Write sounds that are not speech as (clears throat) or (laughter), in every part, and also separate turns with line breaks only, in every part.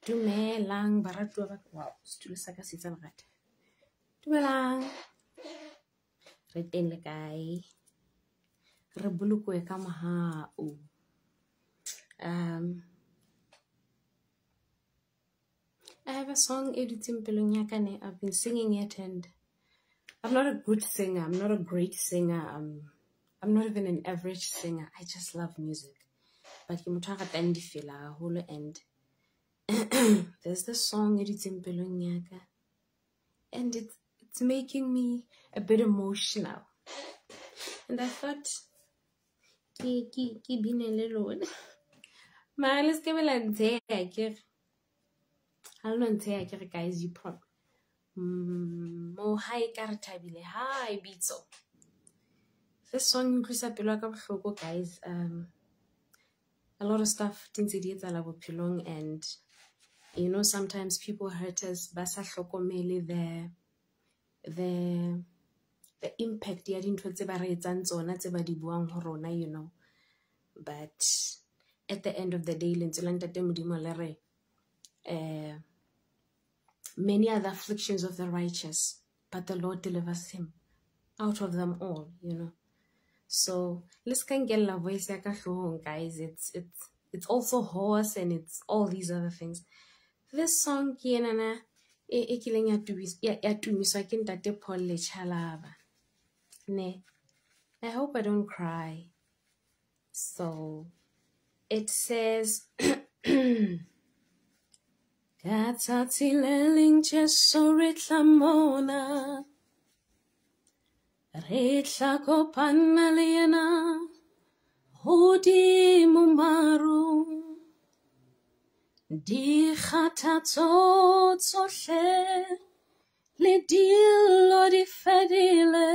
Dumelang baratuwa ba wow setulo sa ka sitsa ngata. Dumelang. Re teng le kae? Re bolokwe ka. Um I have a song editing pelong ya I've been singing it and I'm not a good singer. I'm not a great singer. Um, I'm not even an average singer. I just love music. But ke motho a ratang difela haholo and (clears throat) there's this song e dutseng pelong and it's, it's making me a bit emotional. And I thought ke ke ke bine le lona. Mara le se ke bela ntsheya kere ha le no ntsheya kere guys you pro Mm, mo hi ka re thabile. Hi bitso. This song e utlwisa pelo ka bohloko guys. Um a lot of stuff di ntse di etsala bophelong and you know sometimes people hurt us. Ba sa hlokomele the the the impact ya dintho tse ba re etsang tsona tse ba di buang ho rona you know. But at the end of the day lentswe la ntate modimo le re uh, many other afflictions of the righteous but the lord delivers him out of them all you know. So let's can get la voice guys? It's it's it's also horse and it's all these other things. This song ke enana e e ya tumis- ya ya tumiswa ke ntate paul lechalaba ne i hope i don't cry. So it says (clears throat) ka tsatsi le leng jeso re tla mona. Re tla kopana le yena hodimo maru dikgathatso tsohle le dilo di fedile.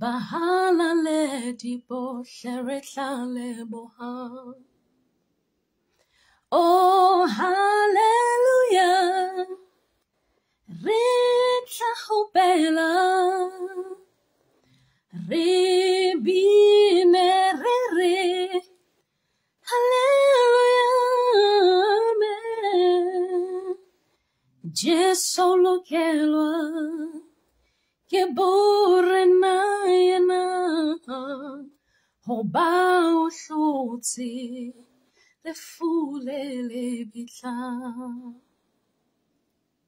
Bahala le di bohle re tla leboha Oh, hallelujah. Re tla hopela. Re re. Hallelujah. Amen. Jesu lokelwa. Ke bore na yena. Ho ba o hlotse. Le fule le bitla.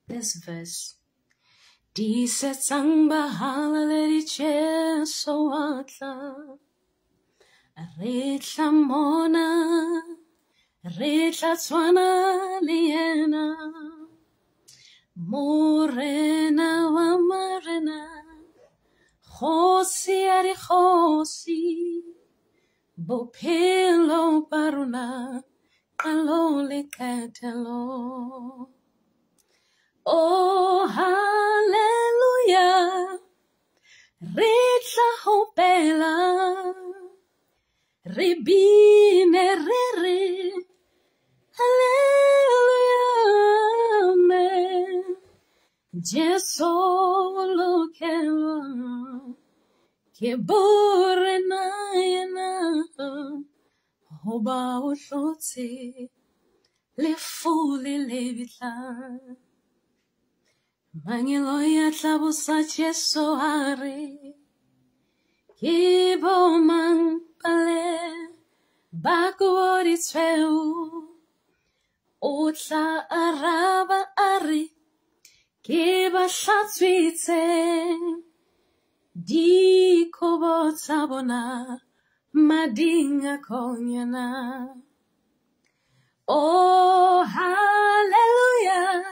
This verse. Di setsang bahala le di cheso atla. Re tla mona. Re tla tshwana le yena. Morena wa marena. Kgosi ya dikgosi. Bophelo ba rona qalo le qetelo. Oh hallelujah re tla hopela. Re bine re re hallelujah amen. Jesu ke bore na yena hoba o hlotse lefu le le bitla. Mangelo ya tlabosa Jesu hare ke bomang pale ba koditsweu o tla araba a re ke ba hlatswitseng dikobo tsa bona mading a konyana. Oh hallelujah.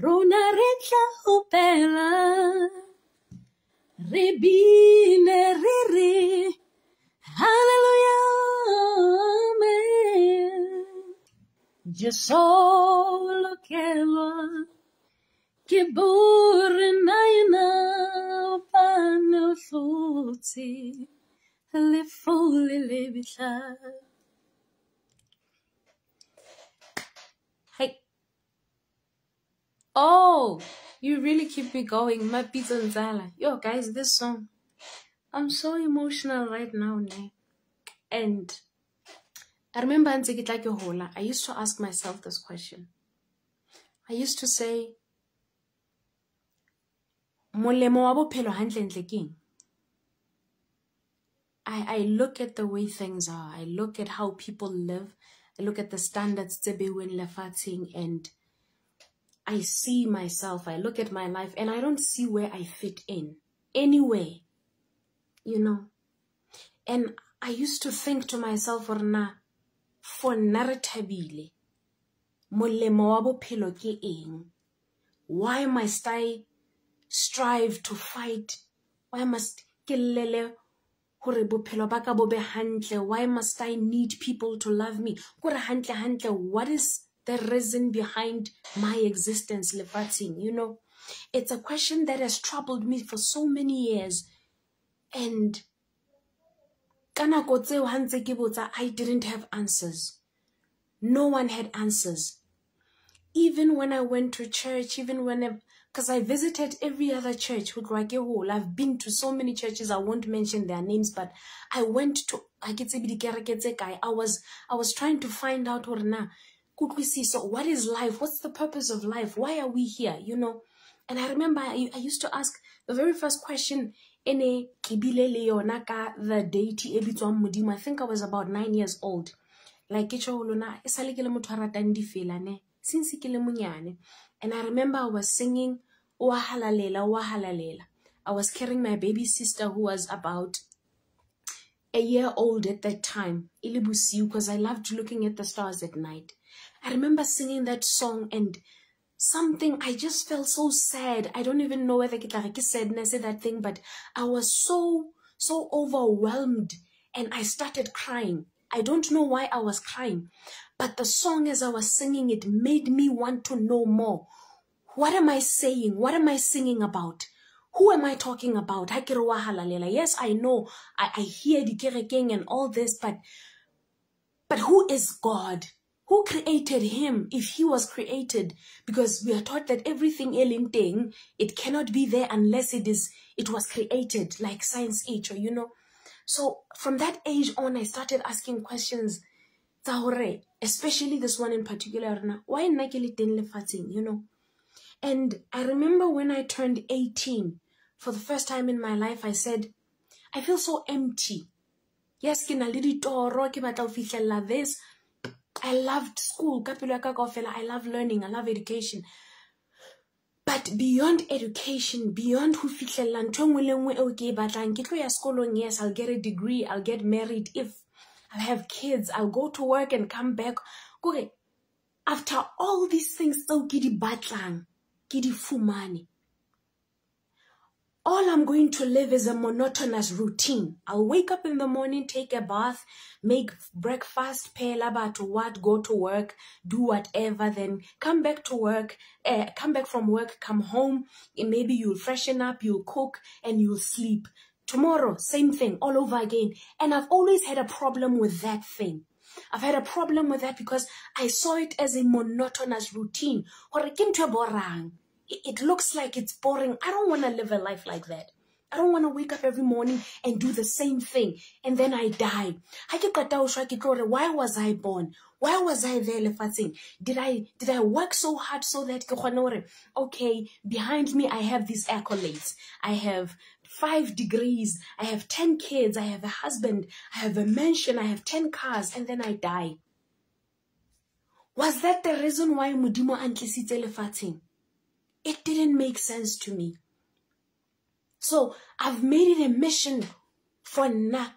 Rona re tla hopela re bine re re hallelujah amen lokelwa ke bore na yena pane o hlotse lefu le le bitla Hey. Oh, you really keep me going. Mapitso Nzala. Yo, guys, this song. I'm so emotional right now, ne? And I remember ke hola, I used to ask myself this question. I used to say, molemo wa bophelo hantlentle ke? I, I look at the way things are. I look at how people live. I look at the standards tse beuweng lefatsheng and I see myself. I look at my life and I don't see where I fit in anywhere. You know? And I used to think to myself, na for thabile. Molemo wa bophelo ke eng? Why must I strive to fight? Why must ke llele hore bophelo ba ka bo hantle? Why must i need people to love me? Kore hantle hantle what is the reason behind my existence lefatsheng you know? It's a question that has troubled me for so many years. And ka nako tseo ke botsa i didn't have answers. No one had answers. Even when i went to church even when because I visited every other church with Rakehol. I've been to so many churches, I won't mention their names, but I went to I was I was trying to find out or na could we see so what is life? What's the purpose of life? Why are we here? You know? And I remember I, I used to ask the very first question in a the deity I think I was about nine years old. Like since and I remember I was singing Wahalalela, Wahalalela. I was carrying my baby sister who was about a year old at that time, Ilibusiu, because I loved looking at the stars at night. I remember singing that song and something, I just felt so sad. I don't even know whether it's sadness or that thing, but I was so, so overwhelmed and I started crying. I don't know why I was crying, but the song as I was singing it made me want to know more. What am I saying? What am I singing about? Who am I talking about? Yes, I know. I, I hear the kerekeng and all this, but but who is God? Who created him if he was created? Because we are taught that everything thing, it cannot be there unless it is it was created, like science age, or you know. So from that age on, I started asking questions. Especially this one in particular, why you know? And I remember when I turned 18, for the first time in my life, I said, I feel so empty. Yes, ke na le ditoro ke batla ho this. I loved school. I love learning. I love education. But beyond education, beyond ho fihlella ntho engwe le engwe eo ke e batlang, ke tlo ya sekolong, yes, I'll get a degree, I'll get married if I'll have kids, I'll go to work and come back. Kore, after all these things tseo ke di batlang, fumani. All I'm going to live is a monotonous routine. I'll wake up in the morning, take a bath, make breakfast, pay laba to what, go to work, do whatever, then come back to work, uh, come back from work, come home, and maybe you'll freshen up, you'll cook, and you'll sleep. Tomorrow, same thing, all over again. And I've always had a problem with that thing. I've had a problem with that because I saw it as a monotonous routine. It looks like it's boring. I don't want to live a life like that. I don't want to wake up every morning and do the same thing and then I die. Why was I born? Why was I there lefatsheng? Did I did I work so hard so that okay, behind me I have these accolades. I have five degrees, I have 10 kids, I have a husband, I have a mansion, I have 10 cars, and then I die. Was that the reason why Mudimo antlisitse lefatsheng? It didn't make sense to me. So I've made it a mission for now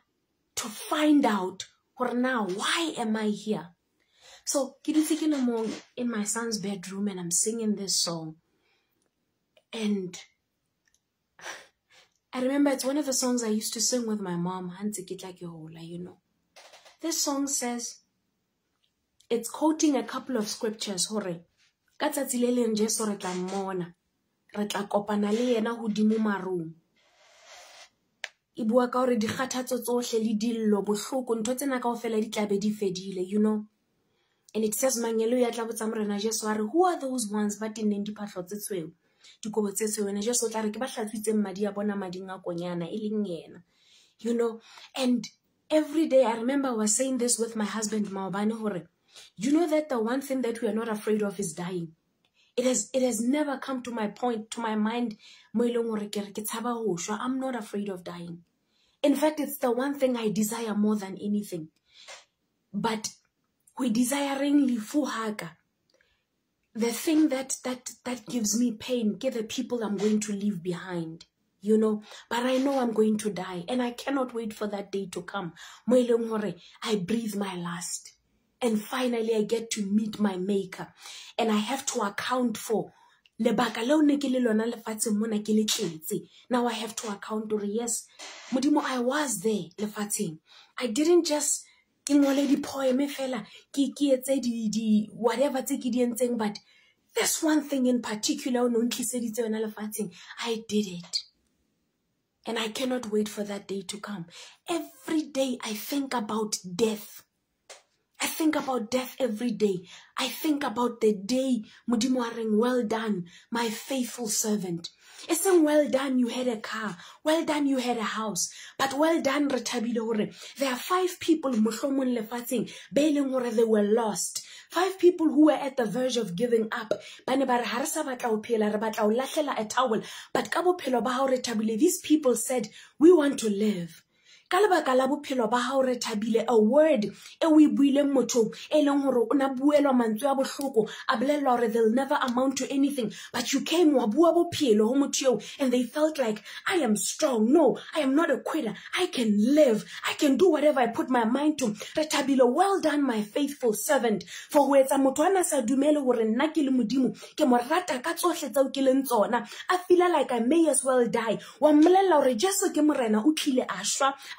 to find out for now why am I here? So in my son's bedroom and I'm singing this song. And I remember it's one of the songs I used to sing with my mom, Hansekitaki Hola, you know. This song says, it's quoting a couple of scriptures, hore. Ka tsatsi le leng Jesu re kopana le yena hodimo marung. E bua ka hore dikgathatso dillo bohloko ntho tsena kaofela di tlabe di fedile, you know. And it says mangelo ya tla botsa morena Jesu a who are those ones ba tenneng diphahlo tse? Dikobo tse o tla re ke ba madi a bona mading a konyana e leng you know and every day i remember i was saying this with my husband maobane hore you know that the one thing that we are not afraid of is dying. It has it has never come to my point to my mind i'm not afraid of dying. In fact it's the one thing i desire more than anything. But we desiring lefu haka the thing that that that gives me pain get the people i'm going to leave behind you know? But i know i'm going to die and i cannot wait for that day to come. I breathe my last and finally i get to meet my maker. And i have to account for lebaka now i have to account gore yes modimo i was there lefatsheng. I didn't just ke ngole di-poeme fela ke etse whatever tse ke di entseng but there's one thing in particular o ne o ntliseditse yona lefatsheng i did it and i cannot wait for that day to come every day i think about death I think about death every day. I think about the day Modimo well done, my faithful servant. Isn't well done you had a car, well done you had a house, but well done hore. There are five people mohlomong lefatsheng be hore they were lost. Five people who were at the verge of giving up. Bane ba re ha re sa batla re a towel. But ka bophelo ba hao these people said we want to live ka lebaka la bophelo ba hao re thabile a word e o e buileng mothong e leng gore o na buelwa mantswe a bohloko a bolelelwa gore they'll never amount to anything but you came wa bua bophelo go motho and they felt like i am strong no i am not a quitter i can live i can do whatever i put my mind to. Re thabile well done my faithful servant. For go etsa motho a na sa dumele gore nna ke le modimo ke mo rata ka tsotlhe tseo ke leng tsona. A feela like i may as well die. Wa mmolelela gore jesu ke morena o tlile a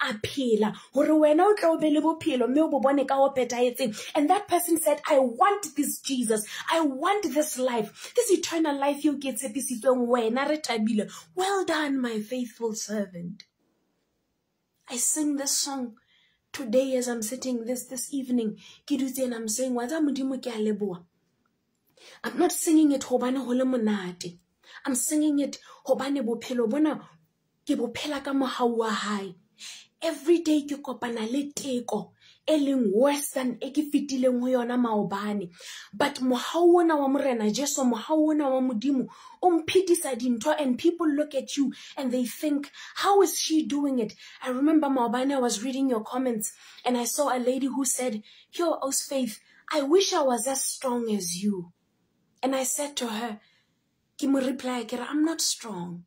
a phela gore wena o tla o be le bophelo mme o bo bone ka o petagetseng and that person said i want this jesus. I want this life. This eternal life eo ke tshepisitsweng wena re thabile. Well done my faithful servant. I sing this song today as i'm sitting this this evening. Ke dutse and i'm saying wa tsa modimo ke i'm not singing it gobane go le monate. I'm singing it gobane bophelo bona ke bophela ka mogau wa hae every day ke kopana le teko e leng worse than e ke fetileng ho yona maobane. But mohau ona wa morena jesu mohau ona wa modimo o mphedisa dintho and people look at you and they think how is she doing it? I remember maobane i was reading your comments and i saw a lady who said yo os faith i wish i was as strong as you. And i said to her ke mo reply ke i'm not strong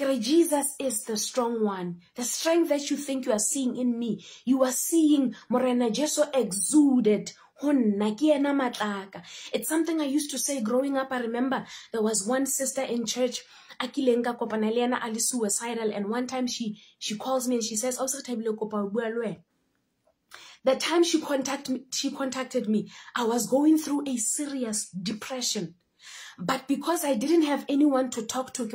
Jesus is the strong one. The strength that you think you are seeing in me, you are seeing Morena Jesu exuded. It's something I used to say growing up. I remember there was one sister in church, Akilenga Kopanaliana Ali suicidal, and one time she she calls me and she says, oh, The time she contact me, she contacted me, I was going through a serious depression. But because I didn't have anyone to talk to,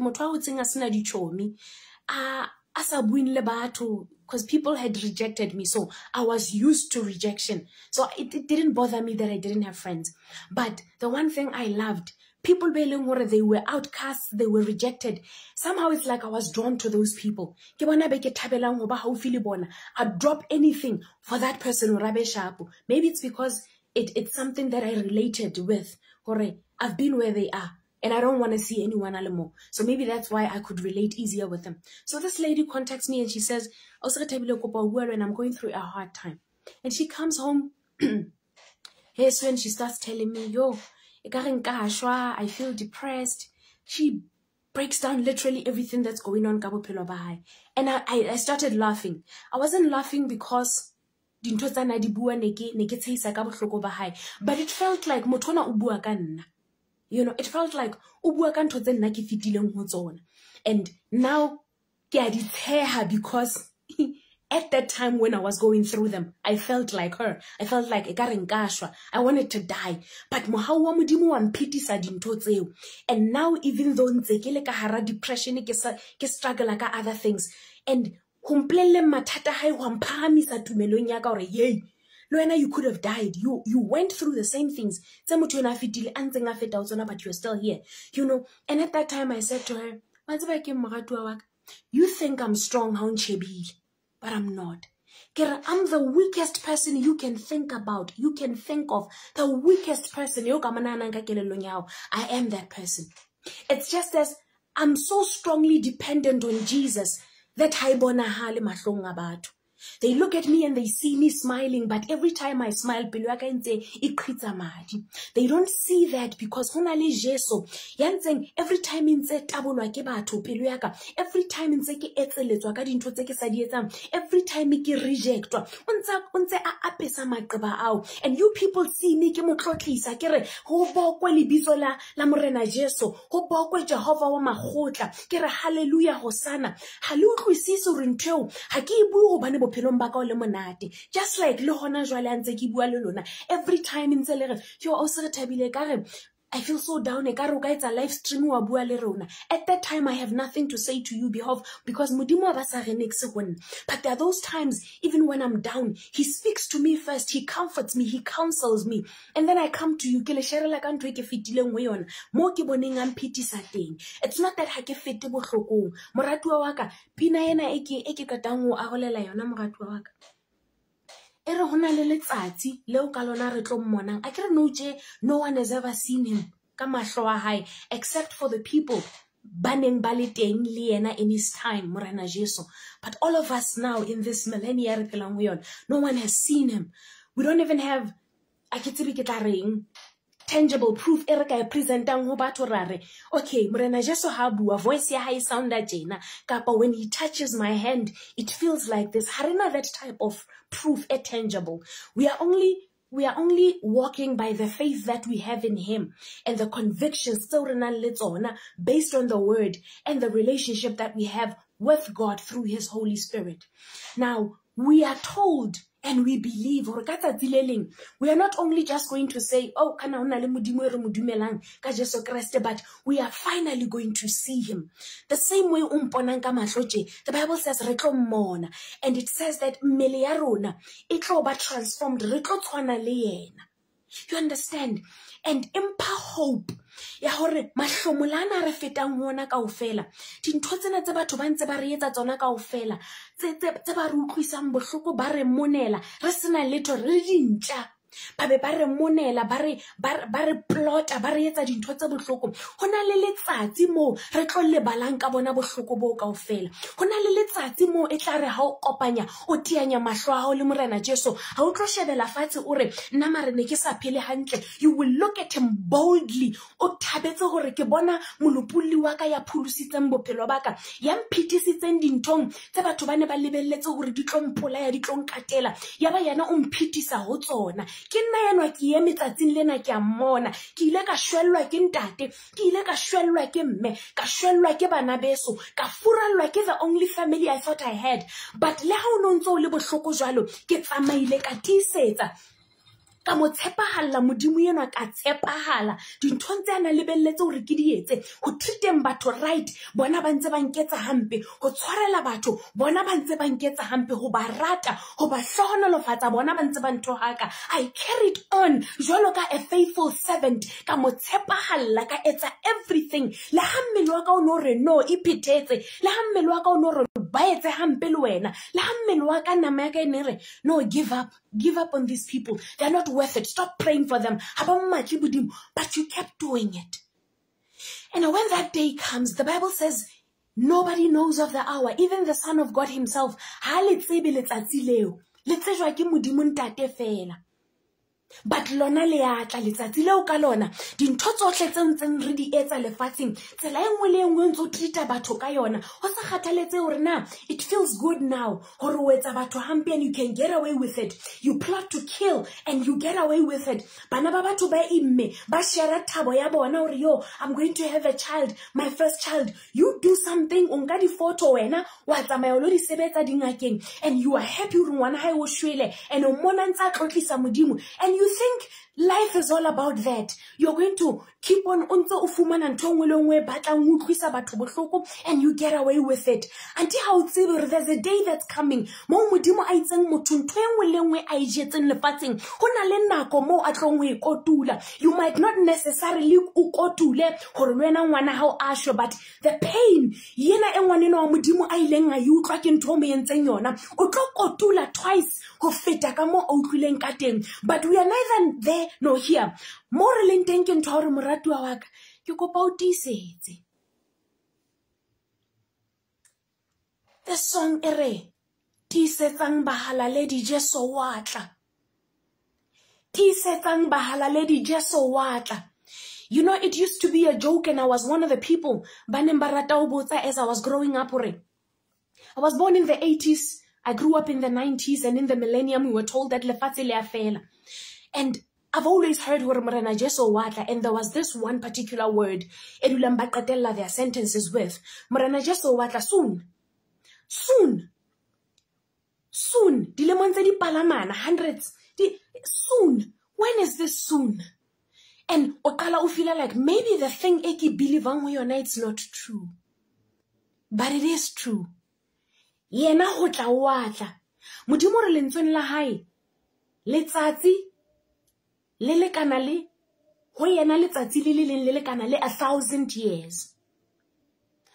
because people had rejected me. So I was used to rejection. So it, it didn't bother me that I didn't have friends. But the one thing I loved, people where they were outcasts, they were rejected. Somehow it's like I was drawn to those people. I'd drop anything for that person. Maybe it's because it, it's something that I related with. I've been where they are and I don't want to see anyone anymore. So maybe that's why I could relate easier with them. So this lady contacts me and she says, oh, and I'm going through a hard time. And she comes home. (clears throat) Here's when she starts telling me, yo, I feel depressed. She breaks down literally everything that's going on And I, I, I started laughing. I wasn't laughing because dintho tsa na di bua ne ke ne ke tshehisa but it felt like motho ona o you know it felt like o bua ka ntho tse nna ke fetileng ho tsona and now ke a di tsheha because (laughs) at that time when I was going through them, I felt like her. I felt like I wanted to die. But mohau wa modimo wa mphitisa dintho tseo. And now even though ntse ke le ka hara depression ke struggle ka other things and ho mpolelleng mathata hae wa mphahamisa tumelong ya wena you could have died you, you went through the same things but you're still here you know and at that time i said to her you think i'm strong but i'm not I'm the weakest person you can think about, you can think of. The weakest person. I am that person. It's just as I'm so strongly dependent on Jesus that ha e bonahale mahlong a batho. They look at me and they see me smiling, but every time I smile, pelo ya ka ntse. They don't see that because ho na le Jesu ya every time ntse tabolwa ke batho pelo ya every time ntse ke etseletswa ka dintho tse ke sa every time ke rejectwa, o ntse o a apesa maqeba ao. And you people see me ke motlotlisa ke re ho bokwe lebitso la la morena Jesu, ho bokwe Jehova wa magotla. Ke re hallelujah hosana. Ha le utlwisise hore ntho eo ha bophelong ba ka o le monate. Just like le gona jwale a ntse ke bua le lona. Every time ntse le re yo o se re thabile ka re I feel so down. Ka etsa live stream wa bua le rona. At that time, I have nothing to say to you because, because re But there are those times, even when I'm down, he speaks to me first. He comforts me. He counsels me. And then I come to you. A. It's not that ha ke fete bohlokong. Moratuwa wa ka, pina ena e ke e ke katang ho arolela yona moratuwa wa ka. E re go na le letsatsi leo ka lona re tlo mmonang a no tse no one has ever seen him ka mahlo a hae except for the people ba neng ba le teng le yena in his time morena jesu. But all of us now in this millennia re phelang ho yona no one has seen him. We don't even have a ke tsebe ke tla reng tangible proof e re ka e presentang ho batho ra re okay morena jesu ha bua voice ya hae sounda tjena kapa when he touches my hand it feels like this. Ha rena that type of proof e tangible. We are only we are only walking by the faith that we have in him and the convictions tsona based on the word and the relationship that we have with god through his holy spirit. Now we are told and we believe gore ka tsatsi we are not only just going to say oh kana o na le modimo e ka jesu but we are finally going to see him. The same way o mponang the bible says re tlo mmona. And it says that mmele ya rona e tlo ba transformed re tlo you understand? And empha hope ya gore mahlomolana re fetang ona kaofela dintho tsena tse batho ba ntse ba re etsa tsona kaofela tse ba re utlwisang bohloko ba re monela re sena letho re dintla ba be ba re monela ba re plota ba re etsa dintho tse bohloko. Go na le letsatsi moo re tlo lebalang ka bona bohloko boo kao fela go na le letsatsi moo e tla re ga o kopanya o teanya matlho a gago le morena jesu ga o tlo shebela fatshe o re nna marene ke sa phele gantle you will look at him boldly. O thabetse gore ke bona molopolli wa ka ya pholositseng bophelo ba ka ya mphetisitseng dinthong tse batho ba ne ba lebeletse gore di tlo mpolaya di tlo nkatela. Ya ba yena o mphitisa go tsona ke nna enwa ke ye metsatsing lena ke a mmona. Ke ile ka shwellwa ke ntate ke ile ka shwellwa ke mme ka shwellwa ke bana beso ka furallwa ke the only family i thought i had. But le ha o no ntse o le bohloko jwalo ke tsamaile ka tiisetsa ka mo tshepagalla modimo enwa ka tshepagala dinthong tse a na lebelletse gore ke di etse go treateng batho right bona ba ntse ba nketsa hampe. Go tshwarela batho bona ba ntse ba nketsa hampe. Go ba rata go ba hlogonolofatsa bona ba ntse ba nthogaka i carried on. Jalo ka a faithful servant ka mo tshepagalla ka etsa everything. Le ga mmele wa ka o ne o re no e phethetse. Le ga mmele wa ka o ne o re ba etse hampe le wena. Le ga mmele wa ka nama ya ka e ne re no give up give up on these people. They're not worth it. Stop praying for them. But you kept doing it. And when that day comes the bible says nobody knows of the hour. Even the son of god himself but lona le atla letsatsi leo ka lona. Dintho tsotlhe tse ntseng re di etsa lefatsheng tsela e nngwe le e nngwe ntse o treata batho ka yona. Go sa kgathaletse gore na it feels good now gore o etsa batho hampe and you can get away with it. You plot to kill and you get away with it. Bana ba batho ba imme ba share thabo ya bona gore yo i'm going to have a child my first child. You do something o nka difoto wena wa tsamaya o lo di sebetsa dingakeng and you are happy gore ngwana gae o shwele and o mmona ntse a tlotlisa modimo and you think life is all about that. You're going to keep on o ntse o fumana and you get away with it. Anti ha o there's a day that's coming mo modimo a itseng motho ntho e nngwe le nngwe a e jetseng na le nako moo a kotula. You might not necessarily o kotule gore le wena ngwana shwe but the pain yena e ngwanena wa modimo a ileng a e utlwa ke ntho o kotula twice go feta ka mo a utlwileng ka teng. But we are neither there no here. Mo re leng teng ke ntho ya gore moratiwa wa ka ke kopa o tiisetse the song e re tiisetsang bahalaledi jeso wa tla. Tiisetsang bahalaledi jeso wa tla. You know it used to be a joke and i was one of the people ba neng ba rata o botsa as i was growing up i was born in the 80s i grew up in the 90s and in the millennium we were told that lefatshe le a fela. And I've always heard hore morena Jesu watla and there was this one particular word edulang ba qetella their sentences with morena Jesu watla soon soon soon dilemong tse di palamana hundreds di soon when is this soon? And o qala o feel like maybe the thing e ke believang yona it's not true. But it is true. Yena ho tla watla modimo re lentsweng la hae letsatsi le lekana le ho yena letsatsi le le leng le lekana le a thousand years.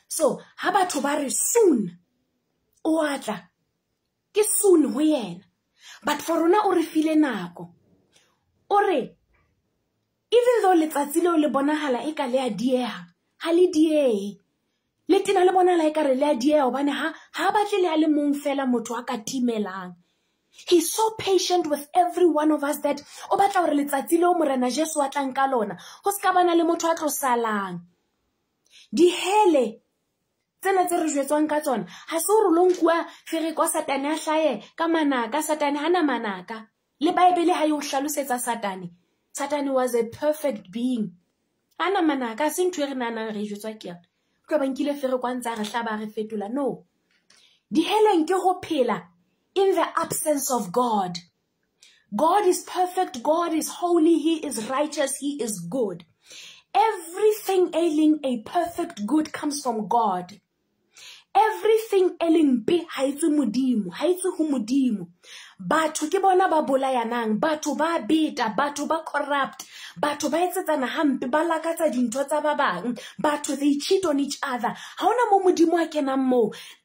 So ha batho ba re soon o atla ke soon ho yena. But for rona o re file nako o re even though letsatsi leo le bonagala e ka le a dieha ha le diehe le tena le bonagala e ka re le a dieha gobane ha ha batle le a le mong fela motho a ka timelang He's so patient with every one of us that o batla gore letsatsi leo morena jesu a tlang ka lona go se bana le motho a tlo salang. Dihele tsena tse re jwetswang ka tsona ga se gore lo nkua fere kwa satane a hlaye ka manaka. Satane hana manaka. Le baebele ga e o tlhalosetsa satane. Satane was a perfect being. Hana manaka a se ntho e re nanang re jwetswa ke yone bankile fere kwa ntse re tla ba re fetola. No. Diheleng ke go phela in the absence of God. God is perfect. God is holy. He is righteous. He is good. Everything ailing a perfect good comes from God. Everything ailing be haitse modimo, haitse ho modimo. batho ke bona ba bolayanang ba beta batho ba corrupt batho ba etsetsana hampe ba lakatsa dintho tsa ba bang batho they cheat on each other ha ona mo modimo a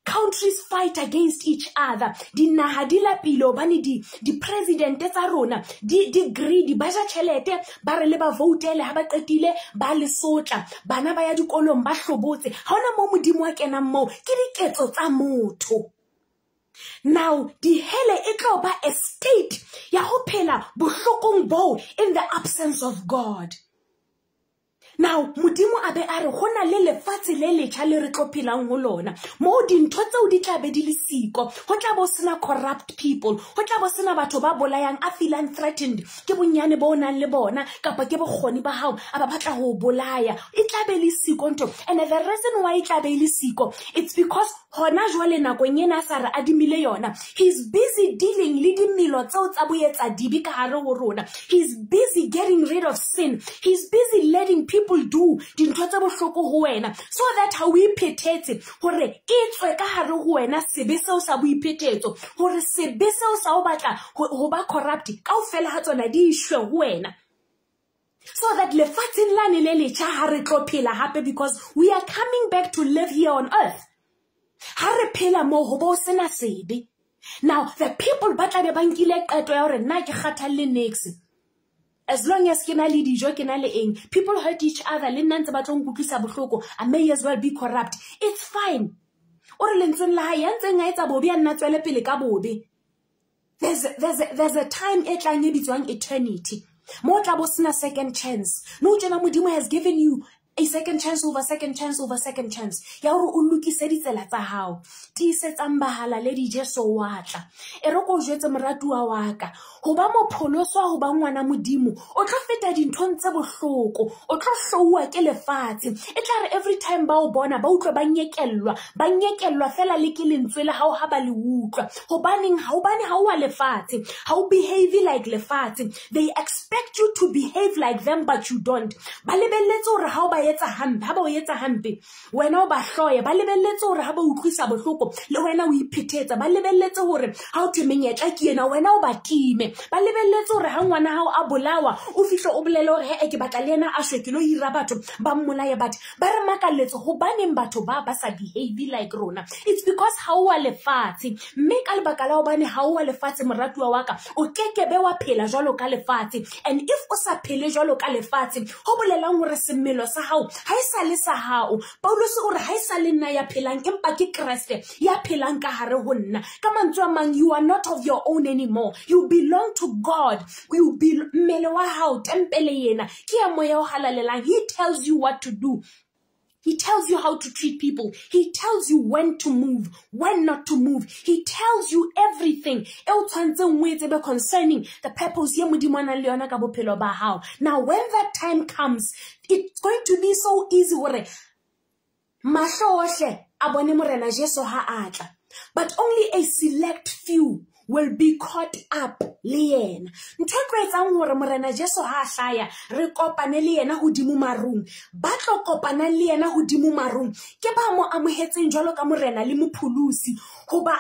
countries fight against each other. Dinaha di lapile hobane di-presidente tsa rona di greedy ba ja tšhelete ba re le ba voutele ha ba qetile ba le sotla bana ba ya dikolong ba hlobotse. Ha ona mo modimo a kenang moo. Ke diketso tsa motho. Now dihele e tlo ba a state ya go phela bohlokong boo in the absence of god now modimo a be a re go na le lefatshe le letšha le re tlo phelang go lona. Moo dintho siko. Corrupt people. Go tla bo sena batho ba bolayang threatened. Ke bonnyane bo o nang le bona kapa ke bokgoni ba gago a ba batla go bolaya. E tla be le siko nto and the reason why e tla be le siko it's because gona jwale nakong ena a sa re adimile yona he's busy dealing le dimelo tseo tsa boetsa dibi ka he's busy getting rid of sin. He's busy letting people people do dintho tse bohloko ho wena. So that ha o iphethetse gore e tswe ka hare ho wena sebe seo sa boiphetetso gore sebe seo sa o batla ho ba corrupt kaofela ha tsona di ishwe ho wena. So that lefatsheng lane le letšha ha re tlo phela hape because we are coming back to live here on earth. Ha re phela moo ho bo sena sebe. Now the people ba tlabe ba nkile qeto ya gore nna ke kgathalle nex as long as ke na le dijo ke na le eng? People hurt each other le nna ntse ba tlo nkutlwisa bohloko. I may as well be corrupt. It's fine. O re lentseng la hae ya ntseng a etsa bobe ya nna tswele pele ka bobe. There's, there's, a, there's a time e tlang e bitswang eternity. Mo o tla bo sena second chance. No tjena modimo has given you a second chance over second chance over second chance. Ya gore o lokise ditsela tsa gago tiisetsang bahala le dijeso wa tla. E re ko jetse moratuwa wa ka. Go ba mopholoswa go ba ngwana modimo o tlo feta dinthong tse botlhoko o tlo tlhouwa ke lefatshe. Every time ba o bona ba utlwe ba nyekelelwa ba nyekelelwa fela le ke lentswe le gago ga ba le utlwa. Gobaneng gaobane ga behave like lefatshe. They expect you to behave like them but you don't. Ba lebeletse gore ba etsa hampe ga ba o etsa hampe wena o ba hloye ba lebeletse gore ga ba utlwisa botlhoko le wena o iphethetsa ba lebeletse gore ga o thwe menyetla ke ena wena o ba time ba lebeletse gore ga ngwana hao a bolawa o fitlhe o bolele gore hee ke batla le ena a shwe ke lo ira batho ba mmolaye batho. Ba re makaletse gobaneng batho ba ba sa behave like rona. It's because ga o wa lefatshe mme ka lebaka la gobane ga o wa lefatshe moratuwa wa ka o kekebe wa phela jalo ka lefatshe. And if o sa phele jalo ka lefatshe go bolelang gore semelo sa gago ga e sa le sa gago paulose gore ga e sa nna ya phelang empa ke keresete ya phelang ka gare go nna ka mantswe mang you are not of your own anymore you belong to god you be mmele wa gago tempele yena ke ya moya o galalelang he tells you what to do He tells you how to treat people. He tells you when to move, when not to move. He tells you everything. O o concerning the purpose hao. Now, when that time comes, it's going to be so easy gore mahlo ohle a bone morena jesu ha a. But only a select few will be caught up le yena. Ntho e tlo etsang gore morena jesu ga a tlaya re kopane le yena godimo marung. Ba tlo kopana le yena godimo marung. Ke ba mo amogetseng jalo ka morena le mopholosi goba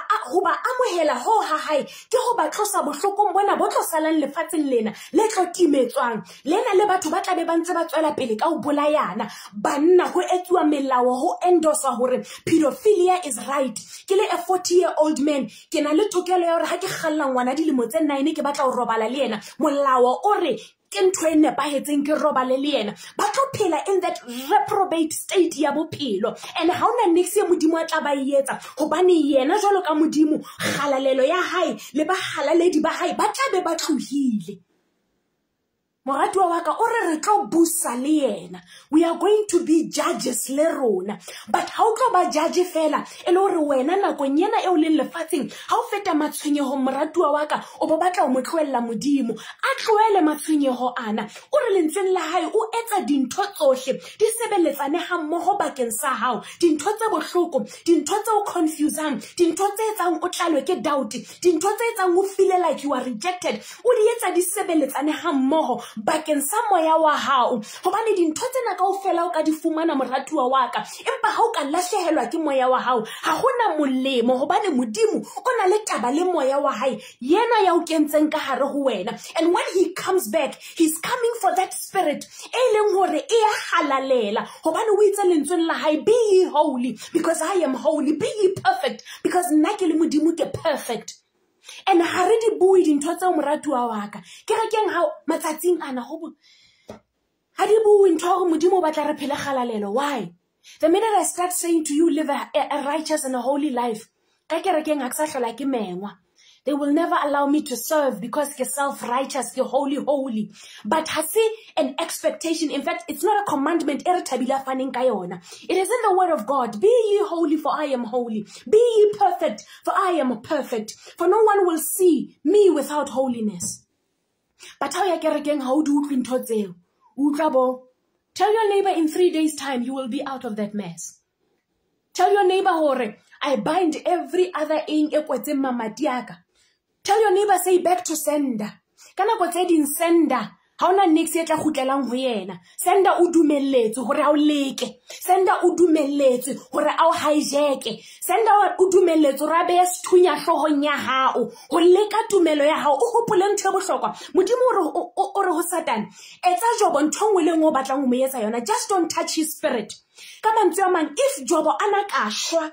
amogela go ga gae ke go ba tlosa botlhokong bona bo tlo salang lefatsheng lena le tlo timetswang. Lena le batho ba tlabe ba ntse ba tswela pele ka go bolayana. Banna go etsiwa melao go endoswa gore pedophilia is right. Ke le a 40 year old man ke na le tokelo ya gore ga ke galela ngwana dilemo tse nine ke batla go robala le ena molao o re ke ntho e nepagetseng ke robale le ena ba tlo phela in that reprobate state ya bophelo. And ga ona nix ye modimo a tla ba etsa gobane yena jalo ka modimo galalelo ya gae le bagalaledi ba gae ba tla be ba tlogile moratuwa wa ka o re re tlo busa le yena. We are going to be judges le rona. But ga o tlo ba judge fela e le gore wena nakong yena e o leng lefatsheng ga o feta matshwenyego moratuwa wa ka o bo batla o mo tloelela modimo. A tloele matshwenyego ana. O re lentsweng la gae o etsa dintho tsotlhe di sebeletsane ga mmogo bakeng sa gago dintho tse botlhoko dintho tse o confusang dintho tse etsang o tlalwe ke doubt dintho tse etsang o feel like you are rejected o di etsa di sebeletsane ga mmogo bakeng sa moya wa hao. Gobane dintho tsena kao fela o ka di fumana moratuwa wa ka empa ga o ka latlhegelwa ke moya wa hao ga gona molemo. Gobane modimo o na le taba le moya wa hae yena ya o kentseng ka gare go wena. And when he comes back he's coming for that spirit e leng gore e ya galalela gobane o itse lentsweng la hae be ye holy because i am holy be ye perfect because nna ke le modimo ke perfect and ga re di bue dintho tseo moratuwa wa ka. Ke re keng ga matsatsing ana go ga di bue ntho ya gore modimo o batla re phele galalelo why? The minute i start saying to you live a, a righteous and a holy life ka kerekeng ga ke sa tlhola ke mengwa They will never allow me to serve because you're self-righteous, you're holy, holy. But hasi an expectation. In fact, it's not a commandment. It is in the word of God. Be ye holy for I am holy. Be ye perfect for I am perfect. For no one will see me without holiness. But how ya kerekeng how do you ntho tseo? Tell your neighbor in three days time you will be out of that mess. Tell your neighbor hore I bind every other eng e kwetseng mamati. Tell your neighbor say back to sender. Ka nako tse ding sender. Ga ona nix e tla gutlelang go yena. Sender o dumeletse gore a o leke. Sender o dumeletse gore a o hijacke. Sender o dumeletse gore a beye sethunya tlhogong ya gago go leka tumelo ya gago o gopole ntho e botlhokwa modimo o re go satane etsa jobo ntho ngwe le ngwe o batlang go mo etsa yona. Just don't touch his spirit. Ka mantswe a mang if jobo a na ka šwa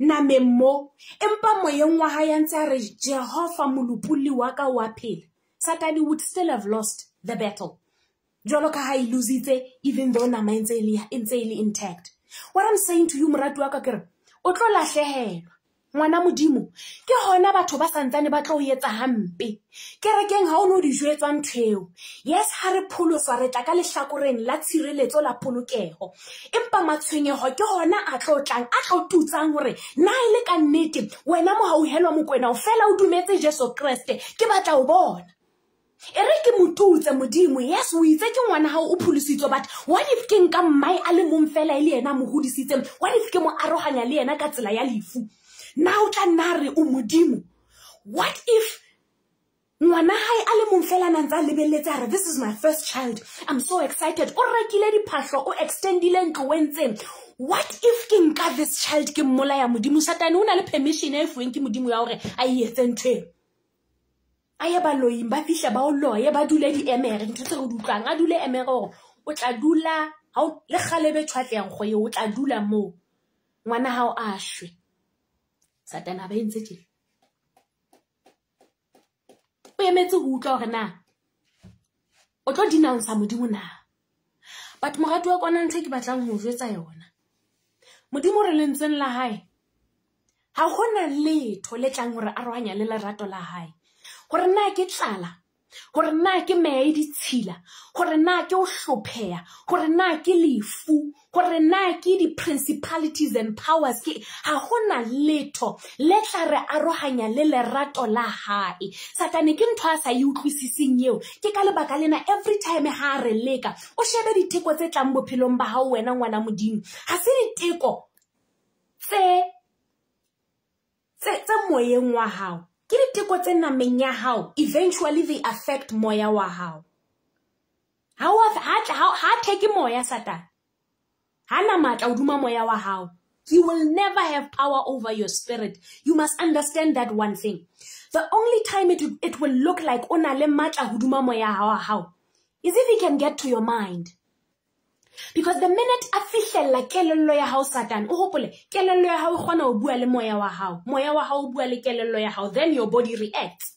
nameng mo empa moyeng wa hae a ntse a re jehova molopoli wa ka wa phela satane would still have lost the battle. Jalo ka ha e lositse even though nama e ntse e le intact. What i'm saying to you morati wa ka kere o tlo lahlehelwa ngwana modimo ke gona batho ba santsane ba tlo o etsa gampe kerekeng ga o ne o di jwetswa ntho eo. Yes ga re pholoswa re tla ka lehlakoreng la tshireletso la polokego empa matshwenyego ke gona a tlo tlang a tlo tutsang gore na e le ka nnete wena mogauhelwa mokwena o fela o dumetse jesu kreste ke batla o bona. E re ke motutse modimo yes o itse ke ngwana gago o pholositswe but what if ke nka mmae a le mong fela e le ena a mo godisitseng what if ke mo aroganya le ena ka tsela ya lefu na o tla what if ngwana gae a le mong fela this is my first child. I'm so excited. O rekile diphatlho o extendile ntlo what if ke nka this child ke mmolaya modimo? Satane o na permission e fuweng ke modimo ya gore a e etse ntho eo? A ye ba fitlhe ba ba dule di-emere ntho tse re di dule emere gore o tla dula le galebe tshwatleyang go o tla dula moo? Ngwana gao satana ba entse tjena o emetse go utlwa gore na o tlo dinaonsa modimo na? Batho morati wa kona ntlhe ke batlang go jwetsa yona modimo re lentsweng la gae ga gona letho le tlang gore aroganya le lerato la gae gore na ke tlala gore na ke mea e ditshila gore na ke o hlopheya gore na ke lefu gore na ke di-principalities and powers ke ga gona letho le tla re aroganya le lerato la gae satane ke ntho a sa e utlwisiseng eo. Ke ka lebaka lena every time ga a re leka o shebe diteko tse tlang bophelong ba gago wena ngwana modimo. Ga se diteko tse moyeng wa gago ke diteko tse nameng ya gago eventually they affect moya wa gago ha theke moya satane ha na matla hoduma moya wa gago you will never have power over your spirit. You must understand that one thing. The only time it, it will look like o na le matla moya wa gago is if he can get to your mind because the minute a fihlella kelello ya hao satan o hopole kelello ya hao e kgona ho bua le moya wa hao. Moya wa hao o bua le kelello ya hao then your body reacts.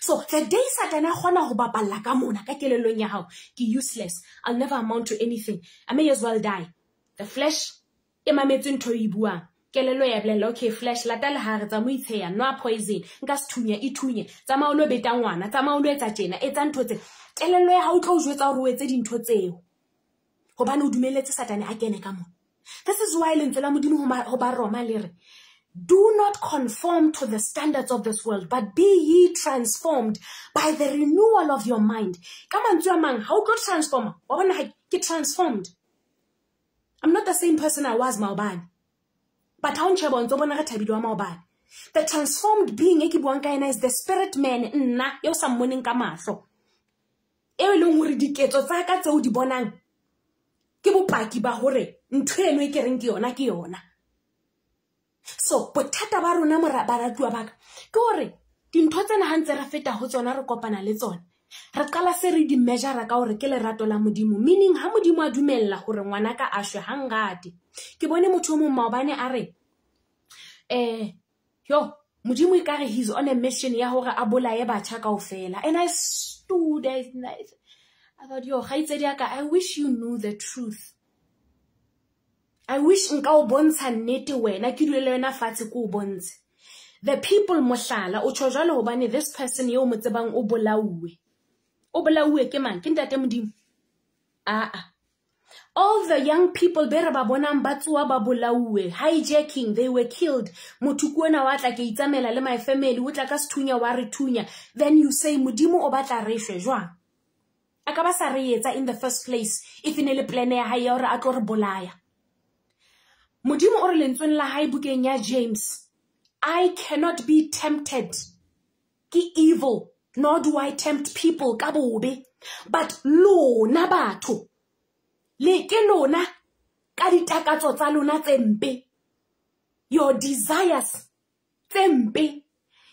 So the day satan a kgona ho bapalla ka mona ka kelellong ya hao ke useless. I'll never amount to anything. I may as well die. The flesh e mametse ntho e buang. Kelello ya bolela okay flesh lata lehare tsa mo itsheya noa poison nka se thunya e tsamaya o lo beta ngwana tsamaya o lo etsa tjena etsa ntho tse kelello ya hao tlo o jwetsa gore o etse dintho tseo gobane o dumeletse satane a kene ka mona this is why lentswe la modimo go ba roma le re do not conform to the standards of this world but be ye transformed by the renewal of your mind. Ka mantswe a mang ga o tlo transforma wa bona ke transformed. I'm not the same person i was maobane. But ha o ntšheba o ntse o bona re thabile wa maobane. The transformed being e ke buang ka ena is the spirit man nna eo sa mmoneng ka matlho eo e leng gore diketso tsa ka tse o di bonang ke bopaki ba gore ntho eno e ke reng ke yona ke yona. So bothata ba rona baratuwa baka ke gore dintho tsena ga ntse re feta go tsona re kopana le tsone re qala se re di-measura ka gore ke lerato la modimo. Meaning ga modimo a dumelela gore ngwana ka a shwe gangate ke bone motho o mong maobane a re um yo modimo e kare he's on a mission ya gore a bolaye batšha kao fela and i stood I, I thought yo gaitsedi aka i wish you knew the truth. I wish nka o bontsha nnete wena ke dule le wena fatshe o the people mohlala o tsho this person yeo mo tsebang o bolauwe. O bolauwe ke mang? Ke all the young people be re ba bonang ba tsoa hijacking they were killed. Motho ke ona wa tla ke itsamela le my family o tla ka thunya. Then you say modimo o batla a ka ba sa re in the first place if ne le plane ya hae ya gore a tlo re bolaya? Modimo o re lentsweng la hae bukeng ya james i cannot be tempted. Ke evil nor do i tempt people ka bobe. But lona batho le ke lona ka ditakatso tsa lona tse your desires tse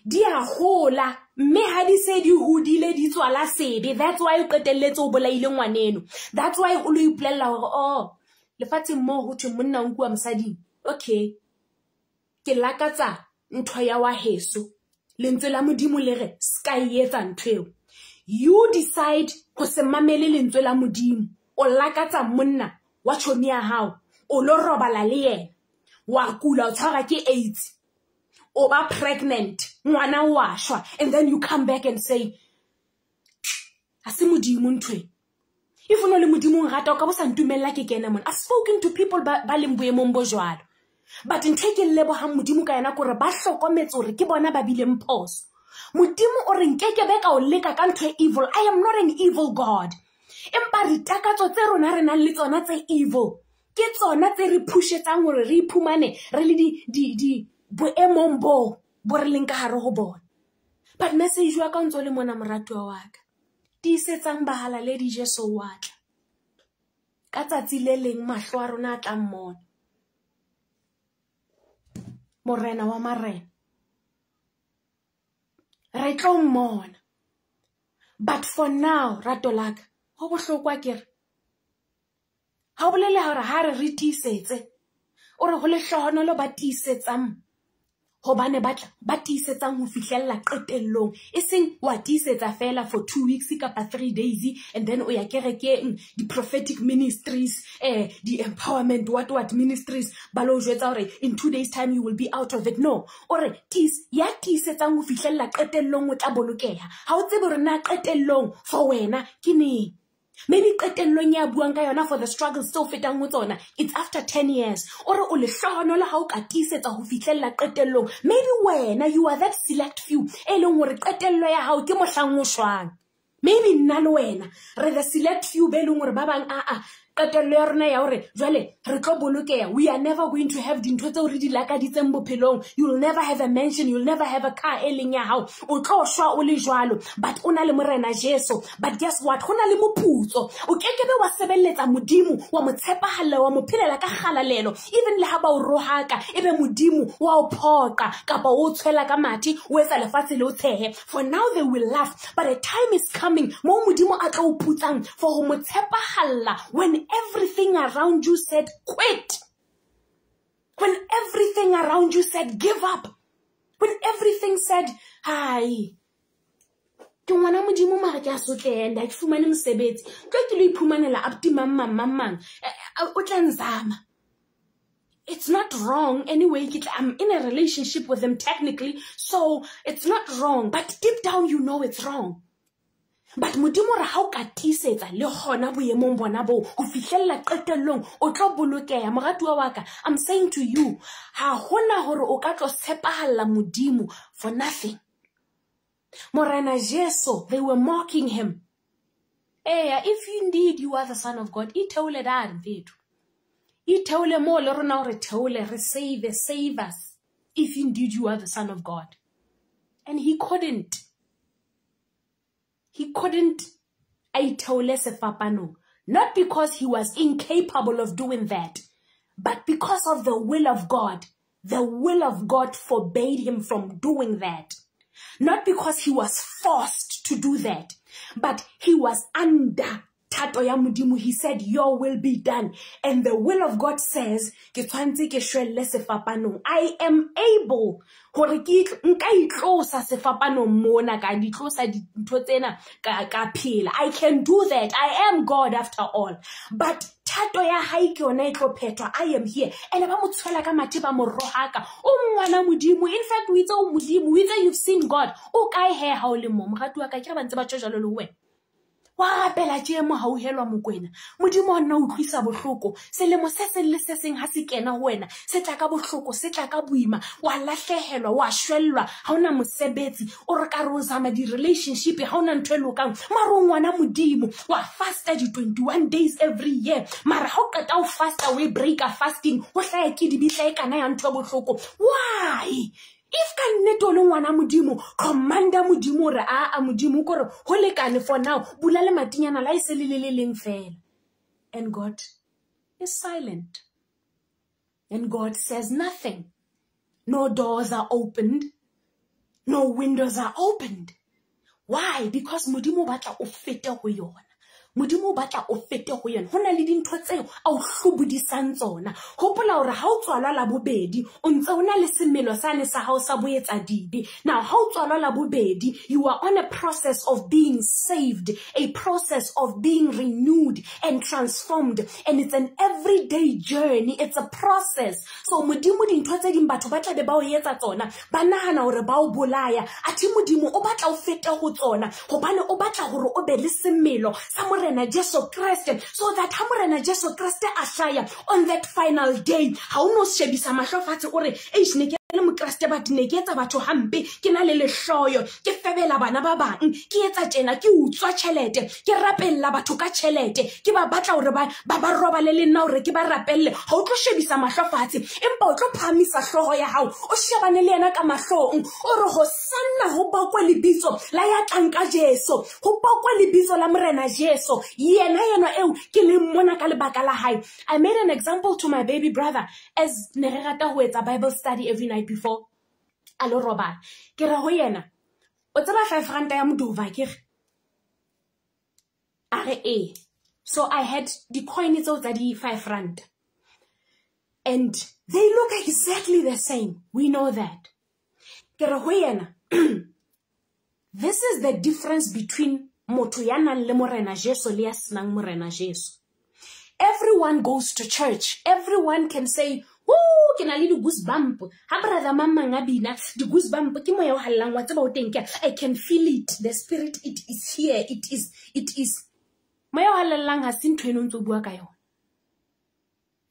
di a gola mme ha di se di hodile di tswala sebe. That's why o qetelletse o bolaile ngwaneno. That's why o lo ipolelela gore oh lefatsheng moo go thwe monna o kua mosading. Okay ke lakatsa ntho ya wa heso. Lentswe la modimo le re ska e etsa ntho eo. You decide go se mamele lentswe la modimo. O lakatsa monna wa tšhomi ya gago o lo robala le yena. Wa kula o tshwara ke aids o ba pregnant ngwana wa shwa and then you come back and say a se modimo ntwe if o no le modimong rata o ka bo ke kene mona. I've spoken to people ba, ba leng boemong but ntho e ke lebogang modimo ka yena kore ba tlhokometse gore ke bona ba bileng phoso modimo o re nkekebe ka o leka ka evil. I am not an evil god. Empa ditakatso tse rona re nang le evil ke tsona tse re pushetsang gore re iphumane re le boemong boo bo re leng ka gare go bona. But message wa ka o ntse o le mona moratuwa wa ka. Tiisetsang bahala le dijeso wa tla. Ka tsatsi le leng mahlo a rona a tlang mmona. Morena wa marena. Re tlo mmona. But for now rato laka go botlhokwa kere ga o bolele gore ga re re tiisetse o re go letlhogonolo ba tiisetsang hobane ba tiisetsang ho fihlella qetellong. E seng wa tiisetsa fela for two weeks kapa three days and then o ya kerekeng. Di-prophetic ministries eh, di-empowerment what what ministries ba lo jwetsa in two days time you will be out of it. No ore ya tiisetsang ho fihlella qetellong o tla bolokeha. Ha o tsebe hore na qetellong for wena ke neng maybe qetellong ya buang ka yona for the struggle still fetang ho tsona it's after 10 years. Ore o lehlohonolo ha o ka tiisetsa ho fihlella qetellong. Maybe wena you are that select few e leng hore qetello ya hao ke mohlang o shwang. Maybe nna le wena re the select few be leng hore ba bang aa qetello ya rona ya hore jwale re tlo bolokeya we are never going to have dintho tseo re di lakaditseng bophelong. You'll never have a mention you'll never have a car e leng ya hao. O tlo shwa o le jwalo but o na le morena jesu. But guess what? Go na le moputso. O kekebe wa sebelletsa modimo wa mo tshepagallela wa mo phelela ka galalelo even le ga ba o rohaka e be modimo wa o phoqa kapa o tshwela ka mathi o etsa lefatshe le o tshehe. For now they will laugh but a time is coming mo modimo a tlo o putsang for go mo tshepagallela when everything around you said, quit, when everything around you said, give up, when everything said, hi, ke ngwana modimo mare ke a sotlenda ke fumane mosebetsi. Tlo ke lo iphumanela mang mang mang mang. O tla nzama. It's not wrong anyway i'm in a relationship with them technically so it's not wrong but deep down you know it's wrong but modimo re ga o ka tiisetsa le gona boemong bona boo go fitlhelela qetellong o tlo bolokeya moratuwa wa ka i'm saying to you ga gona gore o ka tlo tshepagalela modimo for nothing. Morena jesu they were mocking him. Eya if indeed you are the son of god e theole dare mfethu. E theole mo le rona gore theole re save save us if indeed you are the son of god. And he couldn't he couldn't aithole sefapanong not because he was incapable of doing that but because of the will of god. The will of god forbade him from doing that. Not because he was forced to do that but he was under thato ya modimo he said your will be done. And the will of god says ke tshwantse ke shwelle sefapanong. I am able gore nka itlosa sefapanong mona ka di tlosa dintho tsena ka phela. I can do that. I am god after all. But thato ya hae ke yona e tlo phethwa. I am here. And ba mo tshwela ka mathe ba mo o ngwana modimo in fact o itse o modimo o itse you've seen god. O kae he ha o le mo mogati wa ka ke re ba ntse ba tjo jalo le wena wa rapela tšee mo gauhelwa mokwena modimo wa nna utlwisa bohloko. Selemo se seng le se seng ga se kena go wena se tla ka bohloko se tla ka boima. Wa latlhegelwa wa shwellwa. Ga o na mosebetsi o re ka re o zama di-relationship ga o na ntho e lokang. Mare o ngwana modimo wa fasta di-twenty-one days every year. Mare ga o qeta o fasta o e breaker fasting go tlaya ke dibitla e kana ya ntho e bohloko. Why if ka nnete o le ngwana modimo commanda modimo gore aa modimo kore go lekane for now. Bula le matinyana la e se le le le leng fela. And god is silent. And god says nothing. No doors are opened. No windows are opened. Why? Because modimo batla o fete go yona modimo o batla o fete go yone go na le dintho tseo a o tlhobodisang tsona. Gopola gore ga o tswalwa la bobedi o ntse o na le semelo sane sa gago sa boetsa dibe. Now ga o tswalwa la bobedi you are on a process of being saved a process of being renewed and transformed. And it's an everyday journey. It's a process. So modimo dintho tse ding batho ba tlabe ba o etsa tsona ba nagana gore ba o bolaya. Athe modimo o batla o fete go tsona. Gobane o batla gore o be le semelo sa morena jesu kreste so that ha morena jesu kreste a hlaya on that final day. Ga o no shebisa matlho fatshe o le mokreste ke etsa batho ke na le lehloyo ke febela bana ba bang ke etsa ke utswa ke batho ka ke ba batla ba ba robale le nna ke ba o tlo shebisa matlho fatshe empa o tlo ya o shebane le yena ka go bakwe lebitso la ya tlang ka jesu go bakwe lebitso la morena jesu yena yena eo ke leng mona ka lebaka la i made an example to my baby brother as ne re rata etsa bible study every night before. A lo robala ke re go yena. O tseba five ranta ya modova ke re? A re ee. So i had di-coin tseo tsa di-five rand. And they look exactly the same. We know that. Ke re go yena (clears throat) this is the difference between motho ya nang le morena jesu le ya senang morena jesu. Everyone goes to church. Everyone can say Woo, ke na le di-goosebump. Ha brother mamang a bina di-goosebump ke moya o hallang wa tseba o teng i can feel it. The spirit it is here it is it is. Moya o halellang ha se ntho o bua ka yone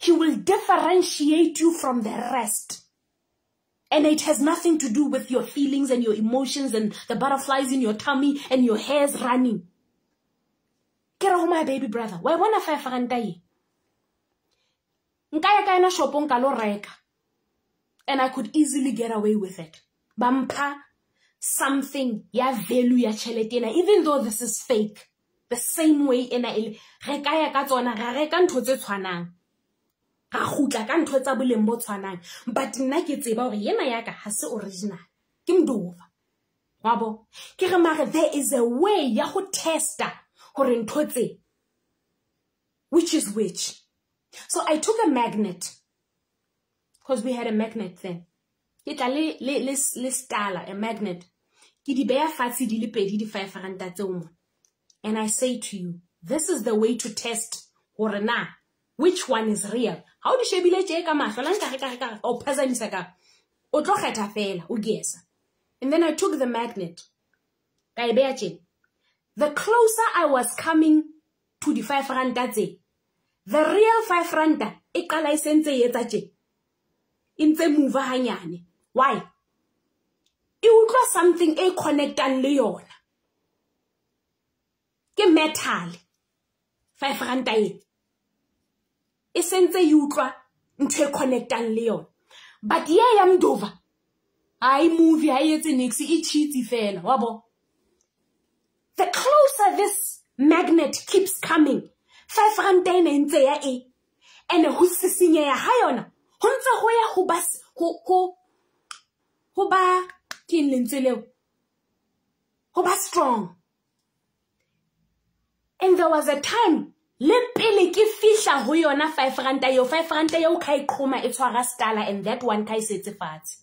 he will differentiate you from the rest. And it has nothing to do with your feelings and your emotions and the butterflies in your tummy and your hairs running. Ke re my baby brother wa e bona five ranta ye nka ya ka ena shopong ka lo reka and i could easily get away with it. Ba mpha something ya value ya tšhelete ena even though this is fake the same way ena e re ka ya ka tsona ra reka ntho tse tshwanang ra gutla ka ntho tsa boleng bo tshwanang. But nna ke tseba gore yena yaka ga se original ke mdova. Wa bo? Ke re mare there is a way ya go testa gore ntho which is which So I took a magnet because we had a magnet then. Tla le le le le stala a magnet. Ke di beya fatshe di le pedi di 5 ranta tseo mo. And I say to you, this is the way to test gore na which one is real. Ha o di shebile tje ka mahlo la nka re ka ka o phazanisa ka. O tlo. And then I took the magnet. Ka e beya. The closer I was coming to the 5 ranta tse, the real five ranta e qala e sentse e etsa tje? E ntse move hanyane. Why? E utlwa something e connectang le yona. Ke metal five ranta e. E sentse e utlwa ntho e connectang le yona. But ye ya mdova ha e movie ha e etse nix e cheats fela wa bo the closer this magnet keeps coming five ranta e ntse ya e. And go sisinyeya ga yona. Go ntse go ya go ba ke eng lentswe leo? Ba strong. And there was a time le pele ke fihla go yona five ranta eo five ranta eo ka e qhoma e tshwara stala and that one ka e setse fatshe.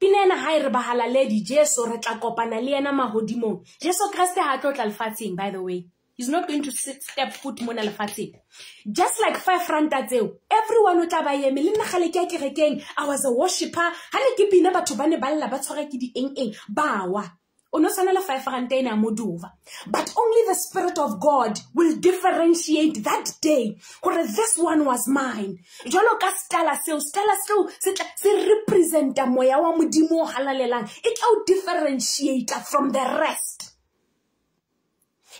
Pina ena ha e re bahalaledi jesu re tla kopana le ena mahodimong. Jesu kreste ha tlo tla lefatsheng by the way He's not going to step foot mona lefatsheng. Just like five ranta tseo, everyone o tla ba eme le nna ke kerekeng, I was a worshipper. Ha ne ke bina batho ba ne ba lla ba tshwara ke di eng eng, ba wa. O no le five ranta ena moduva. But only the spirit of God will differentiate that day gore this one was mine. Jalo ka stala seo, stala seo se se representa moya wa modimo o halalelang. It will differentiate from the rest.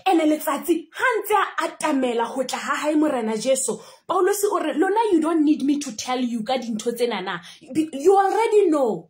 Ene letsatsi ha ntse a atamela go tla ha hae morena jesu. Paulos o re lona you don't need me to tell you ka dintho tsenana. You already know.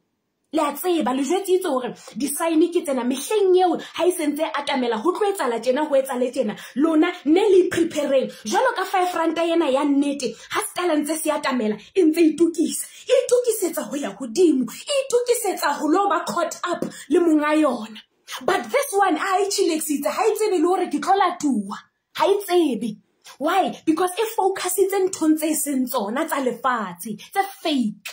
Le a tseba le jwetsitse gore di-sign ke tsena mehleng eo ha e sentse e atamela go tlo etsala tjena go etsale tjena. Lona ne le prepareng jalo ka five ranta ena ya nnete ha stala ntse se atamela e ntse itukisa e itukisetsa go ya godimo e itukisetsa go lo ba caught up le monga yona but this one a e chilexitse ga e tsebe le gore ke tlo latuwa ga e why? Because e focusitse nthong tse e seng tsona tsa lefatshe tse fake.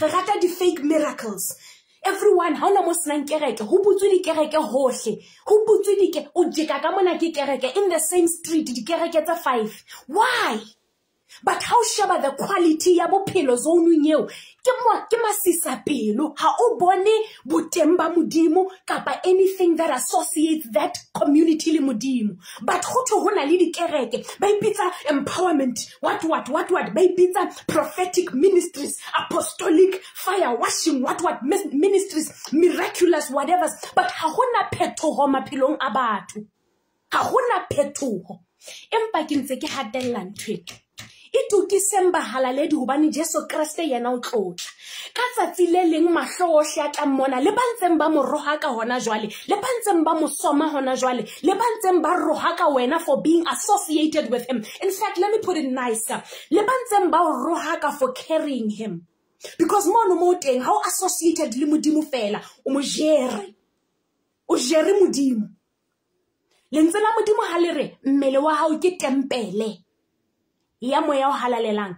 Re rata di-fake miracles. Everyone ha ona mo senang kereke go butswe dikereke gotlhe go butswe dike o jeka ka mona ke kereke in the same street dikereke tse five. Why but how sheba the quality ya bophelo zo eo ke mo ke masisa pelo. Ha o bone boteng ba modimo kapa anything that associates that community le modimo. But go thwe go na le dikereke ba ipitsa empowerment. What what what what? Ba ipitsa prophetic ministries apostolic fire washing what what? Ministries miraculous whatevers. But ga gona phetogo maphelong a batho. Ga gona phetogo empa ke ntse ke gatelela nthweke e tukiseng bahalaledi gobane jesu kreste yena o tlotla ka tsatsi le leng mahlo otlhe a tla mmona le ba ba mo roga ka gona jwale le ba ba mo gona jwale le ba ntseng ba roga ka wena for being associated with him. In fact let me put it nicer. Le ba ba o roga ka for carrying him. Because mono mo teng o associated le modimo fela o mo jere. O jere modimo. Lentswe la modimo ga le re mmele wa gago ke tempele ya moya o halalelang.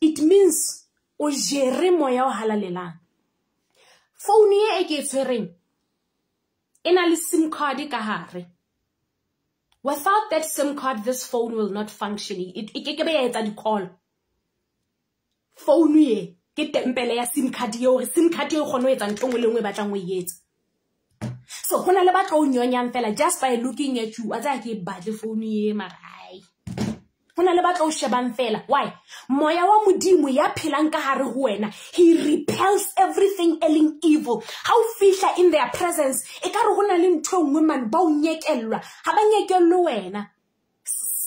It means o jere moya o halalelang. Founu ye e ke tshwereng e na le sim card ka gare without that sim card this phone will not function. E ke ke be etsa di-call. Founu ye ke tempele ya sim card ye gore sim card ye kgone go etsa ntho ngwe le ngwe e batlang go e etsa so go na le batla o nyonyang fela just by looking at you a tsaya ke batle founu ye mara go na le batla o shebang fela. Why? Moya wa modimo ya phelang ka gare go wena he repels everything ailing evil. Ga o fitlha in their presence e ka re go na le ntho e nngwe mane ba o nyekelelwa ga ba nyekelelwe wena.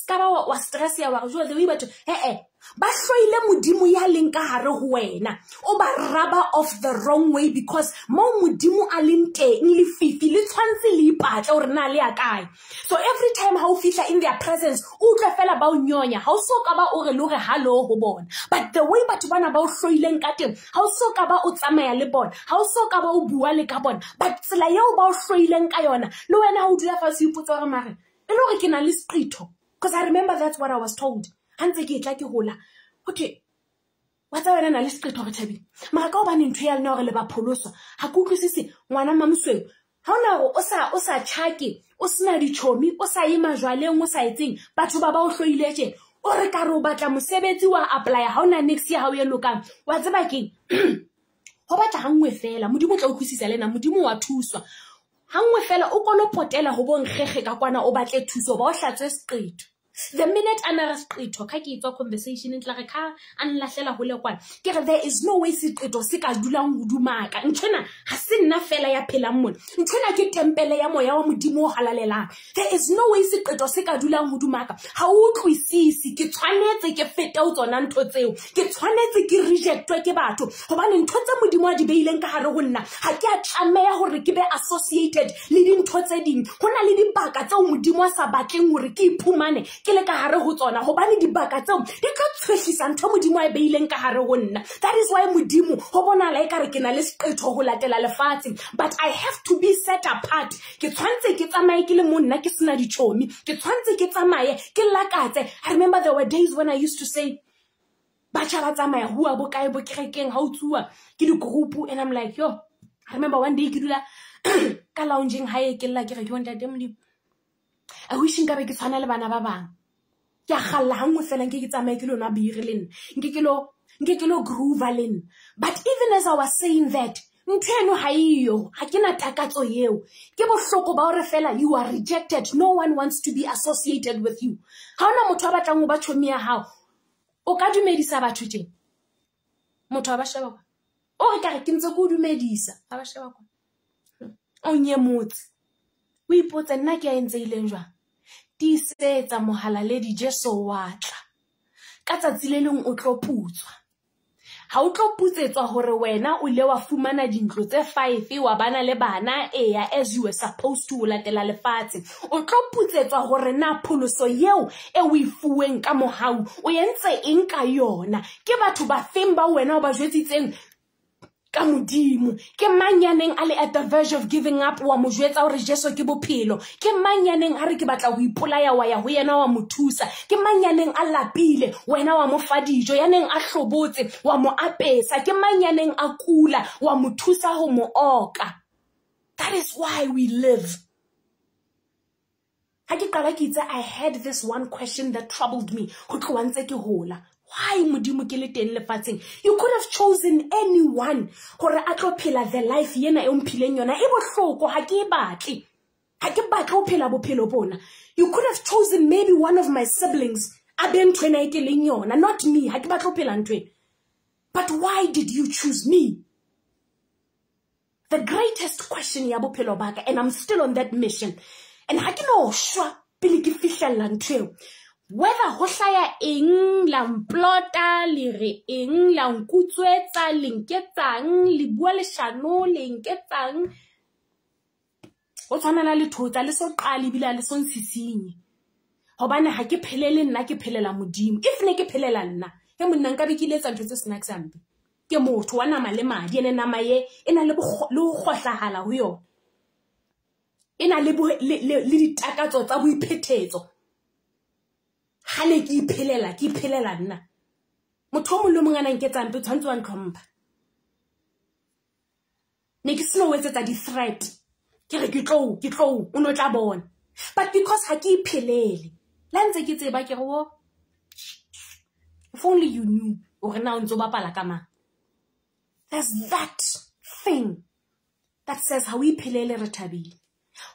Ka ba wa stress ya wa go jwa the way batho ee ba hloile modimo ya leng ka gare go wena. O ba raba of the wrong way because mo modimo a leng teng lefifi le tshwantse le ipatla gore na le ya kae. So every time ga o fitlha in their presence o utlwe fela ba o nyonya. Ga o so ka ba o re le gore hallo go bona. But the way batho bana ba o hloileng ka teng ga o so ka ba o tsamaya le bona. Ga o so ka ba o bua le ka bona. But tsela yeo ba o hloileng ka yona le wena ga o dula fa se ipotsa gore mare e le gore ke na le spritho because i remember that's what i was told ga ntse ke tla ke gola gothe wa tsa wena na le seqetho gore thabile? Mara ka gobane ntho ya lena gore le bapholoswa ga ke utlwisise ngwana mamosweu ga ona gore o sa tšhake o sena ditšhomi o sa ye majwaleng o sa etseng batho ba ba o tloiletse o re ka re o batla mosebetsi wa applya ga o na next ya ga o e lokang. Wa tseba keng go batla ga nngwe fela modimo o tla utlwisisa lena modimo wa thuswa. Ga nngwe fela o kolopotela go bonkgege ka kwana o batle thuso ba o tlatswe seqetho the minute a na re seqetho ka ke etswa conversation ntle re ka a nlatlhela go le kwana. Ke re there is no way seqetho se ka dulang godumaka nthwena ga se nna fela ya phelang mone nthwena ke tempele ya moya wa modimo o halalelang. There is no way seqetho se ka dulang godumaka ga o utlwisise ke tshwanetse ke feteo tsona ntho tseo. Ke tshwanetse ke rejectwe ke batho. Gobane ntho tse modimo a di beileng ka gare go nna ga ke a tlameya gore ke be associated le dintho tse dingwe go na le dibaka tseo modimo a sa batleng gore ke iphumane ke le ka gare go tsona dibaka tseo di ntho modimo a e beileng ka gare go nna. That is why modimo bonala e ke na le seqetho go latela lefatshe. But i have to be set apart. Ke tshwanetse ke tsamaye ke le mo nna ke sena ditšhomi. Ke tshwanetse ke tsamaye ke lakatse. I remember there were days when i used to say batšha ba tsamaya hua bokae bo kerekeng ga o tsuwa ke digroupu and i'm like yo i remember one day ke dula (clears throat) ka loungeng ga e ke ke i wish nkabe ke tshwana le bana ba bangwe ke a galela gangwe fela nke ke tsamaye ke lona beire le nna. Nke ke lo groover le nna. But even as i was saying that ntho eno ga eyo ga ke na takatso eo. Ke botlhoko ba gore fela you are rejected. No one wants to be associated with you. Ga ona motho a batlang go ba tšhomi ya gago o ka dumedisa batho teng motho a ba sheba kwa o re kare ke ntse ko o dumedisa. A ba sheba kwa o nyemotse o ipotse nna ke a entseileng jwang tiisetsa mohalaledi jeso wa tla. Ka tsatsi le leng o tlo putswa. Ga o tlo putsetswa gore wena o ile wa fumana dintlo tse five wa bana le bana eya as you were supposed to o latela lefatshe. O tlo putsetswa gore na pholoso yeo e o e fuweng ka mogau o entse eng ka yona? Ke batho ba feng ba wena o ba jwetsitseng ka modimo. Ke ya a at the verge of giving up? Wa mo jwetsa gore jesu ke bophelo. Ke mang ya neng a re ke batla go ipolaya wa ya go yena wa mo thusa? Ke ya a lapile? Wena wa mo fa dijo. Ya neng a hlobotse? Wa mo apesa? Ke mang ya neng a kula? Wa mo thusa mo oka? That is why we live. Ha ke qala ke i had this one question that troubled me. Go tloa ntse ke hola why modimo ke le teng lefatsheng? You could have chosen anyone. Gore a tlo phela the life yena e mphileng yona e bohloko ga ke e batle. Ga ke batle go phela bophelo bona. You could have chosen maybe one of my siblings a be ntho ena e ke yona not me. Ga ke batle go phela ntho but why did you choose me? The greatest question ya bophelo baka and i'm still on that mission. And ga ke no shwa pele ke fihlella ntho eo whether ho hlaya eng la mplota le re eng la nkutswetsa le nketsang le bua leshano le nketsang. O tshwanela le thotsa le so qala ebile le so ntshisinye gobane ga ke phelele nna ke phelela modimo. If ne ke phelela nna ke monna nka be ke iletsa ntho tse snack sampe ke motho wa nama le madi ene nama ye e na le go kgotlagala go yone e na le ditakatso tsa boiphetetso ga ne ke iphelela ke iphelela nna. Motho o mongwe le mongwe a nang ke tsampe tshwanetse wa ntlhompha. Ne ke seno o etsetsa di-threat. Ke re ke tlou ke tlou o ne o tla bona. But because ga ke iphelele la ntse ke tseba ke re o if only you knew gore na o ntse o bapala ka mang. There's that thing that says ga o iphelele re thabile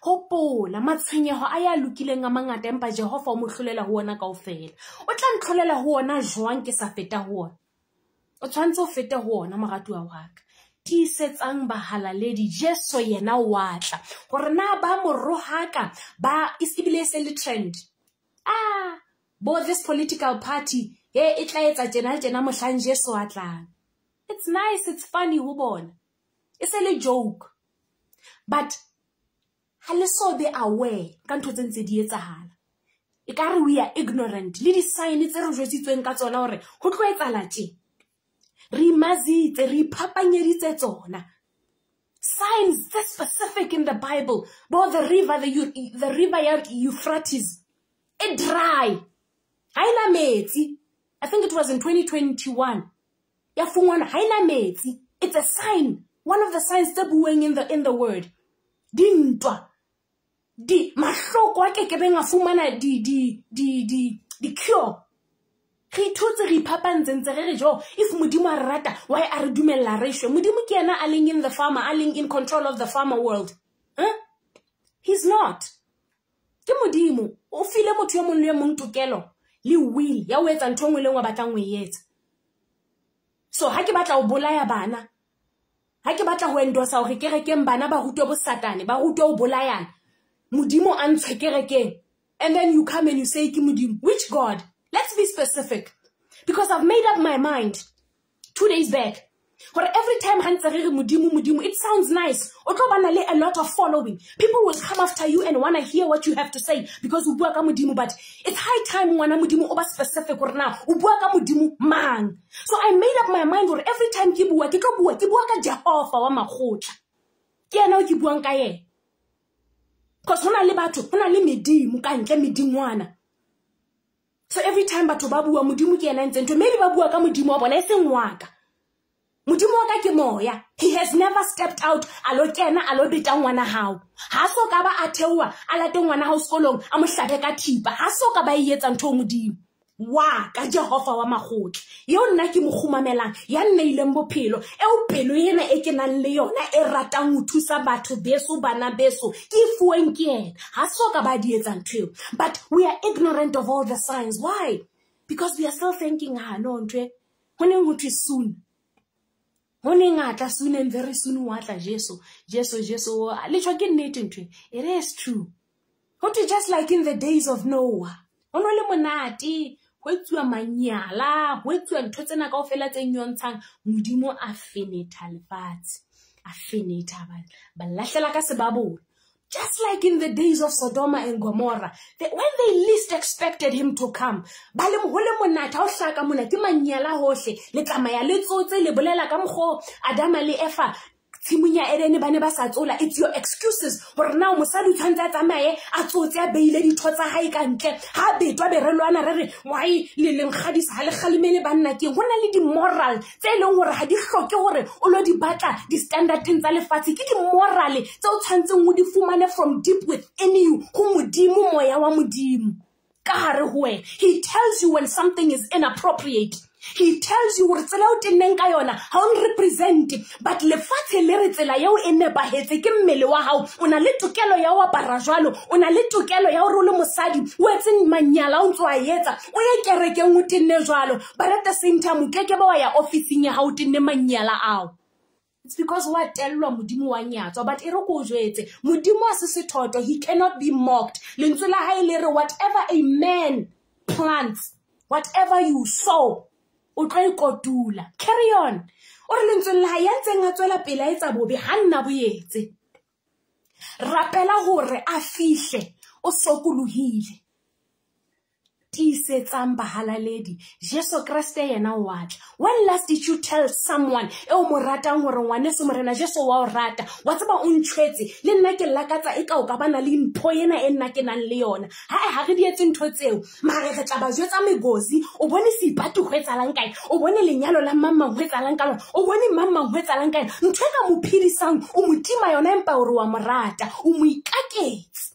hopola matshwenyeho a ya lokileng a mangata empa jehova o mo hlolela ho ona kaofela. O tla ntlholela ho ona jwang ke sa feta ho ona? O tshwanetse o fete ho ona moratuwa wa ka. Tiisetsang bahalaledi jesu yena wa tla. Gore na ba mo rohaka ba ebile e se le trend? Ah bo this political party e e tla etsa tjena tjena mohlang jesu a tlang. It's nice it's funny ho bona. E se le joke. But ha le so be aware ka ntho tse ntse di etsahala. E ka re we are ignorant le di-sign tse re jwetsitsweng ka tsona gore go tlo etsala tje? Re imazitse re iphapanyeditse tsona. Signs tse specific in the bible bo the river the, the river euphrates e dry. Ga ena metsi. I think it was in 2021 ya fungwana ga ena metsi. It's a sign. One of the signs tse bueng in the, in the word. Dintwa di mahloko a kekebeng a fumana di di di di di cure. Re ithotse re iphapantse ntse re re jo if modimo a re rata why a re dumella re shwe. Modimo ke yena a leng in the farmer a leng in control of the farmer world. Huh? he's not. Ke modimo. O file motho yo mongwe le yo mongwe tokelo le will ya o etsa ntho nngwe le ngwe batlang o e etsa. So ha ke batla o bolaya bana ha ke batla ho endosa hore kerekeng bana ba rutwe bo satane ba rutwe ho bolayana modimo a ntshwe kerekeng. And then you come and you say ke which god? Let's be specific. Because i've made up my mind two days back. Gore every time ha ntse re re modimo modimo it sounds nice. O tlo bana a lot of following. People will come after you and wanna hear what you have to say because o bua ka but it's high time ngwana modimo o ba specific gore na o bua ka modimo so i made up my mind gore every time ke bua ke tlo bua ke bua ka jehova yena because hona le batho hona le medimo ka ntle medingwana so every time batho ba bua modimo ke yena ntse ntho maybe ba bua ka modimo wa bona e seng waka modimo wa ka ke moya. He has never stepped out a lo kena a lo beta ngwana hao. Ha so ka ba a theoa a late ngwana hao sekolong a mo hlabe ka thipa. Ha so ka ba e etsa ntho modimo wa ka jehova wa makgotla. Yeo nna ke mo kgomamelang ya nneileng bophelo eo pelo ena e ke nang le yona e ratang ho thusa batho beso bana beso ke e fuweng ke ena ha so ka ba di etsa ntho eo. But we are ignorant of all the signs. Why? Because we are still thinking ha no ntho ho neng ho thwe soon. Ho neng a tla soon and very soon wa tla jesu. Jesu jesu le tshwa ke nnete ntho it is true. Ho thwe just like in the days of noah ho no le monate ho etsuwa manyala ho etsuwa ntho tsena ka ofela tse nyontshang. Modimo a fenetha lefatshe a fenetha ba lahlela ka sebabolo just like in the days of Sodoma and Gomorrah, they, when they least expected him to come, ba le ho le monate o hlaka mona ke manyala hohle. Le tsamaya le tsotse le bolela ka mokgo Adama le Eva tshimong ya ba ne ba sa it's your excuses. Gore na mosadi o tshwanetse a a tsotse a beile ditho tsa gae ka ntle. Ga betwa be re lwana re re why le lenkgadisa ga le galemele banna keng? Go le di-moral tse leng gore ga di tlhoke gore o lo di batla di-standardeng tsa lefatshe. Ke di-morale tse o tshwanetseng o di fumane from deep within you go modimo moya wa modimo. Ka gare go he tells you when something is inappropriate he tells you gore tsela o tenneng ka yona ga o represente but lefatshe le re tsela yeo e nepagetse ke mmele wa gago o na le tokelo ya o apara jalo o na le tokelo ya gore o le mosadi o etse manyala o ntse wa etsa o ye kerekeng o tenne but at the same time o keke ba wa ya officing ya ga o tenne manyala ao. It's because wa tellwa modimo wa nyatswa but e re ko o jwetse modimo a se sethoto he cannot be mocked. Lentswe la re whatever a man plants whatever you sow o tlo ikotula. Carry on. O re lentsweng la ya ntseng a tswela pele a etsa bobe ga nna boetse rapela gore a fihle o sokologile tiisetsang bahalaledi jesu kreste yena o atla. When last did you tell someone? E o mo ratang gore ngwaneso morena jesu wa o rata. Wa tseba o ntšhwetse le nna ke lakatsa e ka o ka bana le mpho ena e nna ke nang le yona. Gae ga re di etse ntho tseo. Mare re tla ba jetsa megosi. O bone seipati go etsalang kae? O bone lenyalo la mmangmang go etsalang ka lona? O bone mmangmang go etsalang kae? Ntho e ka mo phedisang o mo tima yona empa gore wa mo rata. O mo ikaketse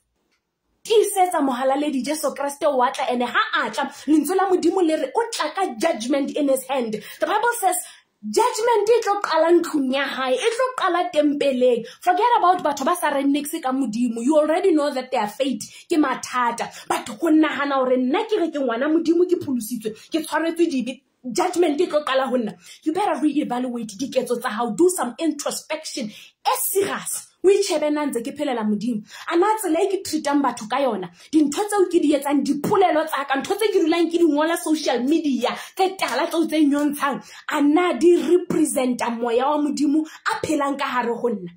tiisetsa mohalaledi jesu kreste o atla ande ga a tla lentswe la modimo le re o tla ka judgment in his hand. The bible says judgment e tlo qala ntlong ya gae e tlo qala tempeleng forget about batho ba sa reng ka modimo. You already know that their fate ke mathata. But go nagana gore nna ke re ke ngwana modimo ke pholositswe ke tshwaretswe dibe judgment e tlo qala go nna. You better re-evaluate diketso tsa gago do some introspection. E serious o itšhebe na ntse ke phelela modimo a na tsela e ke treatang batho ka yona. Dintho tseo ke di etsang dipolelo tsaka ntho tse ke dulang ke di ngola social media tse tala tseo tse nyontshang a na di representa moya wa modimo a phelang ka gare go nna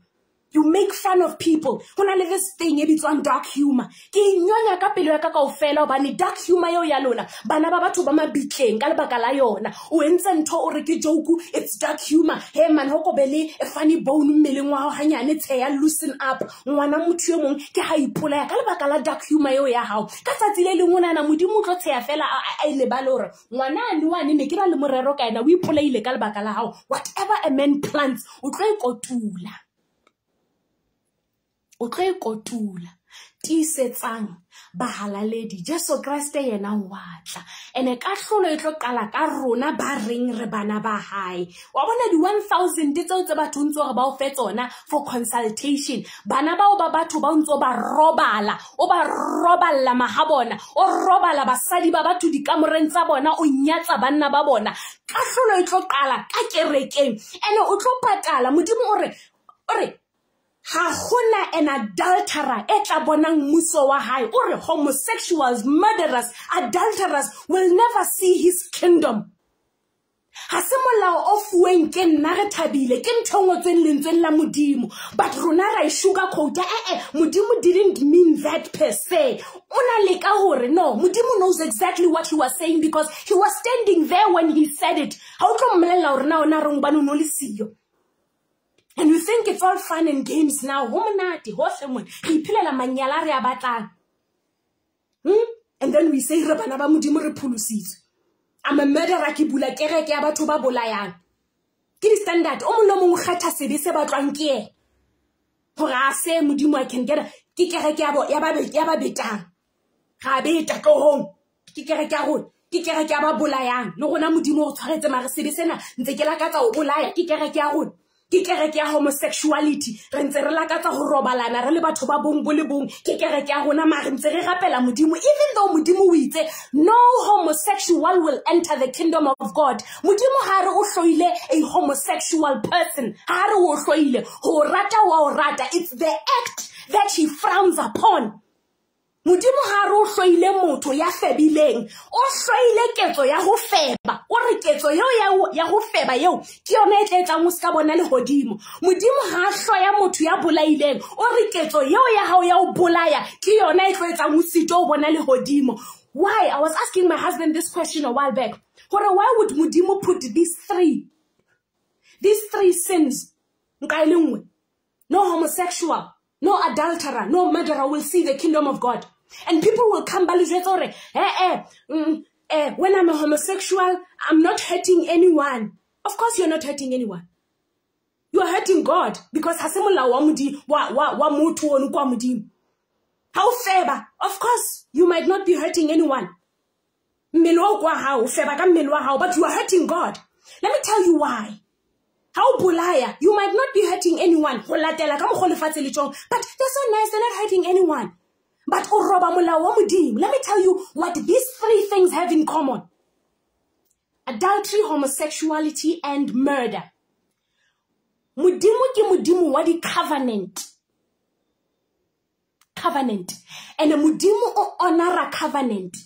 you make fun of people. Go na le this thing e bitswang dark humor. Ke inyonya ka pelo ya ka kao fela obane dark humor eo ya lona bana ba batho ba mabitleng ka lebaka la yona. O entse ntho o re ke joke it's dark humor. He man go kobe le a funny bone mmeleng wa gago ganyane tsheya loosen up. Ngwana motho yo mongwe ke ga ipolaya ka lebaka la dark humor eo ya gago ka tsatsi le leng o nana modimo tlo tsheya fela a e lebale gore ngwana a lewane ne ke ra le morero ka ena o ka lebaka la gago whatever a man plants o tlo e o tlo e kotula. Tiisetsang bahalaledi jesu kreste yena o atla ande katlholo e tlo qala ka rona ba reng re bana ba gae wa bona di-one thousand tseo tse batho ntse gore ba o fe tsona for consultation. Bana bao ba batho ba ntse o ba robala o ba roballa maga bona o robala basadi ba batho dikamoreng tsa bona o nyatsa banna ba bona. Katlholo e tlo qala ka kerekeng. Ande o tlo patala modimo ore ore ga gona an adulterer e tla bonang mmuso wa homosexuals murderers adulterers will never see his kingdom. Ga se molao o fuweng ke nna re thabile ke ntho lentsweng la modimo. But rona ra e sugar quota ee modimo didn't mean that per se. O na le ka gore no modimo knows exactly what he was saying because he was standing there when he said it. Ga o tlo mmolelela gore na ona reng bane o ne o le and you think it's all fun and games now? Go monate gotlhe mone re iphelela manyala re a batlang. Hmm? and then we say re bana ba modimo re pholositswe ama murdera ke bula kereke ya batho ba bolayang. Ke di-standard. O mong le mongwe kgetha sebe se batlwang ke ene gore a se modimo i can get ke kereke ya ba betang. Ga beta tlohong. Ke kereke ya rona. Ke kereke ya ba bolayang. Le gona modimo o tshwaretse mare sebe sena ntse ke lakatsa o bolaya. Ke kereke rona ke kereke ya homosexuality re ntse re lakatsa go robalana re le batho ba bong bo le bong. Ke kereke ya rona mare ntse re rapela modimo even though modimo o itse no homosexual will enter the kingdom of god. Modimo ga re o hloile a homosexual person ga re o hloile. Go rata wa o rata it's the act that he frowns upon
modimo ga re o hloile motho ya febileng. O hloile ketso ya go feba. O re ketso yeo ya go feba yeo ke yone e tla etsang o se ka bona legodimo modimo ga a motho ya bolaileng. O re ketso yeo ya gago ya go bolaya ke yona e tlo etsang o sito o bona legodimo why? I was asking my husband this question a while back. Gore why would modimo put these three these three sins nka e nngwe? No homosexual no adulterer, no murderer will see the kingdom of God. And people will come and eh, eh, mm, eh, when I'm a homosexual, I'm not hurting anyone. Of course you're not hurting anyone. You are hurting God because hasimula wa wa wa wa mutu onu. How feba? Of course, you might not be hurting anyone. But you are hurting God. Let me tell you why. How bolaya? You might not be hurting anyone. But they're so nice, they're not hurting anyone. But let me tell you what these three things have in common. Adultery, homosexuality, and murder. Mudimu ki mudimu wadi covenant. Covenant. And a mudimu o honor a covenant.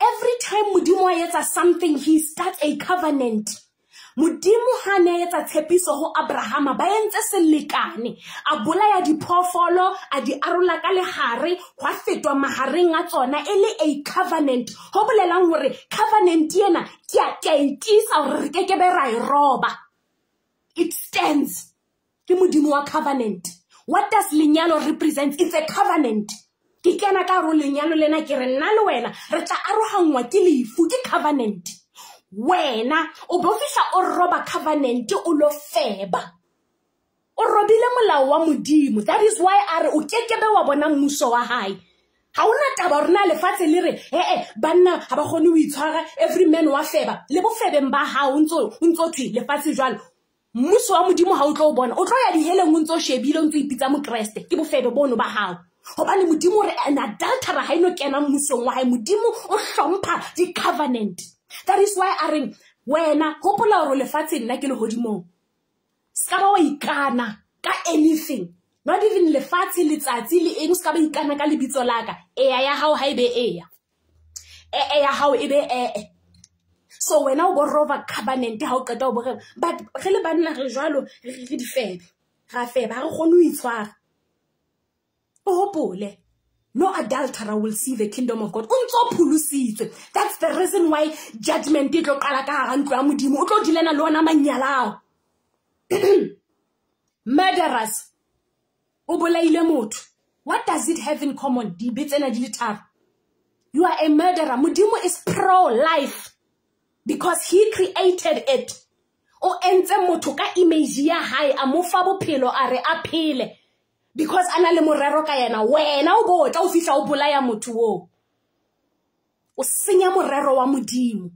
Every time mudimu ayeta something, he starts a covenant modimo ga ne etsa tshepiso go abrahama ba entse selekane. A bolaya diphoofolo a di arola ka legare go a fetwa magareng a tsona e le a covenant. Go bolelang gore covenant ena ke a itisa gore re kekebe ra e roba. It stands. Ke modimo wa covenant. What does lenyalo represent? It's a covenant. Ke kena ka ro lenyalo lena ke re nna le wena re tla aroganngwa ke lefu ke covenant wena o bo fihla o roba covenant o lo feba. O robile molao wa modimo. That is why a re o kekebe wa bona mmuso wa hae. Ga ona taba rona lefatshe le re ee banna ga ba kgone o itshwara every man wa feba. Le bofebeng ba gago o ntse thwe lefatshe jalo mmuso wa modimo ga o tlo o bona. O tlo ya diheleng o ntse o shebile o ntse o ipitsa mokeresete. Ke bofebe bono ba gago gobane modimo re an adultera ga eno kena mmusong wa gae modimo o hlompha di-covenant that is why a reng wena gopola gore lefatshe nna ke legodimong se ka ba wa ikana ka anything. Not even lefatshe letsatsi le eng se ka ba ikana ka lebitso laka eya ya gago ga e be eya. Ee ya gago e be so wena o bo roba covenant ga o qeta o but ge le banna re jalo re difebe ga febe. Ga re kgone o itshwara no adulterer will see the kingdom of God. That's the reason why judgment did look (clears throat) Murderers. What does it have in common? You are a murderer. Mudimu is pro-life because he created it. O entse motho ka image ya hae a mo fa bophelo a because a na le morero ka yena wena o botla o fihla o bolaya motho oo. O senya morero wa modimo.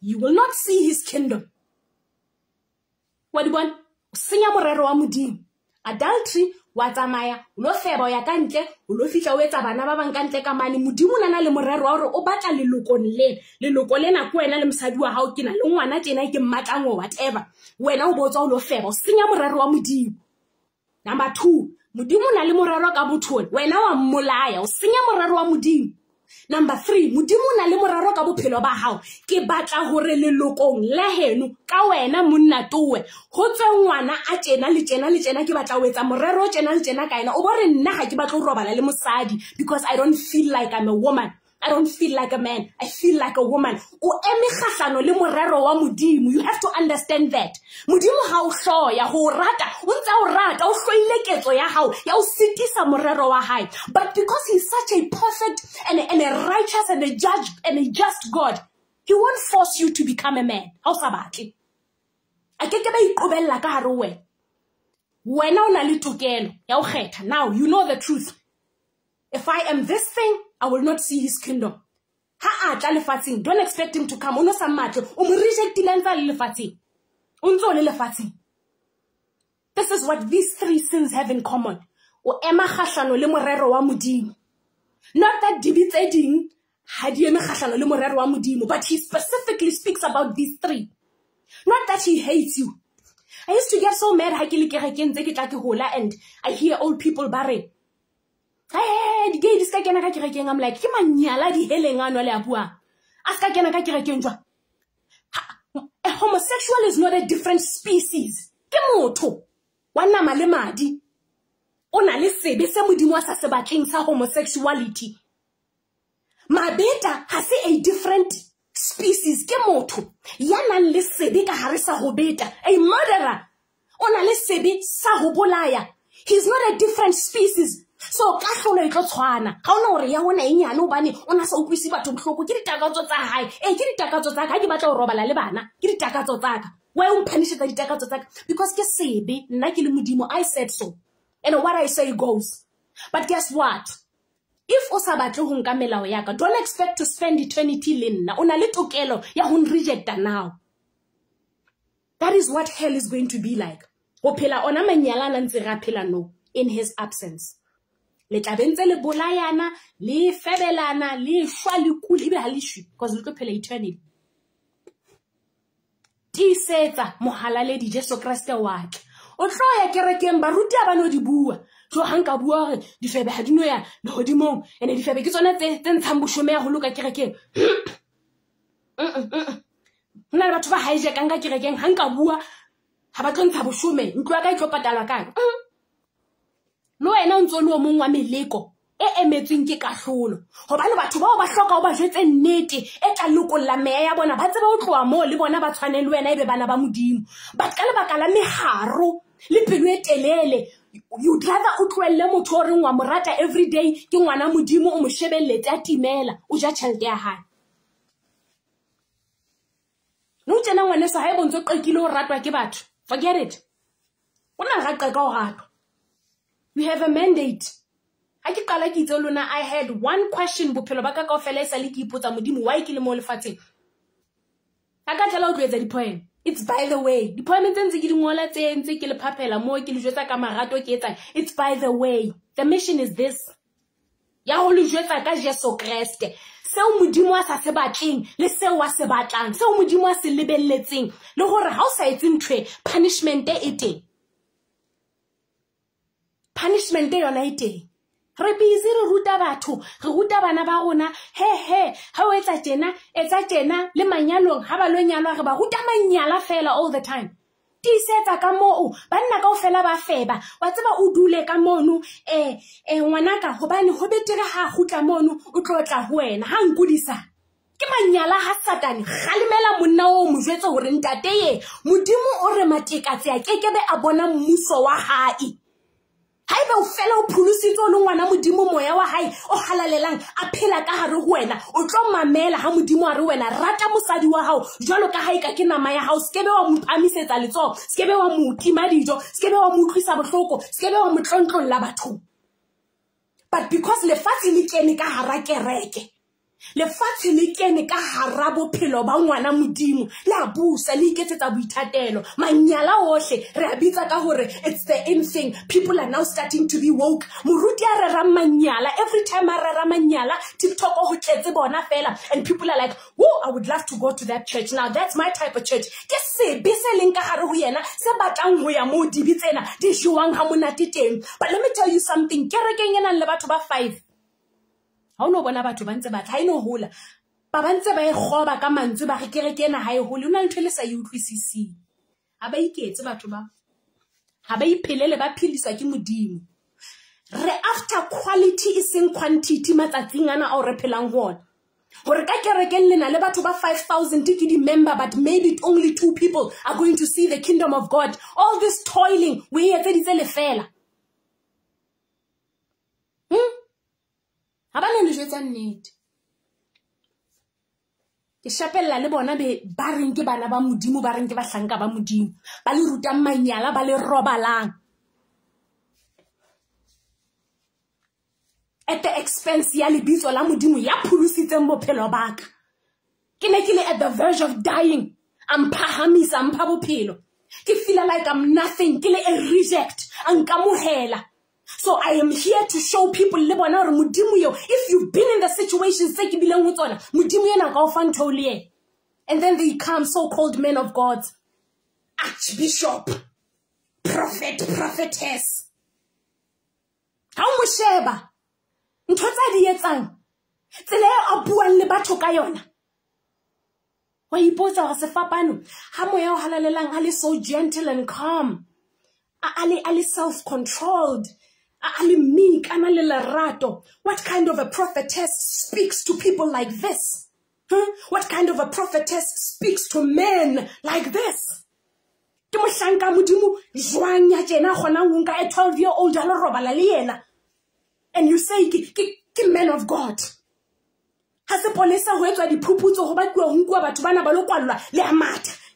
You will not see his kingdom. Wa di bona? O senya morero wa modimo. Adultery wa tsamaya o lo feba o ya ka ntle o lo fitlha o etsa bana ba bang ka ntle ka mane. Modimo o na le morero wa gore o batla lelokong lena leloko lena ke wena le mosadi wa gago ke na le ngwana tena ke mmatlango whatever. Wena o botswa o lo feba o senya morero wa modimo. Number two modimo na le morero ka bothone wena wa mmolaya o senya morero wa modimo. Number three modimo na le morero ka bophelo ba gago ke batla gore lelokong la heno ka wena monna towe go tswe ngwana a tjena le tjena le tjena ke batla o etsa morero o tjena le tjena ka ena o bo re nna ga ke batla o robala le mosadi because i don't feel like i'm a woman I don't feel like a man. I feel like a woman. O eme kgahlano le morero wa modimo. You have to understand that. Modimo ha o hloya ho rata, o ntse o rata, o hloile ketso ya hao, ya o sitisa morero wa hae. But because he's such a perfect and a, and a righteous and a judge and a just God, he won't force you to become a man. Ha o sa batle. A ke ke ba iqobella ka hare wena. Wena o na le tokelo ya ho kgetha. Now you know the truth. If I am this thing, I will not see his kingdom. Ha a don't expect him to come. O no sa matle, o mo rejectile ntse le. This is what these three sins have in common. O ema kgahlano le morero wa modimo. Not that dibi tse ha di eme kgahlano le morero wa modimo, but he specifically speaks about these three. Not that he hates you. I used to get so mad ha ke le kerekeng tse ke tla ke hola and I hear old people ba hey di-gay di se ka kena ka kerekeng am like ke manyala di heleng ano le a buang a se kena ka kerekeng jwa? A homosexual is not a different species. Ke motho wa nama le madi. O na le sebe se modimo a sa se batleng sa homosexuality. Mabeta ga se a different species. Ke motho ya nang le sebe ka gare sa go beta. A murderer. O na le sebe sa go bolaya. He's not a different species so ka tlholo e tlo tshwana. Ga ona gore ya ona e nyane obane o na sa utlwise batho botlhoko ke ditakatso tsa gae ee ke ditakatso tsaka ga ke batla go robala le bana. Ke ditakatso tsaka wy o mphanišetsa ditakatso tsaka because ke sebe. Nna ke le modimo. I said so. And what i say goes. But guess what? If o sa batle go nka melao yaka don't expect to spend eternity le nna. O na le tokelo ya go nrejecta now. That is what hell is going to be like. Go phela ona manyalana ntse re a phela no in his absence le tla bentse le bolayana le febelana le swa le kule ebe ga le because le tlo phela eternity tiisetsa mogalaledi jesu kreste watla o tlo ya kerekeng baruti a ba no di bua. Jo ga nka bua gore difebe ga di no ya legodimong and-e difebe ke tsone tse ntshang bosome ya golo ka kerekeng. Go na le batho ba hijackang ka kerekeng ga nka bua ga ba tlo ntsha bosome ntlo ya ka e tlo patalwa kang le wena o ntse o le o mongwe wa meleko e emetsweng ke katlholo gobane batho bao ba tlhoka o ba jetse nnete e tla lokolola meya ya bona. Ba tseba o tloa moo le bona ba tshwane le wena e be bana ba modimo. But ka lebaka la megaro le pelo e telele. You'd rather o tloelele motho o reng wa mo rata every day ke ngwana modimo o mo shebeleletse a timela o ja tšhelete ya gae le o tsena ngwaneso ga e bontse o qekile go ratwa ke batho. Forget it. O na ga qeka o ratwa you have a mandate. Ga ke qala ke itse lona i had one question bophelo ba ka kao fela e sa le ke ipotsa modimo why ke le mo lefatsheng. Ga ka tlhela o tlo etsa dipoem. It's by the way. Dipoeme tse ntse ke dingola tse ntse ke le phaphela moo ke le jwetsa ka marato ke etsang. It's by the way. The mission is this. Ya go le jwetsa ka jesu kreste. Seo modimo a sa se batleng le seo a se batlang. Seo modimo a se lebelletseng le gore ga o sa etse nthwe punishment e teng punishment yona e teng? Re busy re ruta batho re ruta bana ba rona. He he ga o etsa tjena etsa tjena le manyalong ga ba lo nyalwa re ba ruta manyala fela all the time. Tiisetsa ka moo banna kao fela ba feba. Wa tseba o dule ka mono um um ngwanaka gobane go betere ga gutla mono o tlo tla go wena ga nkodisa. Ke manyala ga satane galemela monna o mo jwetse gore ntate ye modimo o re matekatse a kekebe a bona mmuso wa gae ga ebe o fela o pholositse o le ngwana modimo moya wa gae o galalelang a phela ka gare go wena o tlo mamela ga modimo a re wena rata mosadi wa gago jalo ka gae ka ke nama ya gago sekebe wa mo phamisetsa letsogo sekebe wa mo tima dijo sekebe wa mo utlwisa botlhoko sekebe wa mo tlontlolola bathong but because lefatshe le kene ka gara kereke le kene ka gara bophelo ba ngwana modimo le busa le iketsetsa boithatelo. Manyala otlhe re a ka gore it's the in thing. People are now starting to be woke. Moruti a rerang manyala every time a rera manyala tiktok go tletse bona fela and people are like whoa i would love to go to that church. Now that's my type of church. Ke sebe se leng ka gare go yena se batlang go ya moo dibi tsena di jewang ga monate teng. But let me tell you something kerekeng e nang le batho ba five ga o ne o bona batho ba ntse batla ga e ne gola ba ba ntse ba e goba ka mantswe ba re kereke ena ga e gole o na ntho e le sa e utlwisiseng ga ba iketse batho ba. Ga ba iphelele ba pheliswa ke modimo. Re after quality e seng quantity matsatsing ana ao re phelang go ona. Gore ka kerekeng lena le batho ba 5000 ke di-member but maybe only two people are going to see the kingdom of god. All this toiling o e etseditse lefela ga le jwetsa nnete. Ke shapelela le bona ba reng ke bana ba modimo ba reng ke bahlanka ba modimo. Ba le rutang manyala ba le robalang. At the expense ya lebitso la modimo ya pholositseng bophelo baka ke ne ke le at the verge of dying. Mphahamisa mpha bophelo. Ke feela like i'm nothing. Ke le a reject. A nkamogela so i am here to show people le bona gore modimo yo if you've been in the situations tse ke bileng go tsona modimo yena ka o fa ntho le ene and then they come so called men of god. Archbishop prophet prophetess. Ga o mo sheba ntho tse di etsang tsela eo a buang le batho ka yona. Wa ipotsa gore sefapano ga moya o halalelang a le so gentle and calm a le self-controlled a le meek a what kind of a prophetess speaks to people like this? Huh? what kind of a prophetess speaks to men like this? Ke mohlanka modimo jwang ya tjena a nka a 12 year old a yena. And you say ke, ke, ke man of god. Ga sepolesa go etswa diphuputso go batliwa go nkuwa batho bana ba le kwallwa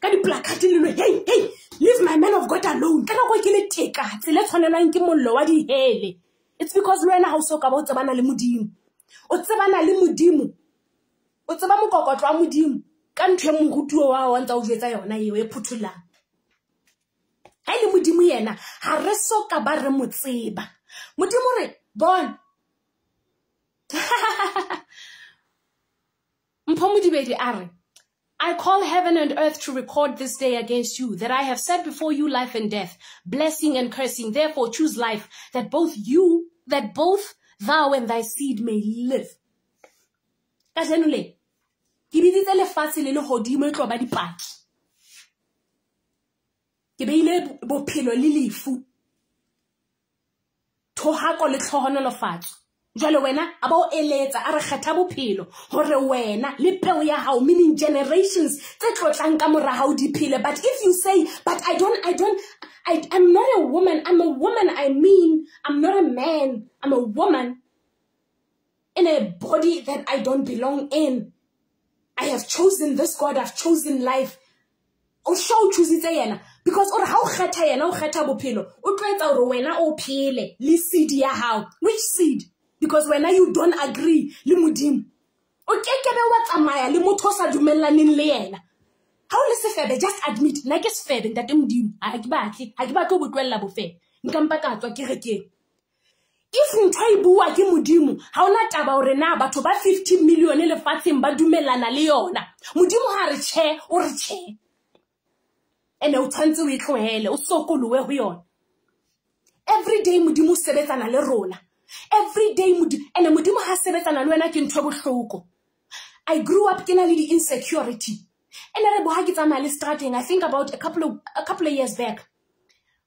ka diplacate le lwe hey hey leave my man of god alone. Ka nako ke le teka tsele tshwanelwang ke mollo wa dihele. It's because le wena ga o se o ka ba o tsebana le modimo. O tsebana le modimo. O tseba mokokotlo wa modimo. Ka ntho e morutuo wa wa ntsa o jetsa yona eo e phuthulang. Ga e le modimo yena ga re so ka ba re mo tseba. Modimo re bona (laughs) mpho modibedi a re I call heaven and earth to record this day against you, that I have set before you life and death, blessing and cursing. Therefore choose life, that both you, that both thou and thy seed may live. Ka le tlhohonolofatso. Jwale wena a ba o eletsa a re kgetha bophelo gore wena le peo ya gago meaning generations tse tlotlang ka mora gago di phele. But if you say but i don't i don't I, i'm not a woman i'm a woman i mean i'm not a man i'm a woman in a body that i don't belong in. I have chosen this god i've chosen life. O sure o choositse yena because ore ga o kgetha yena o kgetha bophelo o tlo etsa gore wena o phele le seed ya gago which seed because wena you don't agree le modimo o kekebe wa tsamaya le motho o sa dumellaneng le yena. Ga o le sefebe just admit nna ke sefebe ntate modimo ga ke batle ga ke batle o botlwelela bofebe. Nkampa ka tswa ke rekeng if ntho e bua ke modimo ga ona taba gore na batho ba 50 million lefatsheng ba dumelana le yona. Modimo ga re tšhe o re tšhe and o tshwanetse o e tlogele o sokolowe go yona. Every day modimo o sebetsana le rona every day and i grew up ke na le di-insecurity. And i think about a couple of, a couple of years back.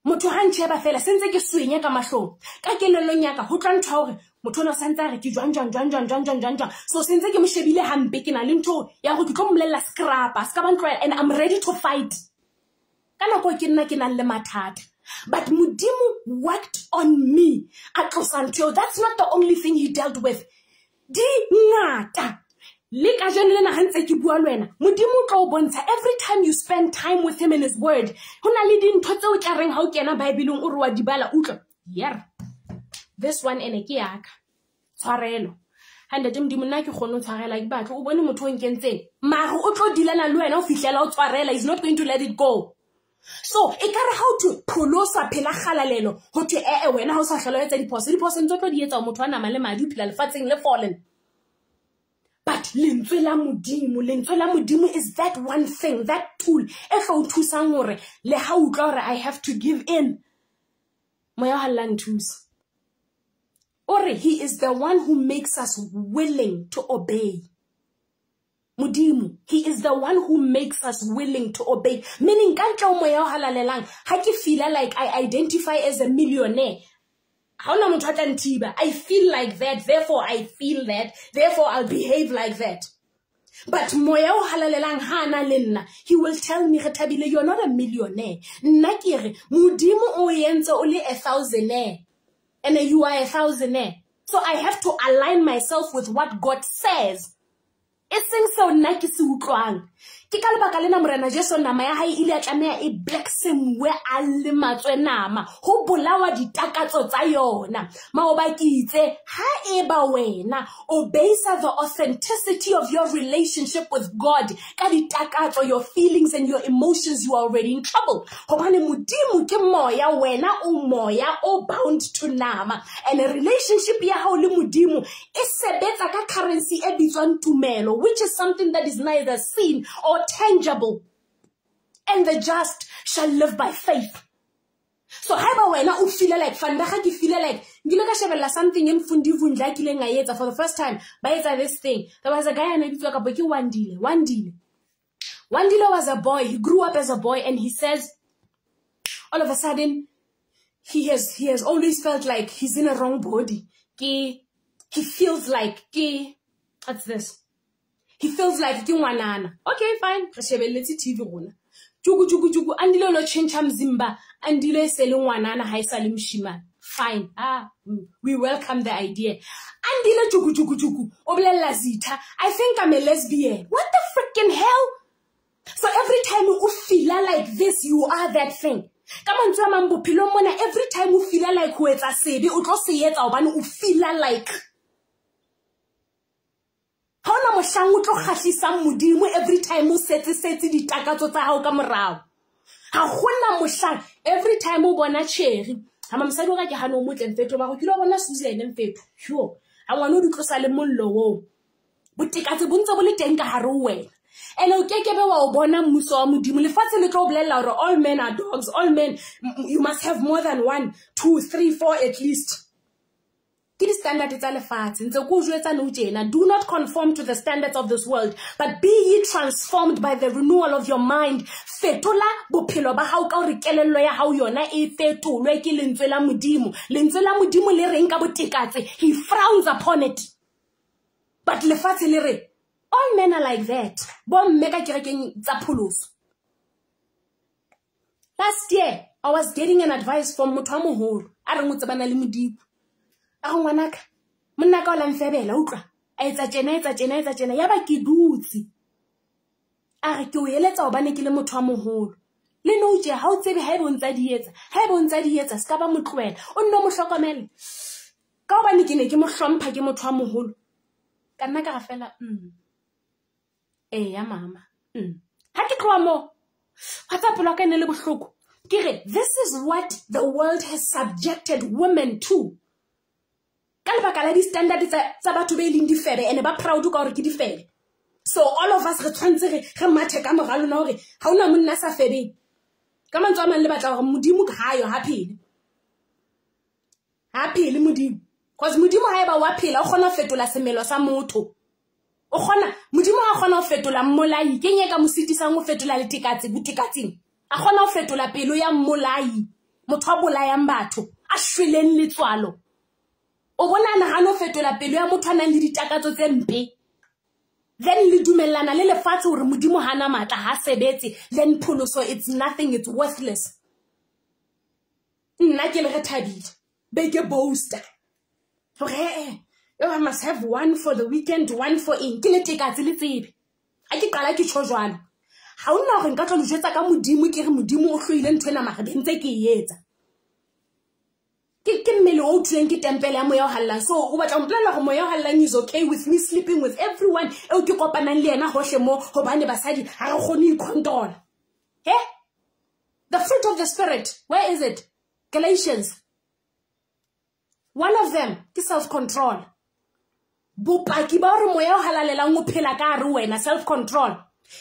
Motho ha ntšheba fela sentse ke swenya ka mahlong. Ka kelellong yaka go motho a re ke jwang jwang jwang jwang jwang jwang jwang so sentse ke mo shebile hampe ke na le ntho ya ke se and i'm ready to fight. Ke nna ke le mathata But Mudimu worked on me. Atlosanto, that's not the only thing he dealt with. Di ngata. Le ka jeno lena ke. Modimo tlo bontsha every time you spend time with him in his word. Ha kena dibala utlo. Yer. This one ene ke yaka. Tshwarelo. hande te modimo nna ke kgone ho tshwarela ke batho o bone motho o nkentseng mare is not going to let it go so e ka re ga o thwe pholosa phela galalelo go thwe ee wena ga o sa tlholo etsa diphoso. Diphoso ntse o tlo di etsa motho a nama le madi o phela lefatsheng le fallen. But lentswe la modimo lentswe la modimo is that one thing that tool e tlo o thusang gore le ga utlwa gore i have to give in. Moya o galela nthusa. Ore he is the one who makes us willing to obey Mudimu, he is the one who makes us willing to obey. Meaning, kantle moya o halalelang, ha ke feel like I identify as a millionaire. Ha ona motho a. I feel like that, therefore I feel that, therefore I'll behave like that. But moya o halalelang ha na le he will tell me, Retabile, you're not a millionaire. Nna ke re, Mudimu o entse o le a thousandaire. And you are a thousandaire. So I have to align myself with what God says. E seng seo nna ke se utlwang ke ka lebaka lena morena jesu nama ya hae ile a tlameha e black a lematswe nama. Go bolawa ditakatso tsa yona. Maoba ke e ba wena o the authenticity of your relationship with god ka ditakatso your feelings and your emotions you are already in trouble. Modimo ke moya wena o moya o bound to nama. And a relationship ya le modimo e sebetsa ka currency e bitswang tumelo which is something that is neither seen or tangible. And the just shall live by faith. so ha eba wena o feela like fandaga ke feela like nkile ka shebelela something e Mfundi Vundla a kileng a etsa for the first time ba this thing there was a guy and a neditswa kapo ke wandile wandile wandile was a boy he grew up as a boy and he says all of a sudden he has he has always felt like he's in a wrong body ke he feels like ke what's this he feels like ke ngwanana. Okay fine. Re shebelletse tv rona. Juku juku juku andile lo change mzimba. Andile se le ngwanana ha isa le moshimane fine. Ah we welcome the idea. Andile juku juku juku o bolella zitha. I think i'm a lesbian. What the freaking hell? So every time o feel like this you are that thing. Ka mantswe a mang bophelong mona every time o feel like ho etsa sebe o tlo se etsa hobane o feel like ha ona mohlang o tlo kgahlisang modimo every time o setse-setse ditakatso tsa hao ka morao. Ga gona mohlang every time o bona cherry gama mosadi o ka ke gane o motle mfeto ba go kile o yo ga ngwane o di tlosa le mollo oo botekatse bo ntse bo le teng and o kekebe wa o bona mmuso wa modimo. Lefatshe le tlo o all men are dogs all men you must have more than one two three four at least ke di-standard tsa lefatshe ntse ko jwetsa nou tjena. Do not conform to the standards of this world but be ye transformed by the renewal of your mind. Fetola bophelo ba hao ka gore kelello ya hao yona e fetolwe ke lentswe la modimo. Lentswe la modimo le reng ka botekatse? He frowns upon it. But lefatshe le re all men are like that. Bomme ka kerekeng tsa pholoso. Last year i was getting an advice from motho wa moholo a reng o tsebana le modipo a ngwanaka. Monna ka o lamfebela utlwa. A etsa tjena etsa tjena etsa tjena. Ya ba ke dutse. A re ke o eletsa ke le motho wa moholo. Le ga o tsebe ga etsa ga etsa se ka ba o nne mo tlhokomele ka ke ne ke ke motho wa moholo. Ka nna ka ga fela mm. eya mama. Mm. ga ke tloa mo ga tsa ka e ne le botlhoko ke re this is what the world has subjected women to ka lebaka la di-standard tsa batho be e leng difebe and-e ba proud ka gore ke difebe. So all of us re tshwanetse re re mathe ka mora lona gore ga ona monna sa febeng. Ka mantswe a mangwe le batla gore modimo gayo ga phele ga phele modimo. Cause modimo ga e ba oa phela o kgona go fetola semelo sa motho. O kgona modimo a kgona go fetola mmolai ke nye ka mo setisang go fetola letekatse botekatseng a kgona go fetola pelo ya mmolai motho a bolayang batho a shweleng letswalo o bona nagane o fetola pelo ya motho a nang le ditakatso tse mpe? Then le dumellana le lefatshe gore modimo gana maatla ga sebetse. Then pholoso it's nothing it's worthless. Nna ke le re thabile. Be ke boaster gore ee I must have one for the weekend one for eng? Ke le tekatse le tsebe. Ga ke qala ke tsho jalo ga o nna gore nka tlo le jetsa ka modimo ke re modimo o tloile ntho ena mare bentse ke e etsa ke mmele o thuleng ke tempele ya moya o hallang. So o batla mpolelela gore moya o hallang is okay with me sleeping with everyone eo ke kopanang le ena gotlhe mo gobane basadi ga re kgone icontrola he? The fruit of the spirit where is it? Galatians. One of them ke self control bopaki ba gore moya o halalelang o phela ka gare wena self control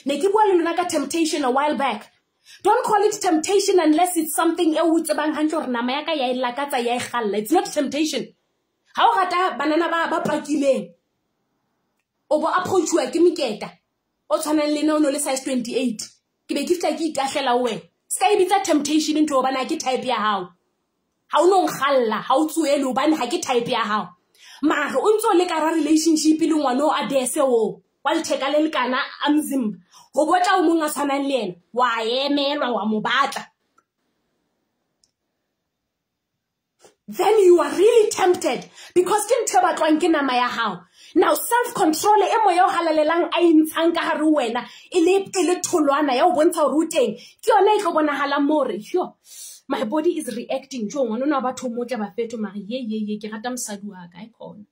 ne ke bua le lona ka temptation a while back don't call it temptation unless it's something eo o tsebang gantle gore nama ya ka ya e lakatsa ya e galela it's not temptation. Ga o rata banana ba ba pakileng o bo approachiwa ke meketa o tshwanang le ne o ne le size 28 ke be ke fitla ke itaglela wena. Se ka e bitsa temptation ntho obane ga ke type ya gago ga o no nkgalela ga o tsoele obane ga ke type ya gago mare o ntse o le kara relationship le ngwane o a dese o wa letheka le lekana a mzimba go botla o mongwe a tshwanang le ena. Wa emelwa wa mo batla. Then you are really tempted because ke ntho e batlwang ke nama ya gago now self control e moya o galalelang a intshang ka gare wena e le e tholwana ya o bontsha gore o teng. Ke yone e tlo bonagalang mo gore yo my body is reacting. Jo ngwane ona wa batho motle ba feto ye ye ye ke rata mosadi wa ka e khona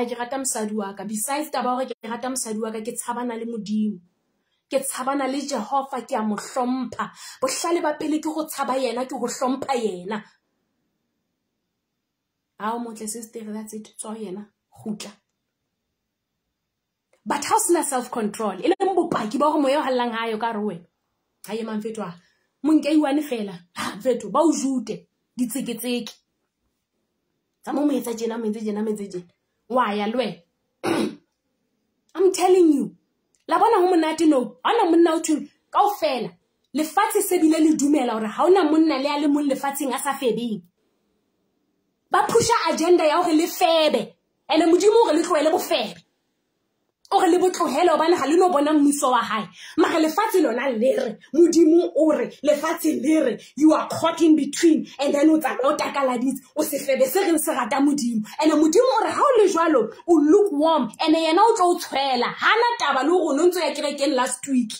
a ke rata mosadi wa ka. Besides taba gore ke rata mosadi wa ka ke tshabana le modimo. Ke tshabana le jehova ke a mo hlompha. Bohlale ba pele ke go tshaba yena ke go hlompha yena. Ao motle sister that's it. Yena gutla but ha o sena self control e leng bopaki ba gore moya o hallang gayo ka re wena. Ga ye mangfetwa monkei iwane fela. Feto ba o jute. Ditseketseke. Tsa mo mo etsa moetse jena moetse tjena mo etse tjena wa ya le (clears throat) wena i'm telling you. La bona ho monate no ha ona monna o thule kaofela. Lefatshe se bile le dumela hore ha ona monna le a le mong lefatsheng a sa ba phusha agenda ya hore le febe. Ene modimo hore le tlohele bofebe o re le botlogele obane ga le no bona mmuso wa gae mara lefatshe lona le re modimo o re lefatshe le re you are caught in between. And then o tsamaya o takaladitse o se febe se reng se rata modimo. And modimo o re ga o le jwalo o look warm and yena o tlo o tshwela. Gana taba le gore o ne ntse ya kerekeng last week?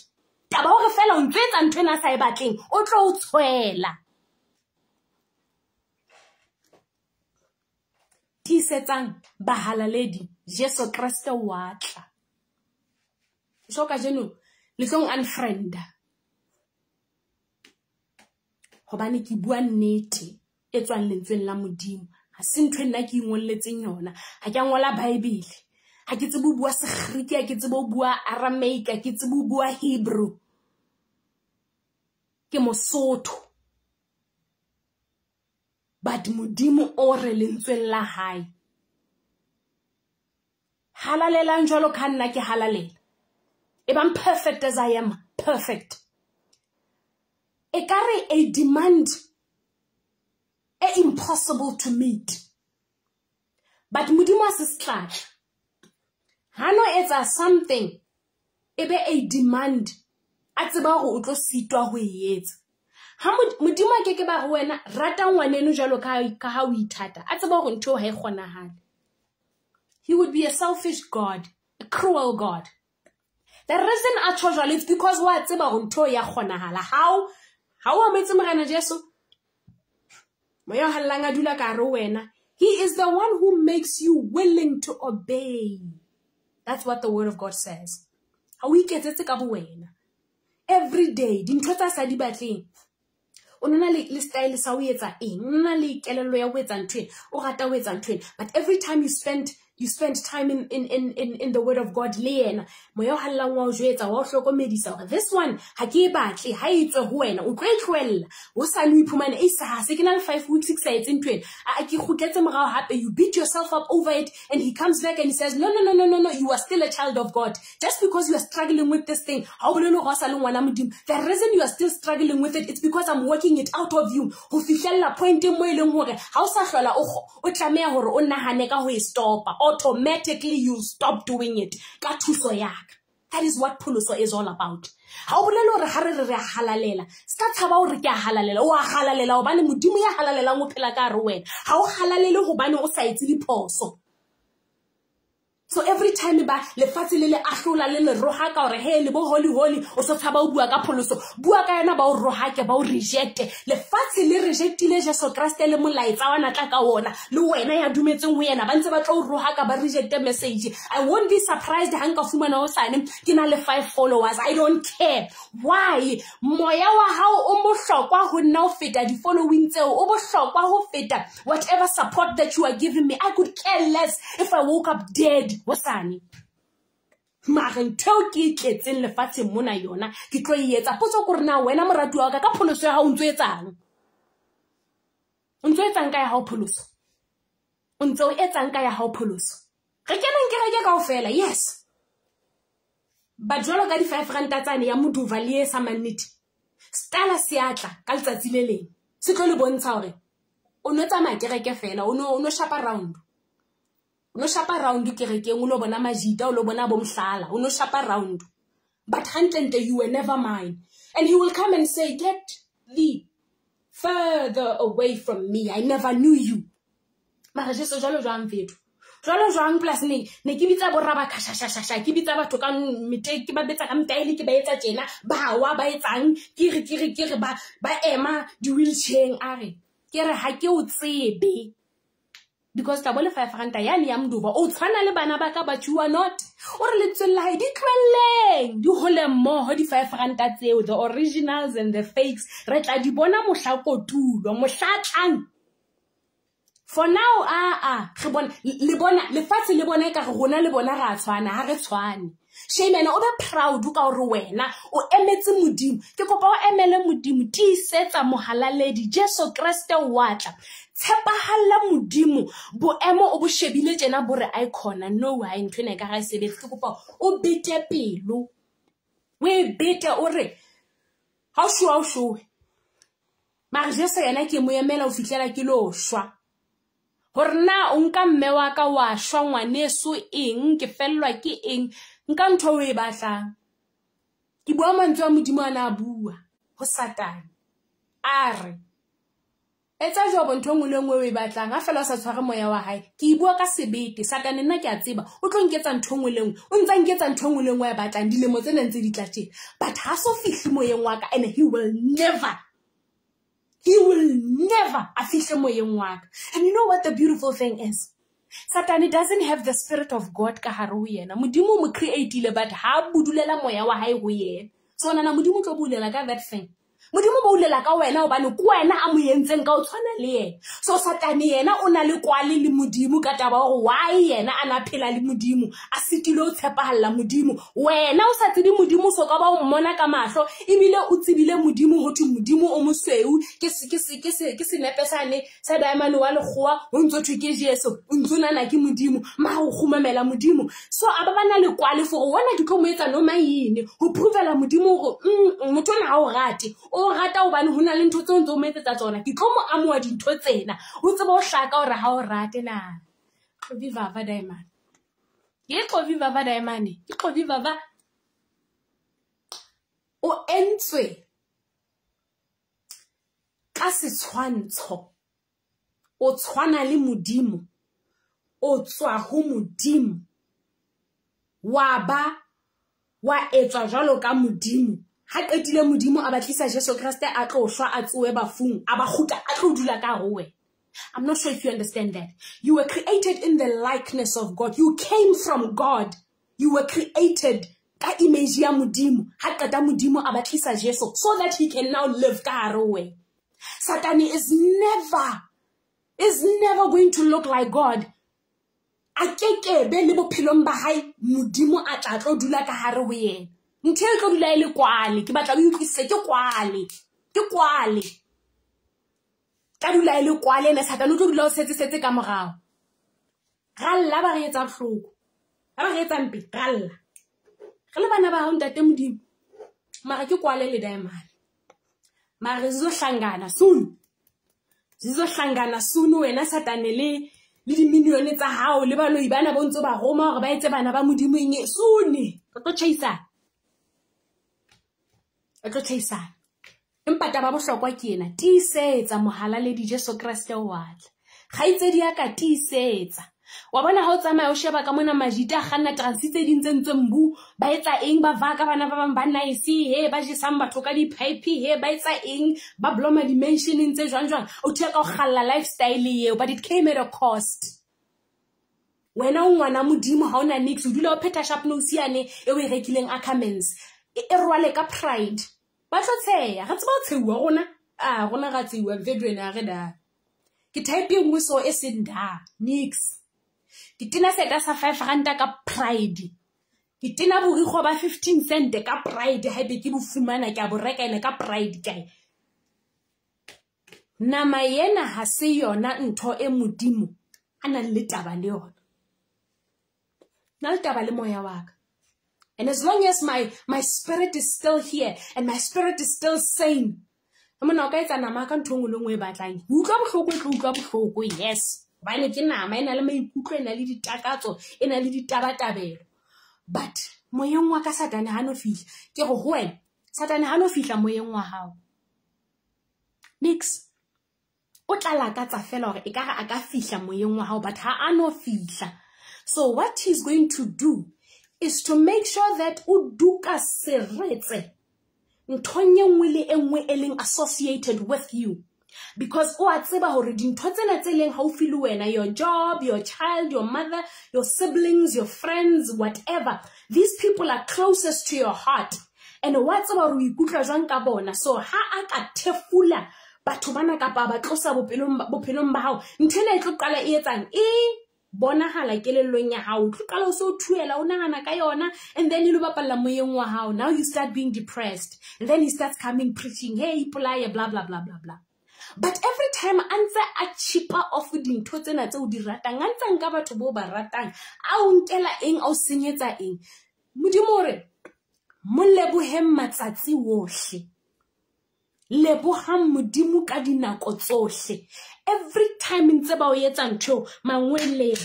Taba gore fela o ntse etsa ntho ena sa e batleng o tlo o tshwela. Tiisetsang bahalaledi jesu kreste wa tla. So ka jeno le tlong unfrienda. Gobane ke bua nnete e tswang lentsweng la modimo. Ga se ntho e nna ke ingwelletseng yona. Ga ke a ngwala baebele ga ke tsebe o bua segriki ga ke tsebe o bua aramaic ke tsebe o bua hebrew. Ke mosotho. But modimo o re lentsweng la hae. Halalelang jalo ka nna ke halalela if I'm perfect as I am, perfect. E kare a demand e impossible to meet. But modimo se setlatla. Hano etsa something e be a demand a tseba gore o tlo sitwa go e etsa. Ha modimo a keke ba go wena rata ngwaneno jalo ka ha o ithata. A tseba gore ntho ha e kgonahale. He would be a selfish God, a cruel God. The reason a jwalo is because wa tseba gore ntho ya kgonahala. How? Ha o ametse morena Jesu? Moya hallang a dula ka re wena. He is the one who makes you willing to obey. That's what the word of God says. Ha o iketsetse ka bo wena. Every day, dintho tsa sa di batleng. o nona le, le style sa o etsa eng o nona le kelello ya ho etsa ntho o rata ho etsa ntho but every time you spend you spend time in, in, in, in, in the word of god le yena. Moya o hallang wa o jwetsa wa o hlokomedisa this one ha ke e batle ha e tswe ho wena o tlo e tlohella. Ho sane o iphumane e sa se ke na le five weeks ke sa etse ntho ena. A ke kgutletse morao hape you beat yourself up over it and he comes back and he says no no no no no no you are still a child of god. Just because you are struggling with this thing ha o bolele hore sa le ngwana modimo. The reason you are still struggling with it it's because i'm working it out of you. Ho fihlella point mo e leng hore ha o sa hlola o tlameha hore o nahane ka ho e stopa automatically you stop doing it that is what pholoso is all about. Ha o bolele hore ha re re re a halalela se ka tshaba hore ke a halalela o a halalela hobane modimo ya halalelang o phela ka re wena. Ha o halalele hobane o sa etse diphoso so every time ba lefatshe le le ahlola le le roha ka gore he le bo holy holy. O so tshaba o bua ka pholoso. Bua ka yona ba o rohake ba o rejecte. Lefatshe le rejectile jesu kreste le molaetsa wa natla ka ona. Le wena ya dumetseng ho yena ba ntse ba tlo o rohaka ba rejecte message. I won't be surprised ha nka fumana o sane. Ke na le five followers. I don't care. Why? Moya wa hao o bohlokwa ho nna ho feta di-following tseo. O bohlokwa ho feta whatever support that you are giving me. I could care less if i woke up dead hosane. Mara ntho eo ke e tletseng lefatsheng mona yona ke tlo e etsa. Potso kore na wena morati wa ka ka pholoso ya gago ntse etsang? O ntse o etsang ka ya gago pholoso? O ntse o etsang ka ya gago pholoso? Re kenang ke reke kao fela yes. But jalo ka di-five ranta tsane ya moduva le e sa mannete stala seatla ka letsatsi le leng se tlo le bontsha gore o no tsamaya kereke fela o no shapa round no shapa round kerekeng o lo bona majita o lo bona bomhlala o no shapa round. But hantlentle you were never mine. And he will come and say get thee further away from me. I never knew you. Mara jeso jalo jwang fetho jwalo jwang plus ne ke bitsa boraba khashashashasha ke bitsa batho ka mete ke ba betsa ka mtaile ke ba etsa tjena. Ba wa ba etsang. Ke re ke re ke re ba ba ema di wheelchair a ke re ha ke o tsebe because tabo le five ranta yane ya moduba o tshwana le bana ba ka ba chewa not o re letsweng la hae di tlwelleng di hole mmogo di-five ranta tseo the originals and the fakes. Re tla di bona mohla kotulo mohla tlang. For now aa lefatshe le bona e ka re rona le bona re a tshwana ha re tshwane. Shame ene o be proud ka gore wena o emetse modimo. Ke kopa o emele modimo tiisetsa mohalaledi jesu kreste wa tla tshepahala modimo. Boemo o bo shebile tjena bore a ikgona no ha ntho ena e ka ga e sebetse. Ke kopa o bete pelo. O e bete o re ga o šoa o šoe mare jesu yena ke mo emela o fitlhela ke lo šwa gore na o nka mme wa ka wa šwa ngwaneso eng? Ke fellwa ke eng? Nka ntho o e batlang. Ke bua mantswe a modimo a na a bua. Go satane a re etsa jobo ntho nngwe le nngwe o e batlang. Ga fela sa tshware moya wa gae ke e ka sebete. Satane nna ke a tseba o tlo nketsa ntho le nngwe. O ntsa nketsa ntho le nngwe ya batlang. Dilemo tse neng di tlatšeng but ga so fitlhe moyeng wa ka and he will never he will never a fihle moyeng wa ka. And you know what the beautiful thing is? Satane doesn't have the spirit of god ka gare go yena. Modimo o mo creatile but ha budulela moya wa gae go yena. So nana modimo o tlo bulela ka that thing modimo ba ulela ka wena gobane ke wena a mo entseng ka o tshwana le yena. So satane yena o na le kwale le modimo ka taba gore wy yena a na phela le modimo? A setile o tshepagalela modimo. Wena o sa tsebe modimo so ka ba o mmona ka matlho ebile o tsebile modimo gothe modimo o mosweu. Ke senepe sane sa diamane wa lekgowa o ntse thwe ke jesu. O ntse o nana ke modimo. Maa o kgomamela modimo. So a ba ba na le kwale fore wona ke tlo mo etsa no maine go provela modimo gore motho o ne ga o rate. O rata gobane go na le ntho tse o ntse o metsetsa tsona. Ke tlo mo amoa dintho tsena. O tseba o tlhaka gore ga o rate na? Tlobivava diamane ke tlobivava diamane ke tlobivava o entswe ka setshwantsho. O tshwana le modimo. O tswa go modimo. Wa ba wa etswa jwalo ka modimo qetile modimo a batlisa jesu a tlo a bafung a ba a tlo dula ka i'm not sure if you understand that. You were created in the likeness of god. You came from god. You were created ka image ya modimo. Ha qeta modimo a batlisa jesu so that he can now live ka rowe satani is never is never going to look like god. A kekebe le bophelong ba hae modimo a tla tlo dula ka hare yena ntho e tlo dula e le kwale ke batla o utlwisise ke kwale ke kwale. Ka dula e le kwale ene satane o tlo dula o setse-setse ka morago ralla ba re etsa bohloko ba ba re etsa mpe ralla. Re le bana ba gao ntate modimo. Mara ke kwale le diamane mara zizohlangana soon. Zizohlangana soon wena satane le le dimilione tsa hao le baloi bana bo ntse ba roma gore ba etse bana ba modimo eng sone re tlo chaisana re tlo chaisana empa taba bohlokwa ke ena tiisetsa mohalaledi jesu kreste o atla kgaitsedi ya ka tiisetsa. Wa bona ga o tsamaya o sheba ka mona majita a kganna transi tse ding tse ntseng mbu ba etsa eng? Ba vaka bana ba bangwe ba nice he ba jesang batho ka di-pipe he ba etsa eng? Ba bloma dimensioneng tse jwang jwang? O thea ka go galela lifestyle eo but it came at a cost. Wena o ngwana modimo ga o na nix o dula o pheta sharpnose yane e o e rekileng acamens e rwale ka pride. Ba tlo tsheya ga tseba o tsheuwa gona a gona ga tseiwa vedrene a re da ke type e nngwe so e seng da nix ke tena seta sa five ranta ka pride. Ke tena borikgwa ba fifteen cent ka pride haebe ke bo fumana ke a bo reka ene ka pride kae? Nama yena ha se yona ntho e modimo a nang le taba le yona. Na le taba le moya wa ka and as long as my my spirit is still here and my spirit is still sane mona o ka etsa nama ka ntho nngwe le e e bohloko yes. Gobane ke na le maikutlo e na le ditakatso na le but moyeng wa ka satane ga no fitlha ke go go wena satane ga no fitlha moyeng wa gago nix o tla lakatsa fela gore e ka re a ka fitlha moyeng wa gago but ga a no fitlha so what he's going to do is to make sure that o duka seretse nthong e nngwe associated with you. Because o tseba gore dintho tsena tse gaufi le wena your job your child your mother your siblings your friends whatever these people are closest to your heart. And wa tseba gore o ikutlwa jwang ka bona. So ha a ka thefula batho bana kapa ba tlosa bophelong ba gago ntho ena e tlo qala e etsang e bonagala kelellong ya gago tlo kala o se o thuela o nagana ka yona and then e lo bapalela moyeng wa gago now you start being depressed and then he starts coming preaching hey ipolaye bla bla bla bla bla but every time a ntse a chipa off dintho tsena tse o di ratang a ntse nka batho bo ba ratang a o nkela eng a o senyetsa eng? Modimo ore mo lebogeng matsatsi otlhe lebogang modimo ka dinako tsotlhe every time ntse ba o etsa ntho mangweleng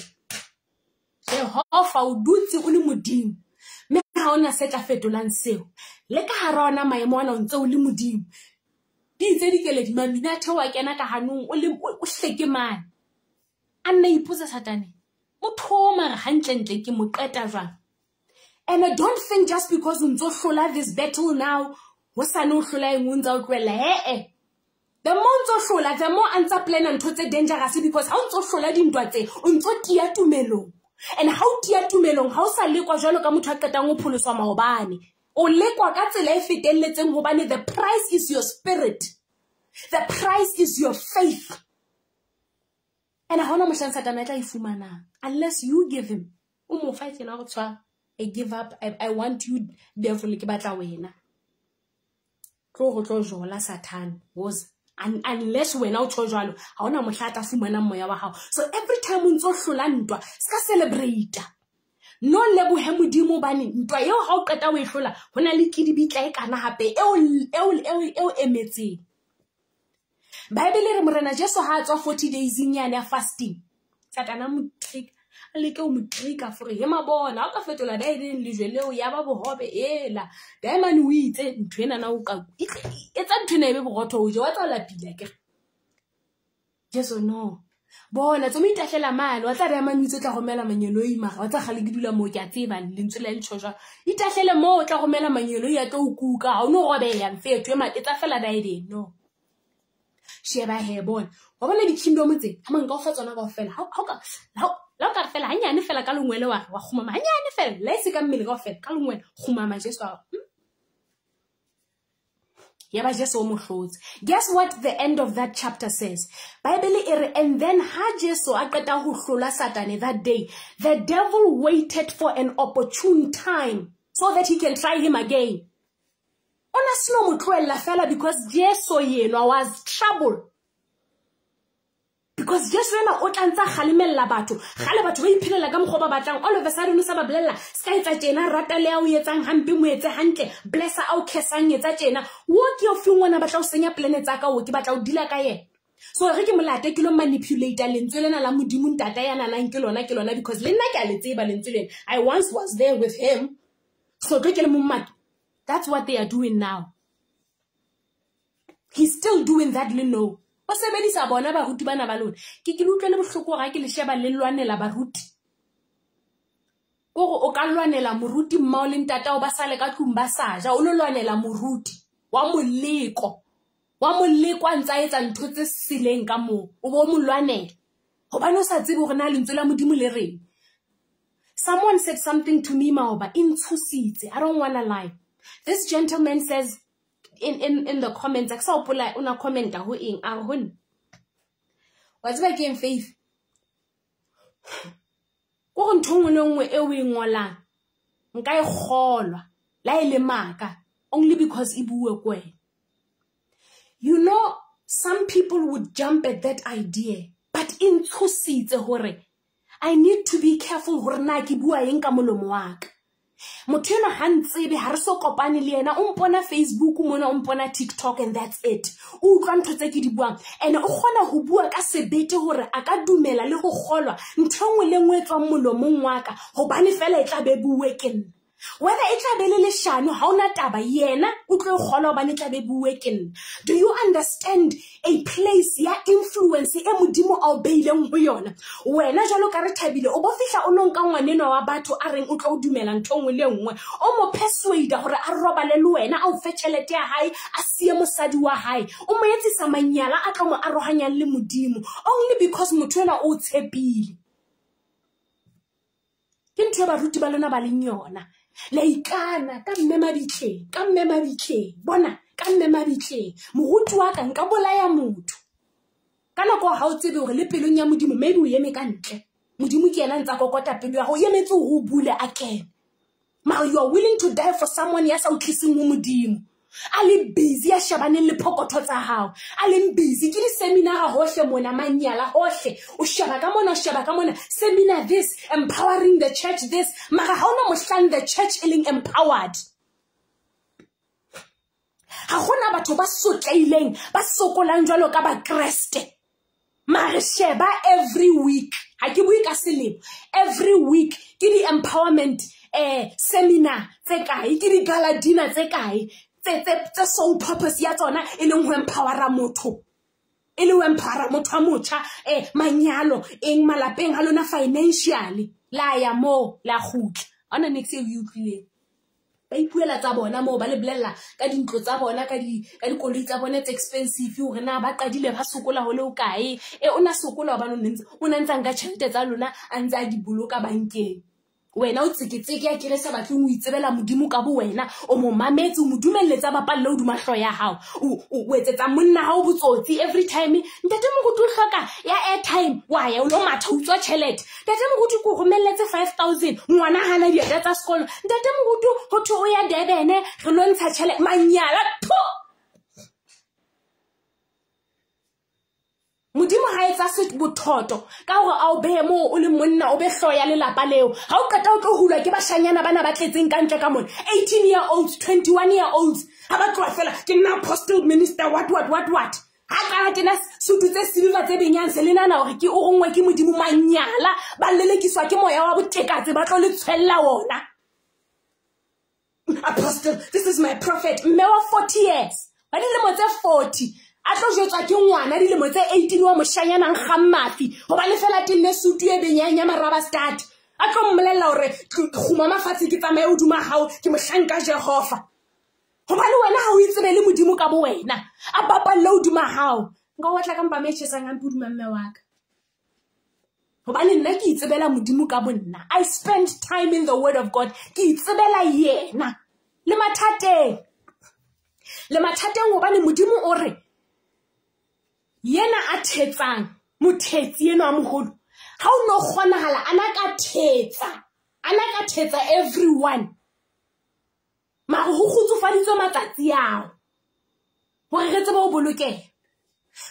jehova o dutse o le modimo. Mme ga ona se tla fetolang seo. Le ka gara ona maemo ana o ntse o le modimo. Di itse dikeledi maminathe wa kena ka ganong o hleke mane. A nna ipotsa satane motho o mare gantlentle ke mo jwang? And i don't think just because o ntse o hlola this battle now go sane o hlola engwe ntse o tloelela ee the mo ntse o hlola the mo a ntsa plana ntho tse dangerous because ga o ntse o hlola dintwa tse o ntse o tia tumelong. And ga o tia tumelong ga o sa lekwa jalo ka motho a qetang o pholoswa maobane o lekwa ka tsela e feteletseng gobane the price is your spirit. The price is your faith. And ga ona motlhang satana e tla e unless you give him o mo fa tsela i give up I, i want you devil ke batla wena. Tlo go tlo jola satan was unless wena o tsho jalo ga ona motlha a tla fumanang moya wa gago so every time o ntse o hlola ntwa se ka celebrata no leboge modimo obane ntwa eo ga o qeta o e tlola go na le kedibitla e kana gape eo emetseng. Baebele re morena jesu ga a tswa forty daysing yane ya fasting. Satana leke o motrika fore he mabona ga o ka fetola daedeng lejwe leo ya ba bogobe ela diamane o itse ntho enana o ka etsa ntho ena e be borotho o je wa tsa o lapila kere jeso no. Bona tse mo itahlela mane wa tla diamane o itse o tla romela manyeloi mara wa tsa gale ke dula moo ke a tsebang lentswe la letsho jang itahlele moo o tla romela manyeloi a tlo o kuka ga o ne o robeyang fetho e tsa fela daedeng no. Sheba he bona. Wa bona di-kingdom tse ga manka o fa tsona kao fela la o ka fela ganyane fela ka lengwele wa wa kgomama ganyane fela la e se ka mmele kao fela ka lengwele kgomama jesu a hmm? ya ba jesu o mohlotse guess what the end of that chapter says? Bible e re and then ha jesu a qeta ho hlola satane that day the devil waited for an opportune time so that he can try him again. Ona seno mo tloella fela because jesu yenwa was trouble because jesu ena o tla ntse a galemella batho gale batho ba iphelela ka mokgwa ba batlang all of a sudden o sa ba bolelela se ka tjena rata le a o etsang hampe mo hantle blessa a o khesang etsa tjena. Wo ke o feng ona batla o senya plane tsa ka o ke batla o dila ka yena? So re ke molate ke lo manipulata lentswe lena la modimo ntata ya nanang ke lona ke lona because le nna ke a le tseba lentswe lena. I once was there with him. So tlo ke le mommaki that's what they are doing now. He's still doing that le no o sebedisa bona baruti bana ba lona. Ke ke le bohloko ga ke le lwanela baruti. Kore o ka lwanela moruti mmao ba sale ka tlong ba o lo lwanela moruti. Wa moleko wa moleko a ntse a etsa ntho tse seleng ka moo. O bo o mo lwanela. Gobane o sa tsebe gore na lentswe la modimo le reng. Someone said something to me maoba e ntshositse i don't wanna lie. This gentleman says in, in, in the comments ak sa opola o na commenta ho eng a ho nna wa tseba ke faith? Ko go ntho nngwe le nngwe e o e ngolang nka e kgolwa la e le only because e bue ko you know some people would jump at that idea but e ntshositse gore i need to be careful gore na ke bua eng ka molomo wa motho eno ga ntsebe ga re so kopane le o mpona facebook mona o mpona tiktok and that's it. O utlwa ke di buang. And o kgona go bua ka sebete gore a ka dumela le go golwa ntho nngwe le wa fela e tla be ke nna whether e tla be le leshano ga ona taba yena o tlo e golwa gobane e tla be bue ke nna. Do you understand a place ya influence e modimo a o beileng go yona? Wena jalo ka re thabile o bo fitlha o nonka ngwanenwa wa batho a reng o tlo o dumela ntho nngwe le nngwe. O mo persuada gore a robale le wena a o fe tšhelete ya gae a sie mosadi wa gae o mo etsisa manyala a tlo mo aroganyang le modimo only because motho ela o tshepile. Ke ntho e baruti ba lona ba leng yona la ikana ka mme mabitleng ka mme mabitleng bona ka mme mabitleng moruti wa ka nka bolaya motho. Ka nako ga o tsebe gore le pelong ya modimo maybe o eme ka ntle. Modimo ke ena ntsa kokota pelo ya go emetse gore o bule a kene. Mara you are willing to die for someone ya sa utlwiseng mo modimo a le busy a shebaneng le phokotho tsa gago a leng busy ke di-seminara gotlhe mona manyala gotlhe o sheba ka mona o sheba ka mona. Seminar this empowering the church this. Mara ga ona motlhang the church e leng empowered. Ga gona batho ba sotleileng ba sokolang jalo ka bakreste mare sheba every week ga ke bue ka selemo. Every week ke di-empowerment um seminar tse kae? Ke di-galadina tse kae tse sole purpose ya tsona e leng go empowera motho. E le go empowera motho a motšha um manyalo eng malapeng a lona financially. La ya moo la gutla ga ona nex e o e utlwileng. Ba ipuela tsa bona moo ba le bolelela ka dintlo tsa bona ka dikoloi tsa bona tse expensive gore na ba qadile ba sokola go le o kae. E o na sokola gobane o na ntsang ka tšhelete tsa lona a ntse a di boloka bankeng wena o tseketseke a kere sa batleng o itsebela modimo ka bo wena o mo mametse o mo dumelletsa bapalle o dumatlho ya gago o etsetsa monna gago botsotsi every time. Ntate mogote o tlhoka ya airtime wa ya o lo matha utswa tšhelete ntate mogote ko romelletse five thousand ngwana gana diata tsa sekolo. Ntate mogote go thwe o ya debene re lo ntsha tšhelete manyala pho modimo ga etsa se bothoto ka gore a o beye moo o le monna o be tlho ya lelapa leo. Ga o qeta o tlo hulwa ke bashanyana bana ba tletseng ka ntle ka mone eighteen year olds twenty one year olds ga ba tloa fela ke nna apostle minister what what what what? Ga qala ke na sutu tse silver tse benyang se le nana gore ke o gongwe ke modimo manyala. Ba lelekiswa ke moya wa botekatse ba tlo le tshwelela ona. Apostle this is my prophet mme wa forty years. Ba dilemo tse forty a tlo jetswa ke ngwana dilemo tse eighteen wa mošanyanang gang mafi goba le fela tenne sutu e benyang ya maraba start a tlo mmolelela gore goma mafatshe ke tsamaye oduma gago ke motlhanka jehova goba le wena ga o itsebe le modimo ka bo wena. A bapalle oduma gago nka otla ka mpa meechesang gampe oduma mme waka gobane nna ke itsebela modimo ka bonna i spend time in the word of god. Ke itsebela yena. Le mathateng. Le mathateng gobane modimo o re yena a thetsang mothetsi eno a mogolo ga o ne o kgonagala a na ka thetsa a na ka thetsa everyone. Mare go gotsofaditswe matsatsi ao gore re tsebe o bolokega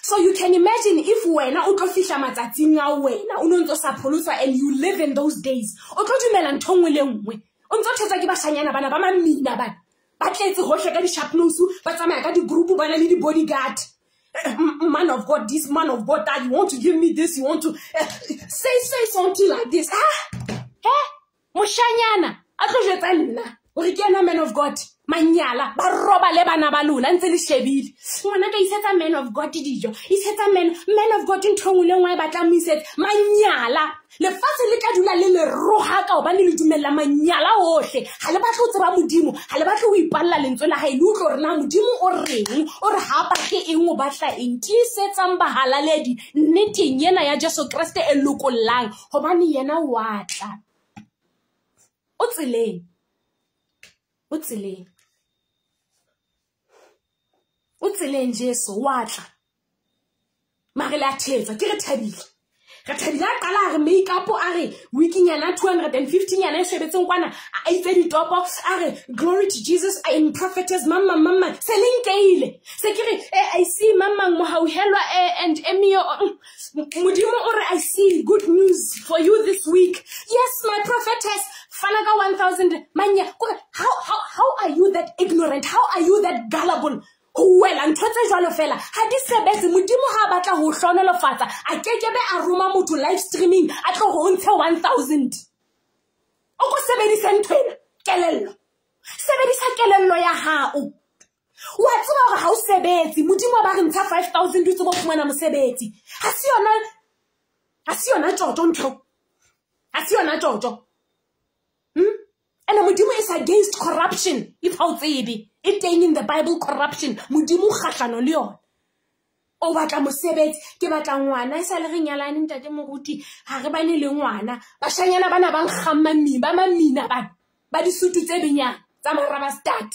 so you can imagine if wena o tlo fitlha matsatsing a wena o ne ntse o sa pholotswa and you live in those days o tlo dumela ntho nngwe le nngwe. O ntse o thetswa ke bashanyana bana ba mamina bana. Ba tletse gotlhe ka di-sharpnose ba tsamaya ka di-group ba na le di-bodyguard (laughs) man of God, this man of God, that you want to give me this, you want to uh, say say something like this. Ah, eh, moshanyana, a tlo jwetsa nna, gore ke ena man of God, manyala, ba roba le bana ba lona, ntse le shebile. Ngwana ka isetsa man of God dijo, isetsa man, man of God ntho nngwe le nngwe e batlang mo isetsa, manyala. lefatshe le tla dula le le roga ka obane le dumelela manyala otlhe ga le batle go tseba modimo ga le batle go ipalela lentswe la gae le utlwe gore na modimo o reng? O re gapa ke eng o batla eng? Tlisetsang bagalaledi nneteng ena ya jesu kreste e lokollang. Gobane yena watla o tseleng. O tseleng o tseleng jesu wa tla. Mare le a thetsa ke re thabile. Re thabile a qala a re makeup a re weekinyana two hundred and fiftynyana e shebetseng kwana a itse ditopo a re glory to jesus i am prophetess mamang mamang se le nkeile. Se ke re eh, i see mamang mohauhelwa eh, and emio. Mm. Modimo o re i see good news for you this week. Yes my prophetess. Fana ka one thousand. Manya how, how, how are you that ignorant? How are you that gullible go wela ntho tse jalo fela. Ga di sebetse modimo ga a batla go hlonolofatsa a kekebe a roma motho live streaming a tlo go ntshe one thousand. O ko sebedise ntho ena kelello. Sebedisa kelello ya gago wa tseba gore ga o sebetse modimo ba re ntsha five thousand o tseba o fumana mosebetsi. Ga se yona toto ntho ga se yona toto and hmm? modimo is against corruption if ga o tsebe e teng in the bible corruption modimo kgatlhano le yone o batla mosebetsi ke batla ngwana e sa le re nyalane ntate moruti ga re bane le ngwana. Bašanyana bana ba nkgang mamina ba mamina bana ba disutu tse benyang tsa maraba start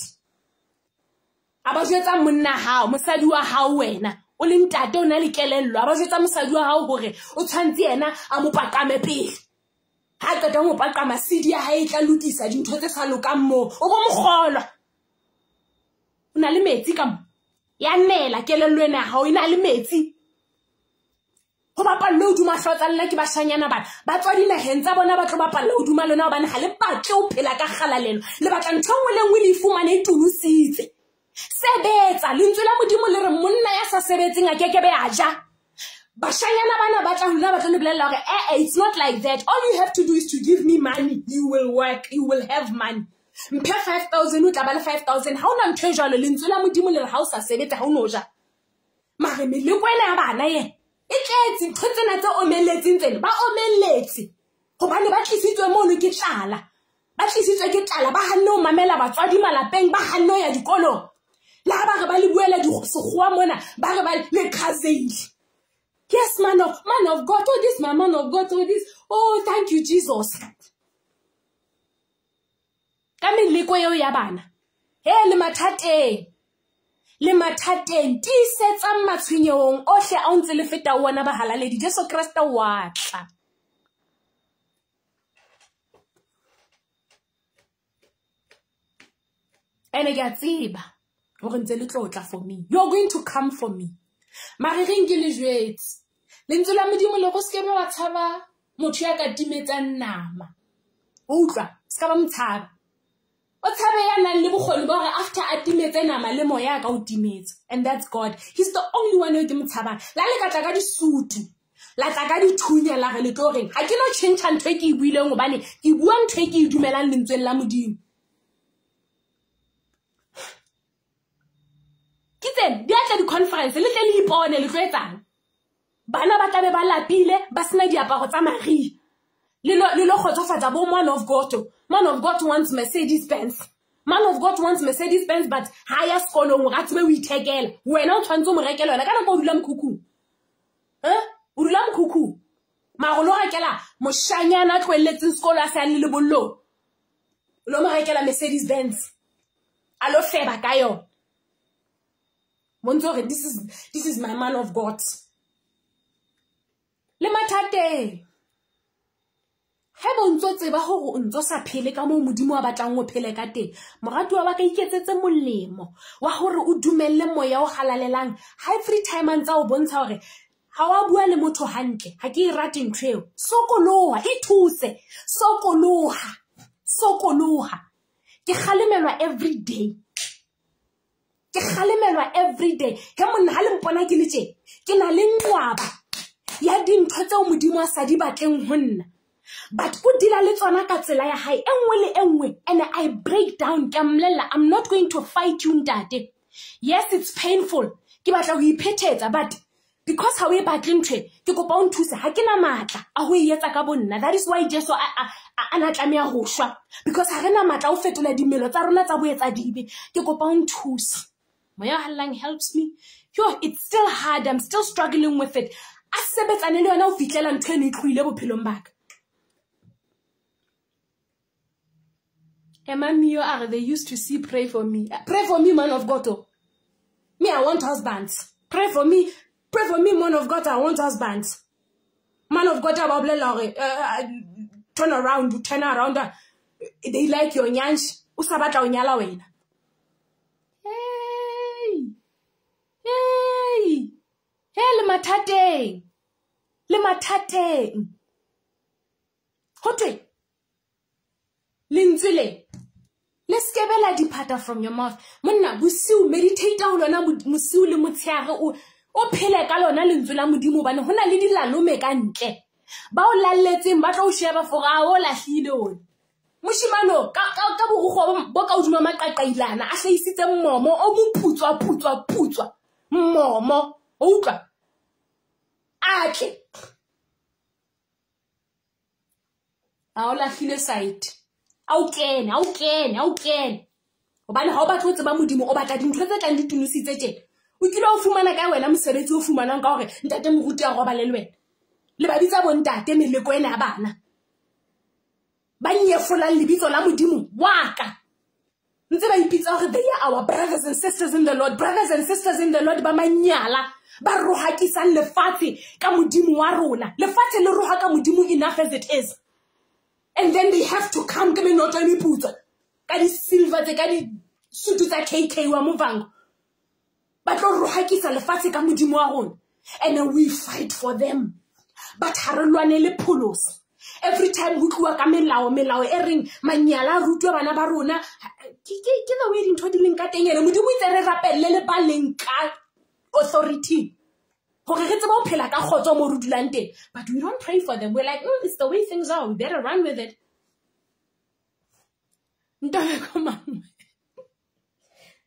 a ba jwetsa monna gao mosadi wa gao wena o le ntate o na le kelello. A ba jwetsa mosadi wa gago gore o tshwantse ena a mo paqame pele. Ga qeta mo paqama sedi ya gae e tla lokisa dintho tse sa lokang moo. O bo mokgolwa o le metsi ka ya nnela kelello ena ya gago e le metsi. Go bapalla hoduma tlhotsa nna ke bashanyana bana. Ba tswa dinageng tsa bona ba tlo bapalla hoduma lona gobane ga le batle o phela ka galalelo le batla ntho nngwe le le e sebetsa lentswe modimo le re monna ya sa sebetseng a kekebe a ja. Bana ba tla hona ba tlo le bolelela gore ee eh, eh, it's not like that. All you have to do is to give me money. You will work. You will have money mphe five thousand o tla ba le five thousand. Ga o na ntho e jalo lentswe la modimo le re ga o sa sebetsa ga o no ja. Mare meleko ena ya bana ye e tletse. Ntho tsena tse omeletseng tsene ba omeletse gobane ba tlisitswe mono ke tlala. Ba tlisitswe ke tlala ba ganne o mamela batswadi malapeng ba ganne o ya dikolong. Le ga ba re ba le buela sekgowa mona ba re ba le kgazeile yes man of man of god oh this my man of god oh this oh thank you jesus ka meleko eo ya bana. He le mathateng. Le mathateng tiisetsang matshwenyehong ohle a o ntse le feta o ona bahalaledi. Jesu kreste wa tla. Ene ke a tseba gore ntse le tlotla for me. You're going to come for me. Mare reng ke le jwetse? Lentswe la modimo le go sekebe wa tshaba motho ya ka timetsang nama. Utlwa se ka ba motshaba. O tshabe ya nang le bokgoni ba gore after a timetse nama le moya ka o timetse and that's god. He's the only one eo ke mo tshabang. La le ka tla ka disutu. La tla ka dithunya la re le tlo reng? Ga ke no change ntho e ke e buileng gobane ke bua ntho e ke e dumelang lentsweng la modimo. Ke tsene di atla di-conference le tle le ipone le tlo etsang? Bana ba tlabe ba lapile ba sena diaparo tsa maria le lo kgotsofatsa bo man of god man of god wants mercedes benz. Man of god wants mercedes benz but ha ya sekolong ga tsebe o ithekela wena o tshwanetse o mo rekela wena ka nako o dula mokhukhung. O dula mokhukhung. Mare o lo rekela moshanyana a tloeletseng sekolo a se a le lebollong. Lo mo rekela mercedes benz. A lo feba ka yona. This is, this is my man of god. Le mathateng ga bo ntse o tseba gore o ntse o sa phele ka moo modimo wa batlang o phele ka teng. Morati wa ba ka iketsetse molemo wa gore o dumelele moya o galalelang ga every time a ntse o bontsha gore ga wa bua le motho gantle ga ke e rate ntho eo. Sokologa e thuse. Sokologa sokologa ke galemelwa every day. Ke galemelwa every day. Ke monna ga le mpona ke le tse ke na le nqwaba ya dintho tseo modimo a sa di batleng go nna but o dila le tsona ka tsela ya gae e nngwe le e nngwe and i break down ke mmolelela i'm not going to fight you ntate. Yes it's painful ke batla go iphethetsa but because ga o e batle ntho ke kopa o nthuse ga ke na maatla a go e etsa ka bonna that is why jesu a na tlameya go šwa because ga re na maatla o fetola dimelo tsa rona tsa boetsa dibe ke kopa o nthuse. Moya hallang helps me. Yo it's still hard i'm still struggling with it. A sebetsane le yona o fitlhela ntho ene e tloile bophelong baka re they used to see pray for me. Pray for me man of god oh. me i want husbands. Pray for me. Pray for me man of god i want husbands. Man of god a ba turn around turn around. Uh, they like your nyanshi o sa batla o nyala hey he le mathateng le mathateng gotwe lentswe le. Le sekebe la diphata from your mouth. Monna bosiu meditate go lona mosiu le motsheage o phele ka lona lentswe la modimo obane go na le dilalome ka ntle. Ba o lalletseng ba tlo o sheba for a o latlhile one moshimano ka borogo bo ka odima maqaqailana a tlhaisitse mmomo o mo putswa putswa mmomo o utlwa a tle. A o latlhile side a o kene a o kene a o kene gobane ga o batle o tseba modimo o batla dintho tse tlang di tunositse tena o ka wena mosebetsi o fumanang ka gore ntate moruti a roba le wena. Le baditsa bontate meleko ena ya bana. Ba nyefolang lebitso la modimo waka ntse ba they are our brothers and sisters in the lord brothers and sisters in the lord ba manyala. Ba rohakisang lefatshe ka modimo wa rona. Lefatshe le roga ka enough as it is and then they have to come ke menoto e meputsa ka di-silver tse ka disutu tsa kk wa movango ba tlo rohakisa lefatshe ka modimo wa rona. And then we fight for them. But ha re lwane le pholoso every time go tliwa ka melao melao e reng manyala a rutwe bana ba rona ke the way dintho di leng ka teng ene modimo itse re rapelele le ba leng ka authority but we don't pray for them. We're like mm, it's the way things are. We better run with it. Ntobeko mangwe.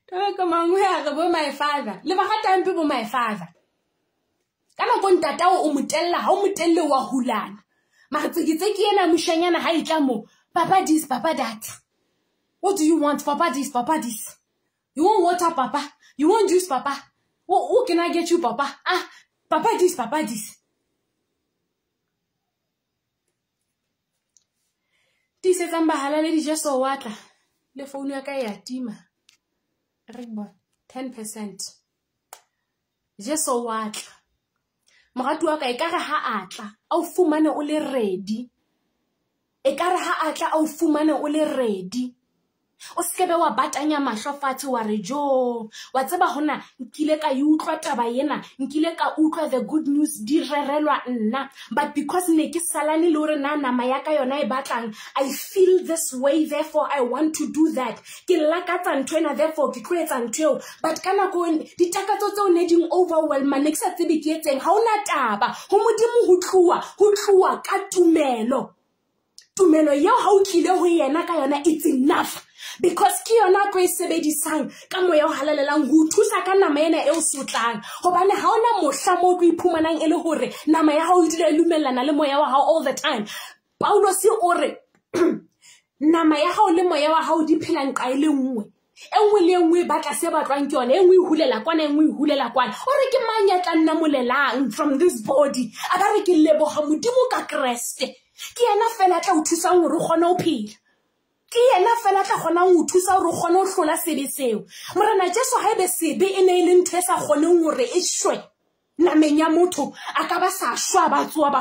Tobeko mangwe a re bo my father. Le bagatampe bo my father. Ka nako ntatao o motella ga o motelle wa hulana. Mare tseketse ke ena mošanyana ga e tla mo papa this papa that. What do you want? Papa this papa this. You want water papa? You want juice papa? What, what can i get you papa? Ah papa this papa this tisetsang bahala le dijeso watla le founu ya ka e ya tima. Re bona ten percent. Jeso watla. Morati wa ka e kare ha a tla a o fumane o le ready. E kare ha a tla a o fumane o le ready o sekebe wa batanya mahlo fatshe wa re jo wa tseba gona nkile ka e utlwa taba ena? Nkile ka utlwa the good news di rerelwa nna? But because ne ke salane le gore na nama ya ka yona e batlang i feel this way therefore i want to do that. Ke lakatsa ntho ena therefore ke tlo etsa ntho eo. But ka nako ditakatso tseo ne ding overwhelma ne ke sa tsebe ke etseng. Ga ona taba. Go modimo go tloa go tloa ka tumelo. Tumelo yeo ga o tlile go yena ka yona it's enough because ke yona ko e sebedisang ka moya o halalelang go thusa ka nama ena e o sotlang. Gobane ga ona motlha mo o iphumanang e le gore nama ya gago e dula e lumelana le moya wa gago all the time. Paulos o re (clears throat) nama ya gago le moya wa gago di phelang ka e le nngwe. E nngwe le e nngwe e batla se batlwang ke yone e nngwe e hulela kwana e nngwe e hulela kwana. O re ke mang ya tla nna molelang from this body? A ba re ke leboga modimo ka keresete ke yena fela a tla o thusang gore o kgone go phela ke yena fela tla kgonang go thusa gore o kgone go tlola sebe seo. Morena jesu ga ebe sebe e ne e le ntho e sa kgoneng gore e shwe nameng ya motho a ka ba sa shwa ba tsoa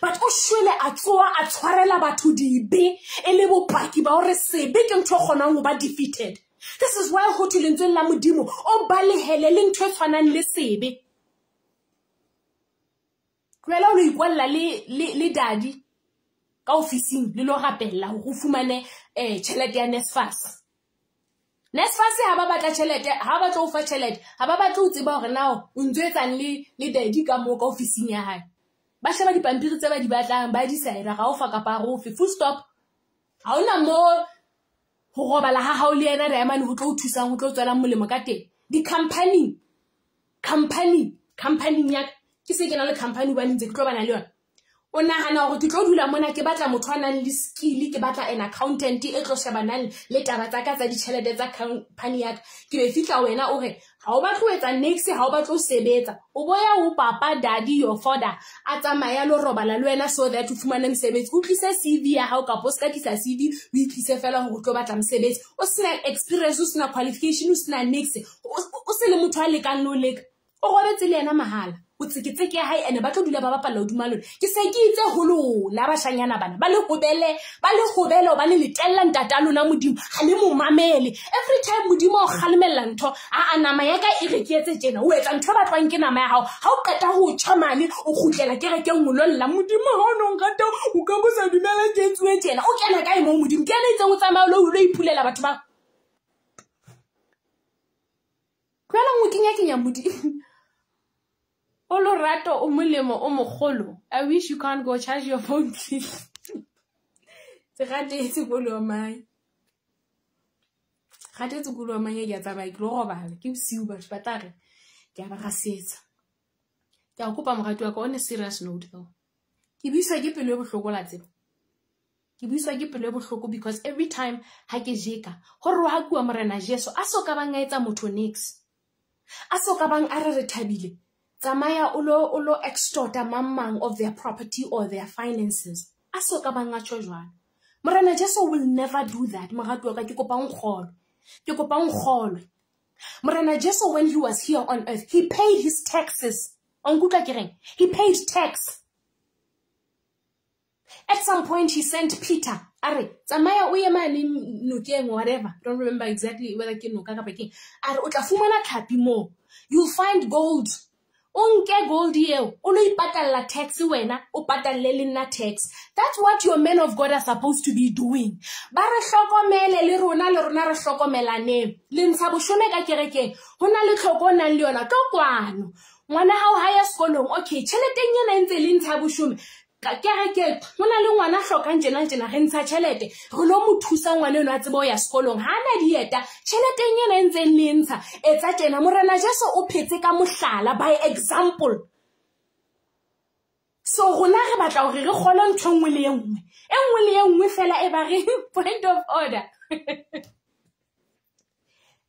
but o shwele a tsoa a tshwarela batho dibe e le bopaki ba gore sebe ke ntho e kgonang go ba defeated. This is why lentsweng la modimo o balegele le ntho e tshwanang le sebe. O lo ikwalela le dadi ka ofising le lo rapella gore o fumane um tšhelete ya NSFAS. NSFAS ga ba batla tšhelete ha ba tlo o fa tšhelete ga ba batla o tseba hore nao o ntse etsang le daddy ka moo ka ofising ya gae ba sheba dipampiri tse ba di batlang ba di saena ga o fa kapa rofe full stop. Ga ona mo go robala ga gao le ena diamane go tlo o thusang go tlo o tswelang molemo ka teng. Di-company company company ya ke se ke na le company bane ntse ke tlo bana le yone o nagana gore ke tlo dula mona ke batla motho a nang le skill ke batla an accountant e tlo shebanang le taba tsa ka tsa ditšhelete tsa company yaka ke be fitlha wena o re ga o batlo etsa next ga o batlo sebetsa. O boya o papa dadi your father a tsamaya le robala le wena so that o fumane mosebetsi. O tlise v ya gago kapo o se ka tlisa cv o itlise fela gore o tlo batla mosebetsi. O sena experience o sena qualification o sena next o se le motho a lekang le o leka. O robetse le ena mahala o tseketseke ya hae ene ba tlo dula ba bapalla hodima lona. Ke se ke itse ho lona bashanyana bana ba le hobele ba le hobele hobane le tella ntata lona modimo ga le mo mamele. Every time modimo o kgalemella ntho a nama ya ka e re ke o etsa ntho e batlwang ke nama ya gago ga o qeta go tšha mane o kgutlela kerekeng ngololla modimo ga o nong rata o ka bo sa dumela ke etsiwe tjena. O kena kae mo modimo? Ke ena itseng o tsamaya lo lo iphulela batho ba. Tloela ngwe kenya kenya modimo (laughs) o lorato o molemo o mogolo. I wish you can't go charge your phone (laughs) please. Segatetse kolo wa mae. Gatetse kolo wa mae ke a tsamaya ke lo robala ke bosiu batho ba tare ke a ba gasetsa. Ke a kopa mogati wa ka one serious note though ke buiswa ke pelo e botlhoko la tsebo ke buiswa ke pelo e botlhoko because every time ha ke jeka gore wa kua morena jesu a so ka bang a etsa motho nix a so ka bang a re re thabile tsamaya o lo o lo extorta mang mang of their property or their finances. A so ka bang a tšho jwalo. Morena jesu will never do that moratu wa ka ke kopa nkgolwe. Ke kopa nkgolwe. Morena jesu when he was here on earth he paid his taxes. Onkutlwa ke reng? He paid tax. At some point he sent peter are re tsamaya o ye mane nokeng whatever. Don't remember exactly whether ke noka kapa keng a re o tla fumana tlhapi moo. You'll find gold gold o ipatalla tax wena o patalle le nna tax. That's what your men of god are supposed to be doing. Ba re hlokomele le rona le rona re hlokomelaneng le ntsha boshome ka kerekeng go na le tlhoko o nang le yona. Kwano ngwana ya sekolong okay tšheleteng ena e ntse le ntsha boshome kereke go na le ngwana tlhokang tjena re ntsha tšhelete re lo mo thusa ngwana eno a tsebe o ya sekolong. Ga na dieta tšheleteng ena e ntseng le ntsha. Etsa tjena morena jesu o phetse ka mohlala by example. So rona re batla gore re kgole ntho nngwe le e nngwe. E nngwe le e nngwe fela e ba re (laughs) point of order. (laughs)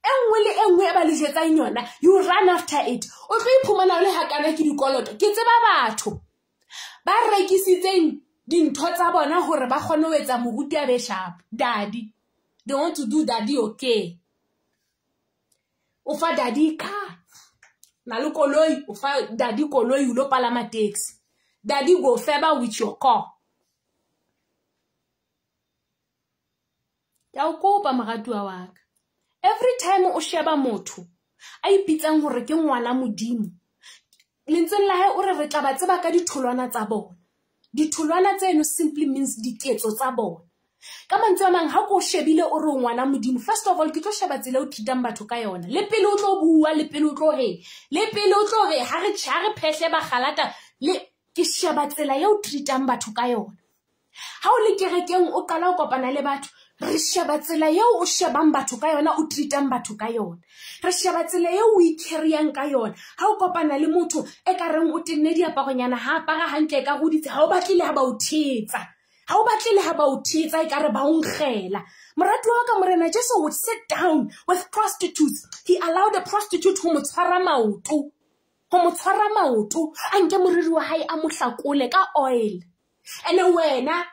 E nngwe le e nngwe e ba le jetsang yona you run after it. O tlo iphumana o le gakana ke dikoloto. Ke tseba batho ba rekisitseng dintho tsa bona gore ba kgone ho etsa moruti a be sharp. Daddy they want to do daddy okay. O fa daddy car. Na le koloi o fa daddy koloi o lo palama taxi. Daddy go feba with your car. Ke a o kopa moratuwa wa ka. Every time o sheba motho a ipitsang gore ke ngwana modimo lentseng la hae o re re tla ba tseba ka ditholwana tsa bona. Ditholwana tseno simply means diketso tsa bona. Ka mantswe a mang ga ko shebile o re o ngwana modimo first of all ke tlo sheba tsela o thitang batho ka yona. Le pele o tlo bua le pele o tlo re le pele o tlo re ga re phetlhe bagalata le ke sheba tsela ye o treatang batho ka yona. Ga o le kerekeng o qala o kopana le batho re sheba tsela yeo o shebang batho ka yona o treatang batho ka yona. Re sheba tsela yeo o icarryang ka yona. Ga o kopana le motho e ka reng o tenne diaparonyana ga apara gantle e ka goditse ga o batle le ga ba o thetsa. Ga o batle le ga ba o thetsa e ka re ba o nkgela. Morati wa ka morena jesu would sit down with prostitutes. He allowed a prostitute go mo tshwara maoto. Go mo tshwara maoto a nke moriri wa gae a mo tlakole ka oil. And-e wena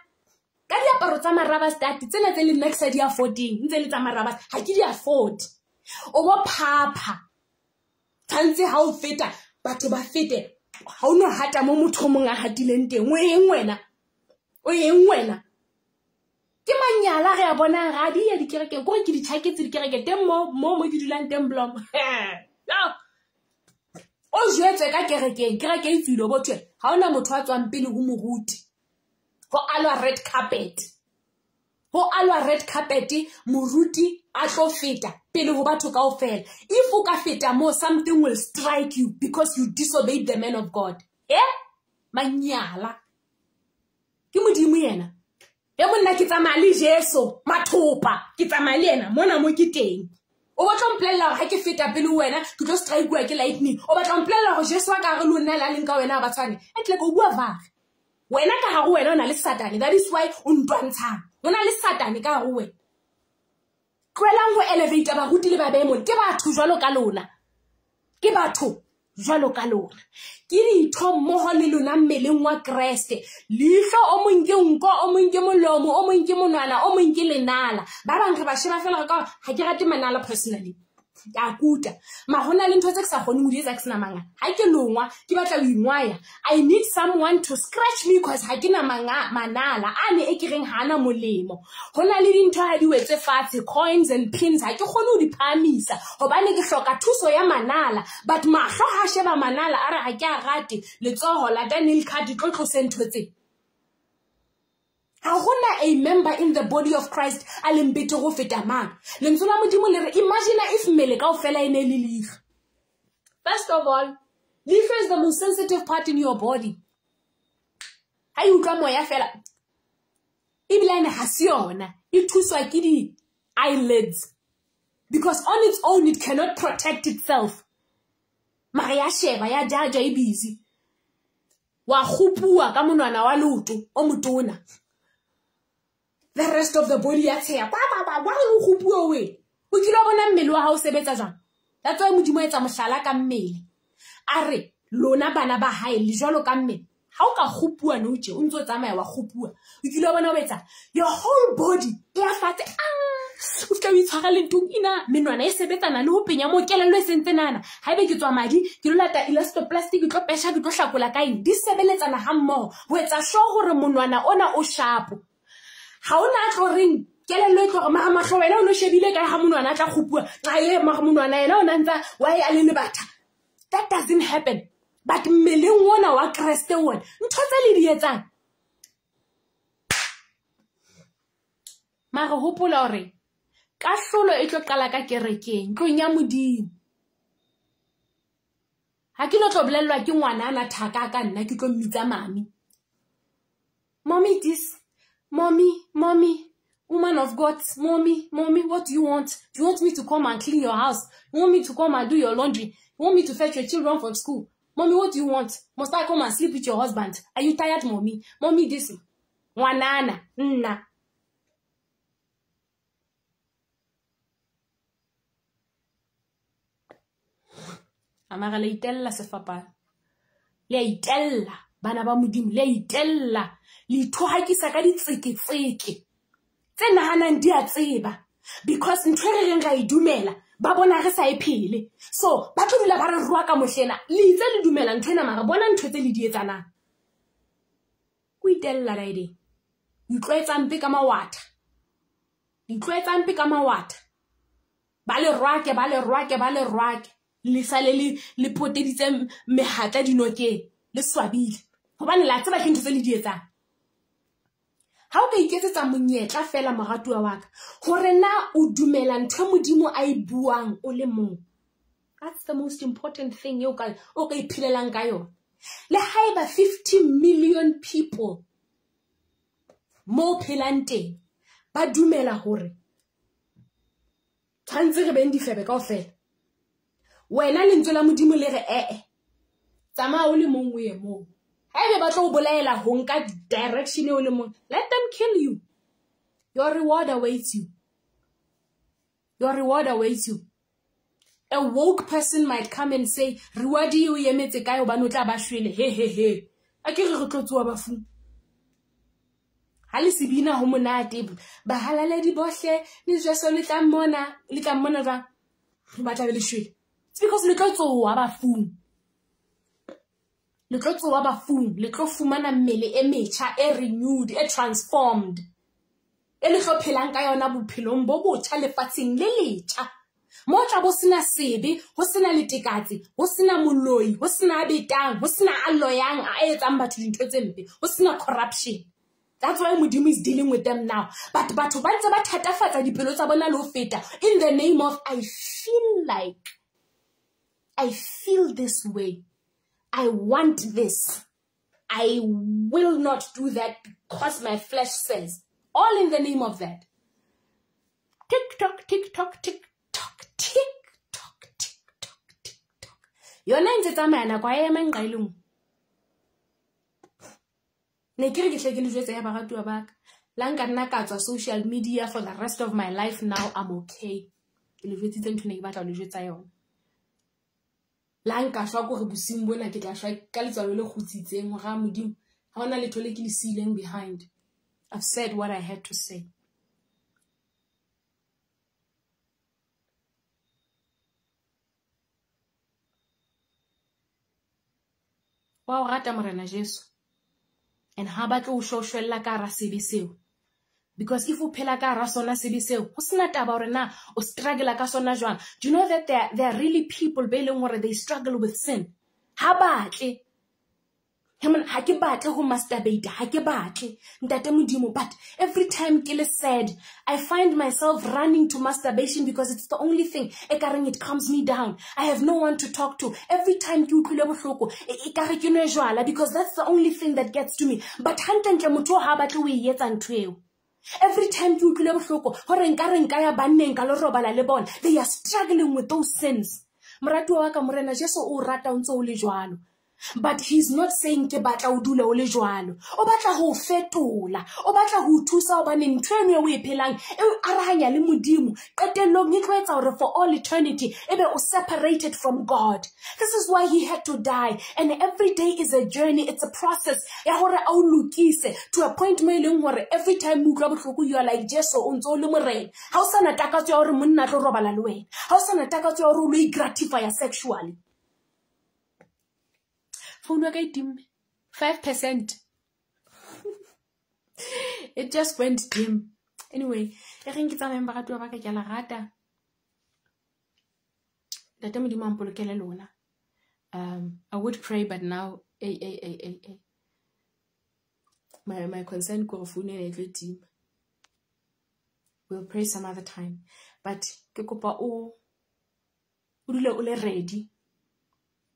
ka diaparo tsa marabas dati tsena tse le nna ke sa di affording ntse le tsa marabas ga ke di afford o bo phapha. Tshwantse ga o feta batho ba fete ga o no hata mo motho o mongwe a hatileng teng o eng wena? O eng wena? Ke manyala re a bonang ga di ya dikerekeng kore ke ditšhaketse dikereke teng mo mo mo ke dulang teng blom o jetswe ka kerekeng kereke e tswile bothwe ga ona motho a tswang pele go moruti go alwa red carpet. Go alwa red carpet moruti a tlo feta pele go batho kao fela if o ka feta mo something will strike you because you disobeyed the man of god. E manyala. Ke modimo yena. E monna ke tsamaya le jesu mathopa. Ke tsamaya le ena mona mo ke teng. O batla mpolelela gore ga ke feta pele wena ke tlo strikea ke lightning. O batla mpolelela gore jesu a ka gare le o nna le a leng ka wena a ba tshwane e o bua vare wena ka gare wena o na le satane that is why o ntwantshang o na le satane ka gare wena. Tloelang go elevata baruti le babeemone ke batho jalo ka lona. Ke batho jalo ka lona. Ke ditho mmogo le lona mmeleng wa keresete leitlho o mong ke nko o mong ke molomo o ke monwana o ke lenala. Ba bangwe re ba sheba ka ga ke rate manala personally ke kuta. Ma go na le ntho tse ke sa kgone go di etsa ke sena mangana ga ke longwa ke batla o ingwaya i need someone to scratch me because ga ke na manala. A ne e ke reng ga ana molemo. Go na le dintho ga di wetse fatshe coins and pins. Ga ke kgone go di phamisa gobane ke tlhoka thuso ya manala. But matlho ga sheba manala a re ga ke a rate. Letsogo la danil card tlo tlose ntho tse ga gona a member in the body of christ a leng bete go feta mang? Lentswe la modimo le re imagine if mmele kao fela e ne le leitlho first of all leitlho is the most sensitive part in your body. Ga e utlwa moya fela ebilane ga se yona e thuswa ke di-eyelids. Because on its own it cannot protect itself. Mare ya sheba ya jaja e busy. Wa gopua ka monwana wa leoto o motona the rest of the body ya tsheya wa o gopuo we o kile wa bona mmele wa ga o sebetsa jang that's why modimo etsa motlhala ka mmele. A re lona bana ba gae le jalo ka mmele. Ga o ka gopua no tse o ntse o tsamaya wa gopua o kile wa bona o etsa your whole body e a fatshe a o fitlha o itshwara lentong ina menwana e sebetsana le go penya mo kelelo e sentse nana. Ga ebe ke tswa madi ke lo lata elastoplastic ke tlo pesha ke tlo tlhakola ka eng? Di sebeletsana ga mmogo go etsa sure gore monwana ona o shapo ga o na a tlo reng? Kelello e tloga matlho wena o ne o shebile kae ga monwana a tla gopua ae monwana ena o nantsa wa e a le lebatha that doesn't happen. But mmeleng ona wa kreste one ntho tse le di etsang? Mare gopola gore kahlolo e tlo qala ka kerekeng tlong ya modimo. Ga ke no tlo bolelelwa ke ngwana a na thaka ka nna ke tlo mmitsa mami. Mommy this mommy mommy woman of god mommy mommy what do you want? Do you want me to come and clean your house? You want me to come and do your laundry? You want me to fetch your children from school? Mommy what do you want? Must i come and sleep with your husband? Are you tired mommy? Mommy this ngwanana nna. Amara le itella sefapano. Le itella bana ba modimo le a itella. Le ithohakisa ka ditseketseke. Tse naganang di a tseba. Because ntho e re reng ra e dumela ba bona re sa e phele. So ba tlo ba re roa ka motlhena le itse le dumela ntho ena mara bona ntho tse le di etsanang. O itelela raedeng o itlwaetsang ka mawatha. Itlwaetsang ka mawatha. Ba le rwake ba le rwake ba le rwake. Le sale le le poteditse mehatla dinokeng. Le swabile gobane la tseba ke ntho tse le di etsang? Ga o ka iketsetsa monyetla fela moratuwa wa ka gore na o dumela ntho e modimo a e buang o le mong? That's the most important thing e o ka iphilelang ka yone le ga e ba fifty million people mo phelang teng ba dumela gore tshwanetse re beng difebe kao fela wena lentswe la modimo le re ee tsamaya o le mong o ye moo ebe ba tlo o bolaela go nka direction o le mong let them kill you. Your reward awaits you. Your reward awaits you. A woke person might come and say reward e o emetse kae obane o tla ba shwele. Hehehe a ke re re tlo tsewa bafung. Ga le sebina go monate bahalaledi botlhe le jeso le tla mmona le tla mmona jwang? Ba tlabe le it's because le tlo tsoa bafung le tlo tsoa bafung le tlo fumana mmele e metšha e renewed e transformed. E le tlo ka yona bophelong bo botšha lefatsheng le letšha mo tla bo sena sebe go sena letekatsi go sena moloi go sena a go sena a loyang a dintho sena corruption. That's why modimo is dealing with them now. But batho ba ntse ba thatafatsa dipelo tsa bona in the name of i feel like i feel this way I want this. I will not do that because my flesh says. All in the name of that. Tick tock, tick tock, tick tock, tick tock, tick tock, tick tock. Yona ntse tsamaya nako ya ema nqa ile nngwe. Ne ke re ke hle ke le jwetsa ya baratuwa ba ka. La nka nna ka tswa social media for the rest of my life now I'm okay. Ke le jwetsitse ntho ne ke batla ho. La nka shwa bona ke tla shwa ka letswalo le ga modimo ona ke le behind. I've said what i had to say. Wa o rata morena jesu? And ga batle o shoshwella ka gara sebe seo because if o phela ka gara sona sebe seo go sena taba gore na o struggla ka sona jwang. Do you know that there, there are really people be e leng gore they struggle with sin? Ga batle. Ga ke batle go masturbate ga ke batle. Ntate modimo but every time ke le sad i find myself running to masturbation because it's the only thing. E kareng it calms me down. I have no one to talk to. Every time ke utlwile bohloko e kare ke nwe jwala because that's the only thing that gets to me. But gantlentle motho o ga batle o e etsa ntho eo every time ke utlwile bohloko gore nka re nka ya banneng ka le robala le bona. They are struggling with those sins. Moratuwa wa ka morena jesu o rata o ntse o le jwalo but he's not saying ke batla o dule o le jwalo. O batla go fetola. O batla go thusa gobane ntho eno o e phelang e o araganya le modimo. Qetellong e tlo etsa gore for all eternity e be o separated from god. This is why he had to die. And every day is a journey. It's a process ya gore a o lokise to a point mo leng gore every time o utlwa botlhoko you are like jeso o ntse o le morena. Ga o sana takatso ya gore monna tlo robala le wena. Ga o sana takatso ya gore o lo igratifya sexually phone ya ka five percent. (laughs) It just went dim. Anyway e reng ke tsamayeng baratuwa ba ka ke a la rata. Ntate modimo a mpolokele lona. Um, i would pray but now hey, hey, hey, hey, hey. my, my concern ko gore phone ena e tlo we'll pray some other time. But ke kopa o o dule o le ready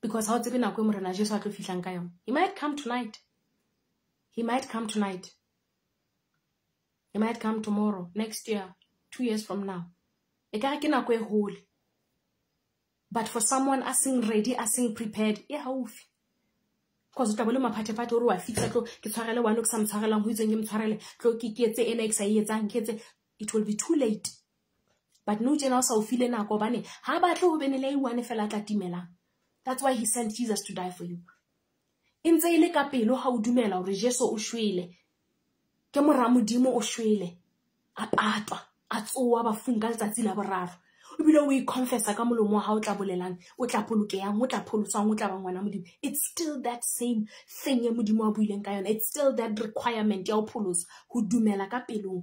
because ha o tsebe nako e morena jesu a tlo fitlhang ka yone he might come tonight. He might come tonight. He might come tomorrow next year two years from now. E kare ke nako e hole. But for someone a seng ready a seng prepared e haufi. Because o tla bo le maphathephathe ore wa fitlha tlo ke tshwarele one o ke sa motshwarelang go itseng ke motshwarele tlo ke ena e ke sa e it will be too late. But nou tjena o sa o file nako obane ha batle go bene le one fela tla timelang that's why he sent jesus to die for you. E ntse e le ka pelo ga o dumela gore jesu o shwele. Ke mora modimo o shwele. A patwa a tsoa bafung ka letsatsi la boraro. Ebile o iconfessa ka molomo wa ga o tla bolelang o tla polokeyang o tla pholoswang o tla ba ngwana modimo. It's still that same thing e modimo a buileng ka yone it's still that requirement ya go pholosa go dumela ka pelong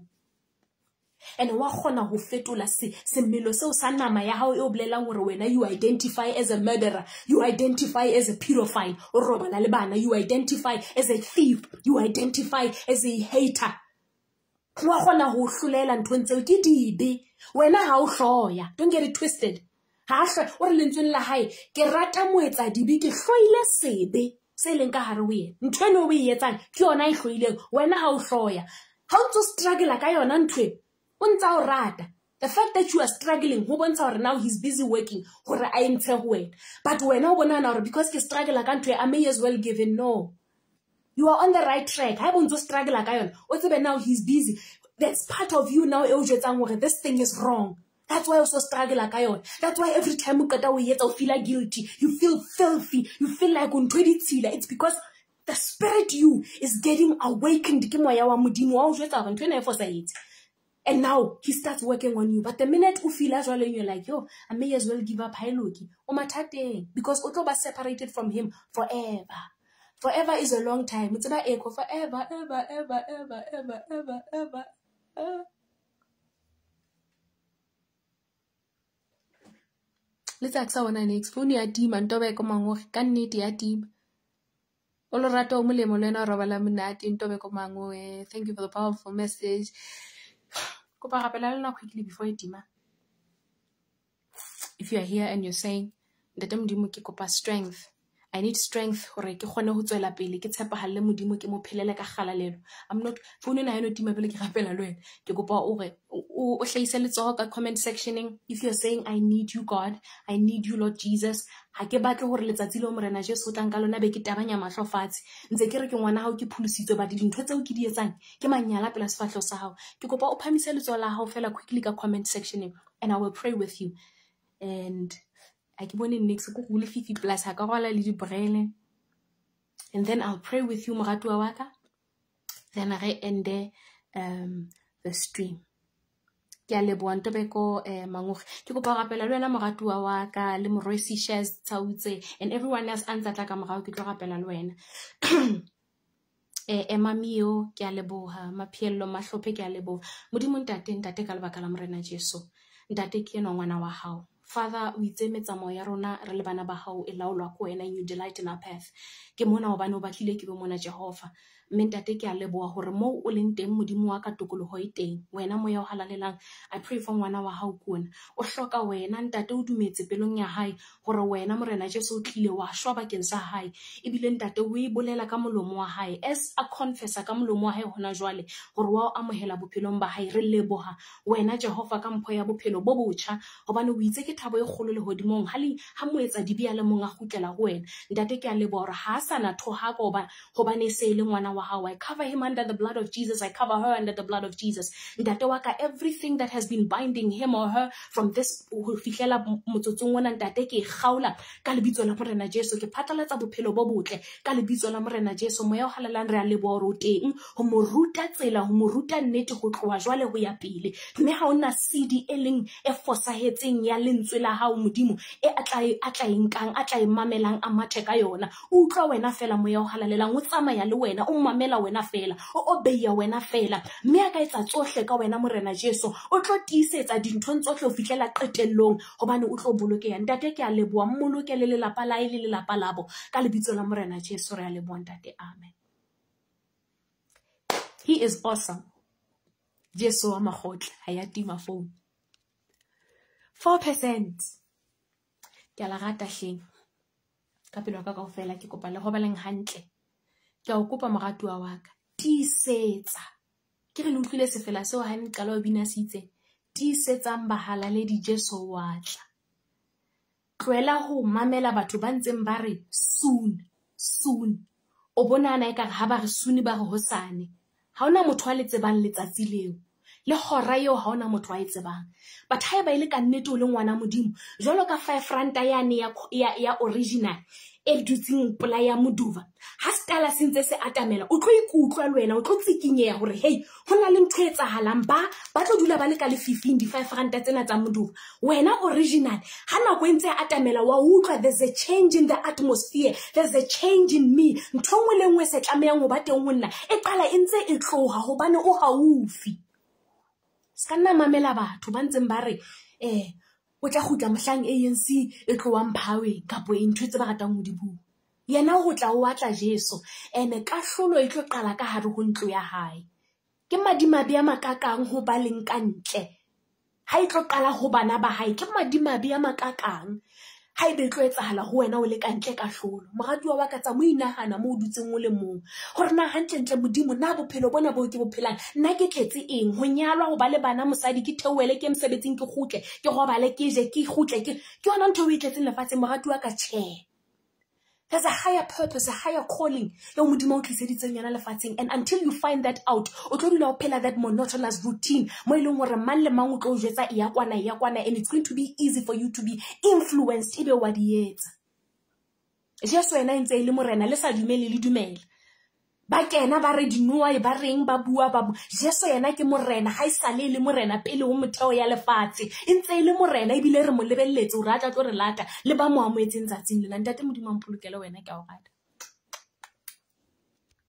and wa kgona go fetola semelo seo sa nama ya gago e o gore wena you identify as a murderer you identify as a pedophile. O robala le bana you identify as a thief you identify as a hater. Wa kgona go hlolela nthong tseo ke dibe? Wena o hloya don't get it twisted. Ga hlwe o re lentsweng la gae ke rata moetsa dibe ke hloile sebe se leng ka gare o ntho ene o e etsang ke yona e hloileng. Wena o hloya o ntse o struggla ka yona nthoe o o rata. The fact that you are struggling go bontsha gore now he's busy working gore a entshe go wena. But wena o bonana gore because ke struggla ka ntho i may as well given no. You are on the right track. Ga e bontse o struggla ka yone o tsebe now he's busy. There's part of you now e o jetsang gore this thing is wrong. That's why o so struggla ka yone that's why every time o qeta o etsa o feela guilty. You feel filthy. You feel like e it's because the spirit you is getting awakened ke moya wa modimo wa o jwetsa gore ntho ena e and now he starts working on you. But the minute o feela jwale you're like yo i may as well give up. Hailoki o mathateng. Because o tlo ba separated from him forever. Forever is a long time. It's about echo forever ever ever ever ever ever ever uh. letsa ke sa bona next. Phone ya tima ntobe ko mangoge ka nnete ya tima. O lo rata o molemo le wena o robala monate ntobe ko mangoe thank you for the powerful message kopa rapela le nako ekile before e if you are here and you're saying ntate modimo ke kopa strength i need strength gore ke kgone go tswela pele ke tshepagalele modimo ke mo phelele ka galalelo i'm not phone ena eno tima pele ke gapela le wena. Ke kopa ore o tlhaise letsogo ka comment sectioneng. If you're saying i need you god. I need you lord jesus. Ga ke batle gore letsatsi le o morena jesu o tlang ka lona be ke tabanya matlho fatshe. Ntse ke re ke ngwana gago ke pholositswe but dintho tseo ke di etsang. Ke manyala pela sefatlhego sa gago ke kopa o phamise letsogo la gago fela quickly ka comment sectioneng and i will pray with you. And a ke bone nix ko go le fifi plus ga ka rwala le dibrele. And then i'll pray with you moratuwa wa ka. Then re ende um, the stream. Ke a leboa ntobeko um mangoge ke kopa gapela le wena moratuwa wa ka le morwesi shares tsautse and everyone else a ntse tla ka morago ke tlo gapela le wena. (clears throat) Um emamio ke a leboga maphielelo matlhophe ke a leboga modimo ntate ntate ka lebaka la morena jesu. Ntate ke enwa ngwana wa gago father o itse metsamao ya rona re le bana ba gago e laolwa ko wena you. Delight in our path ke mona gobane o batlile ke be mona jehova mme ntate ke a leboa gore mo o leng teng modimo wa ka tokologo e teng wena moya o halalelang i pray for ngwana wa gao kona o tlhoka wena ntate o dumetse pelong ya gae gore wena morena jesu o tlile wa šwa bakeng sa gae ebile ntate o e bolela ka molomo wa gae as a confessa ka molomo wa gae gona jwale gore wa o amogela bophelong ba gae re leboga wena jehova ka mpho ya bophelo bo botšha gobane o itse ke thabo e kgolo legodimong ga moetsa dibia le mong a gutlela go wena. Ntate ke a leboga gore ga a sana thogako gobane se e le ngwana wa gago i cover him under the blood of jesus. I cover her under the blood of jesus. Ntate wa everything that has been binding him or her from this go fitlhela motsotsong ona ntate ke gaola ka la morena jesu. Ke phatlalatsa bophelo bo botle ka la morena jesu. Moya o galelang re a leboa gore o teng go mo ruta tsela go mo ruta jwale go ya pele. Mme ga o cd e leng e fosagetseng ya lentswe la gago modimo e a tla enkang a tla e mamelang a mathe ka yona. Utlwa wena fela moya o galalelang o tsamaya le mmamela wena fela o obeya wena fela. Mme a ka etsa tsohle ka wena morena o tlo tiisetsa dinthong qetellong o tlo bolokeya ntate ke a lelapa lae le lelapa labo ka lebitso la morena re a ntate. Amen. He is awesome. Wa ya tima phone four percent. Ke a la rata hleng? Ka pelo ka ke kopa le ke a o kopa moratuwa wa ka. Tiisetsa. Ke re le utlwile sefela seo ga ne qala o bina se itseng tiisetsang bahala le dijeso wa tla. Tloela go mamela batho ba ntseng ba re soon soon. O bonana e kare ga ba re soon ba re hosane. Ga ona motho a le tsebang letsatsi leo. Le gora eo ga ona motho a e tsebang. But ga e ba e le ka nnete o le ngwana modimo jalo ka five ranta yane ya, ya, ya original e dutseng pola ya moduva. Ga setala se ntse se atamela o tlo ikutlwa le wena o tlo tsikinyega gore hei go na le ntho e tsagalang ba? Ba tlo dula ba le ka lefifing di-five ranta tsena tsa moduva. Wena original ga nako e ntse e atamela wa utlwa there's a change in the atmosphere there's a change in me. Ntho nngwe le nngwe se tlameyang go ba teng go nna e qala e ntse e tloga gobane o gaufi se ka nna mamela batho ba ntseng ba re um o tla gutla mohlang anc e tlowang phaweng kapo e ntho tse ba ratang go di bua. Yena go tla o atla jesu and-e kahlolo e tlo qala ka gare go ntlo ya gae ke madimabe a makakang go ba leng ka ntle. Ga e tlo qala go bana ba gae ke madimabe a makakang ga ebe e tlo etsagala go wena o le ka ntle ka tlholo moratuwa wa ka tsa mo inagana mo o dutseng o le mong. Gore na gantlentle modimo na bophelo bona boo ke bophelang nna ke tletse eng? Go nyalwa go ba le bana mosadi ke theoele ke mosebetsing ke gotle ke robale ke je ke gotle ke yona ntho o e tletseng lefatsheng. Moratuwa ka chair There's a higher purpose, a higher calling. Yo modimo o tliseditseng yona lefatsheng. And until you find that out, o tlo dula o phela that monotonous routine. Mo e leng gore mang le mang o tlo o kwana. And it's going to be easy for you to be influenced. Ebe wa di etsa. Jesu ena e ntse e le morena, le sa dumele le dumela. Ba kena ba re dinoae ba reng ba bua ba jesu yena ke morena ga e sale e le morena pele o motheo ya lefatshe. E ntse e le morena ebile re mo lebeletse gore a tla tlo re lata le ba mo amoetseng tsatsing lenantate modimo mpolokele wena ke a o rata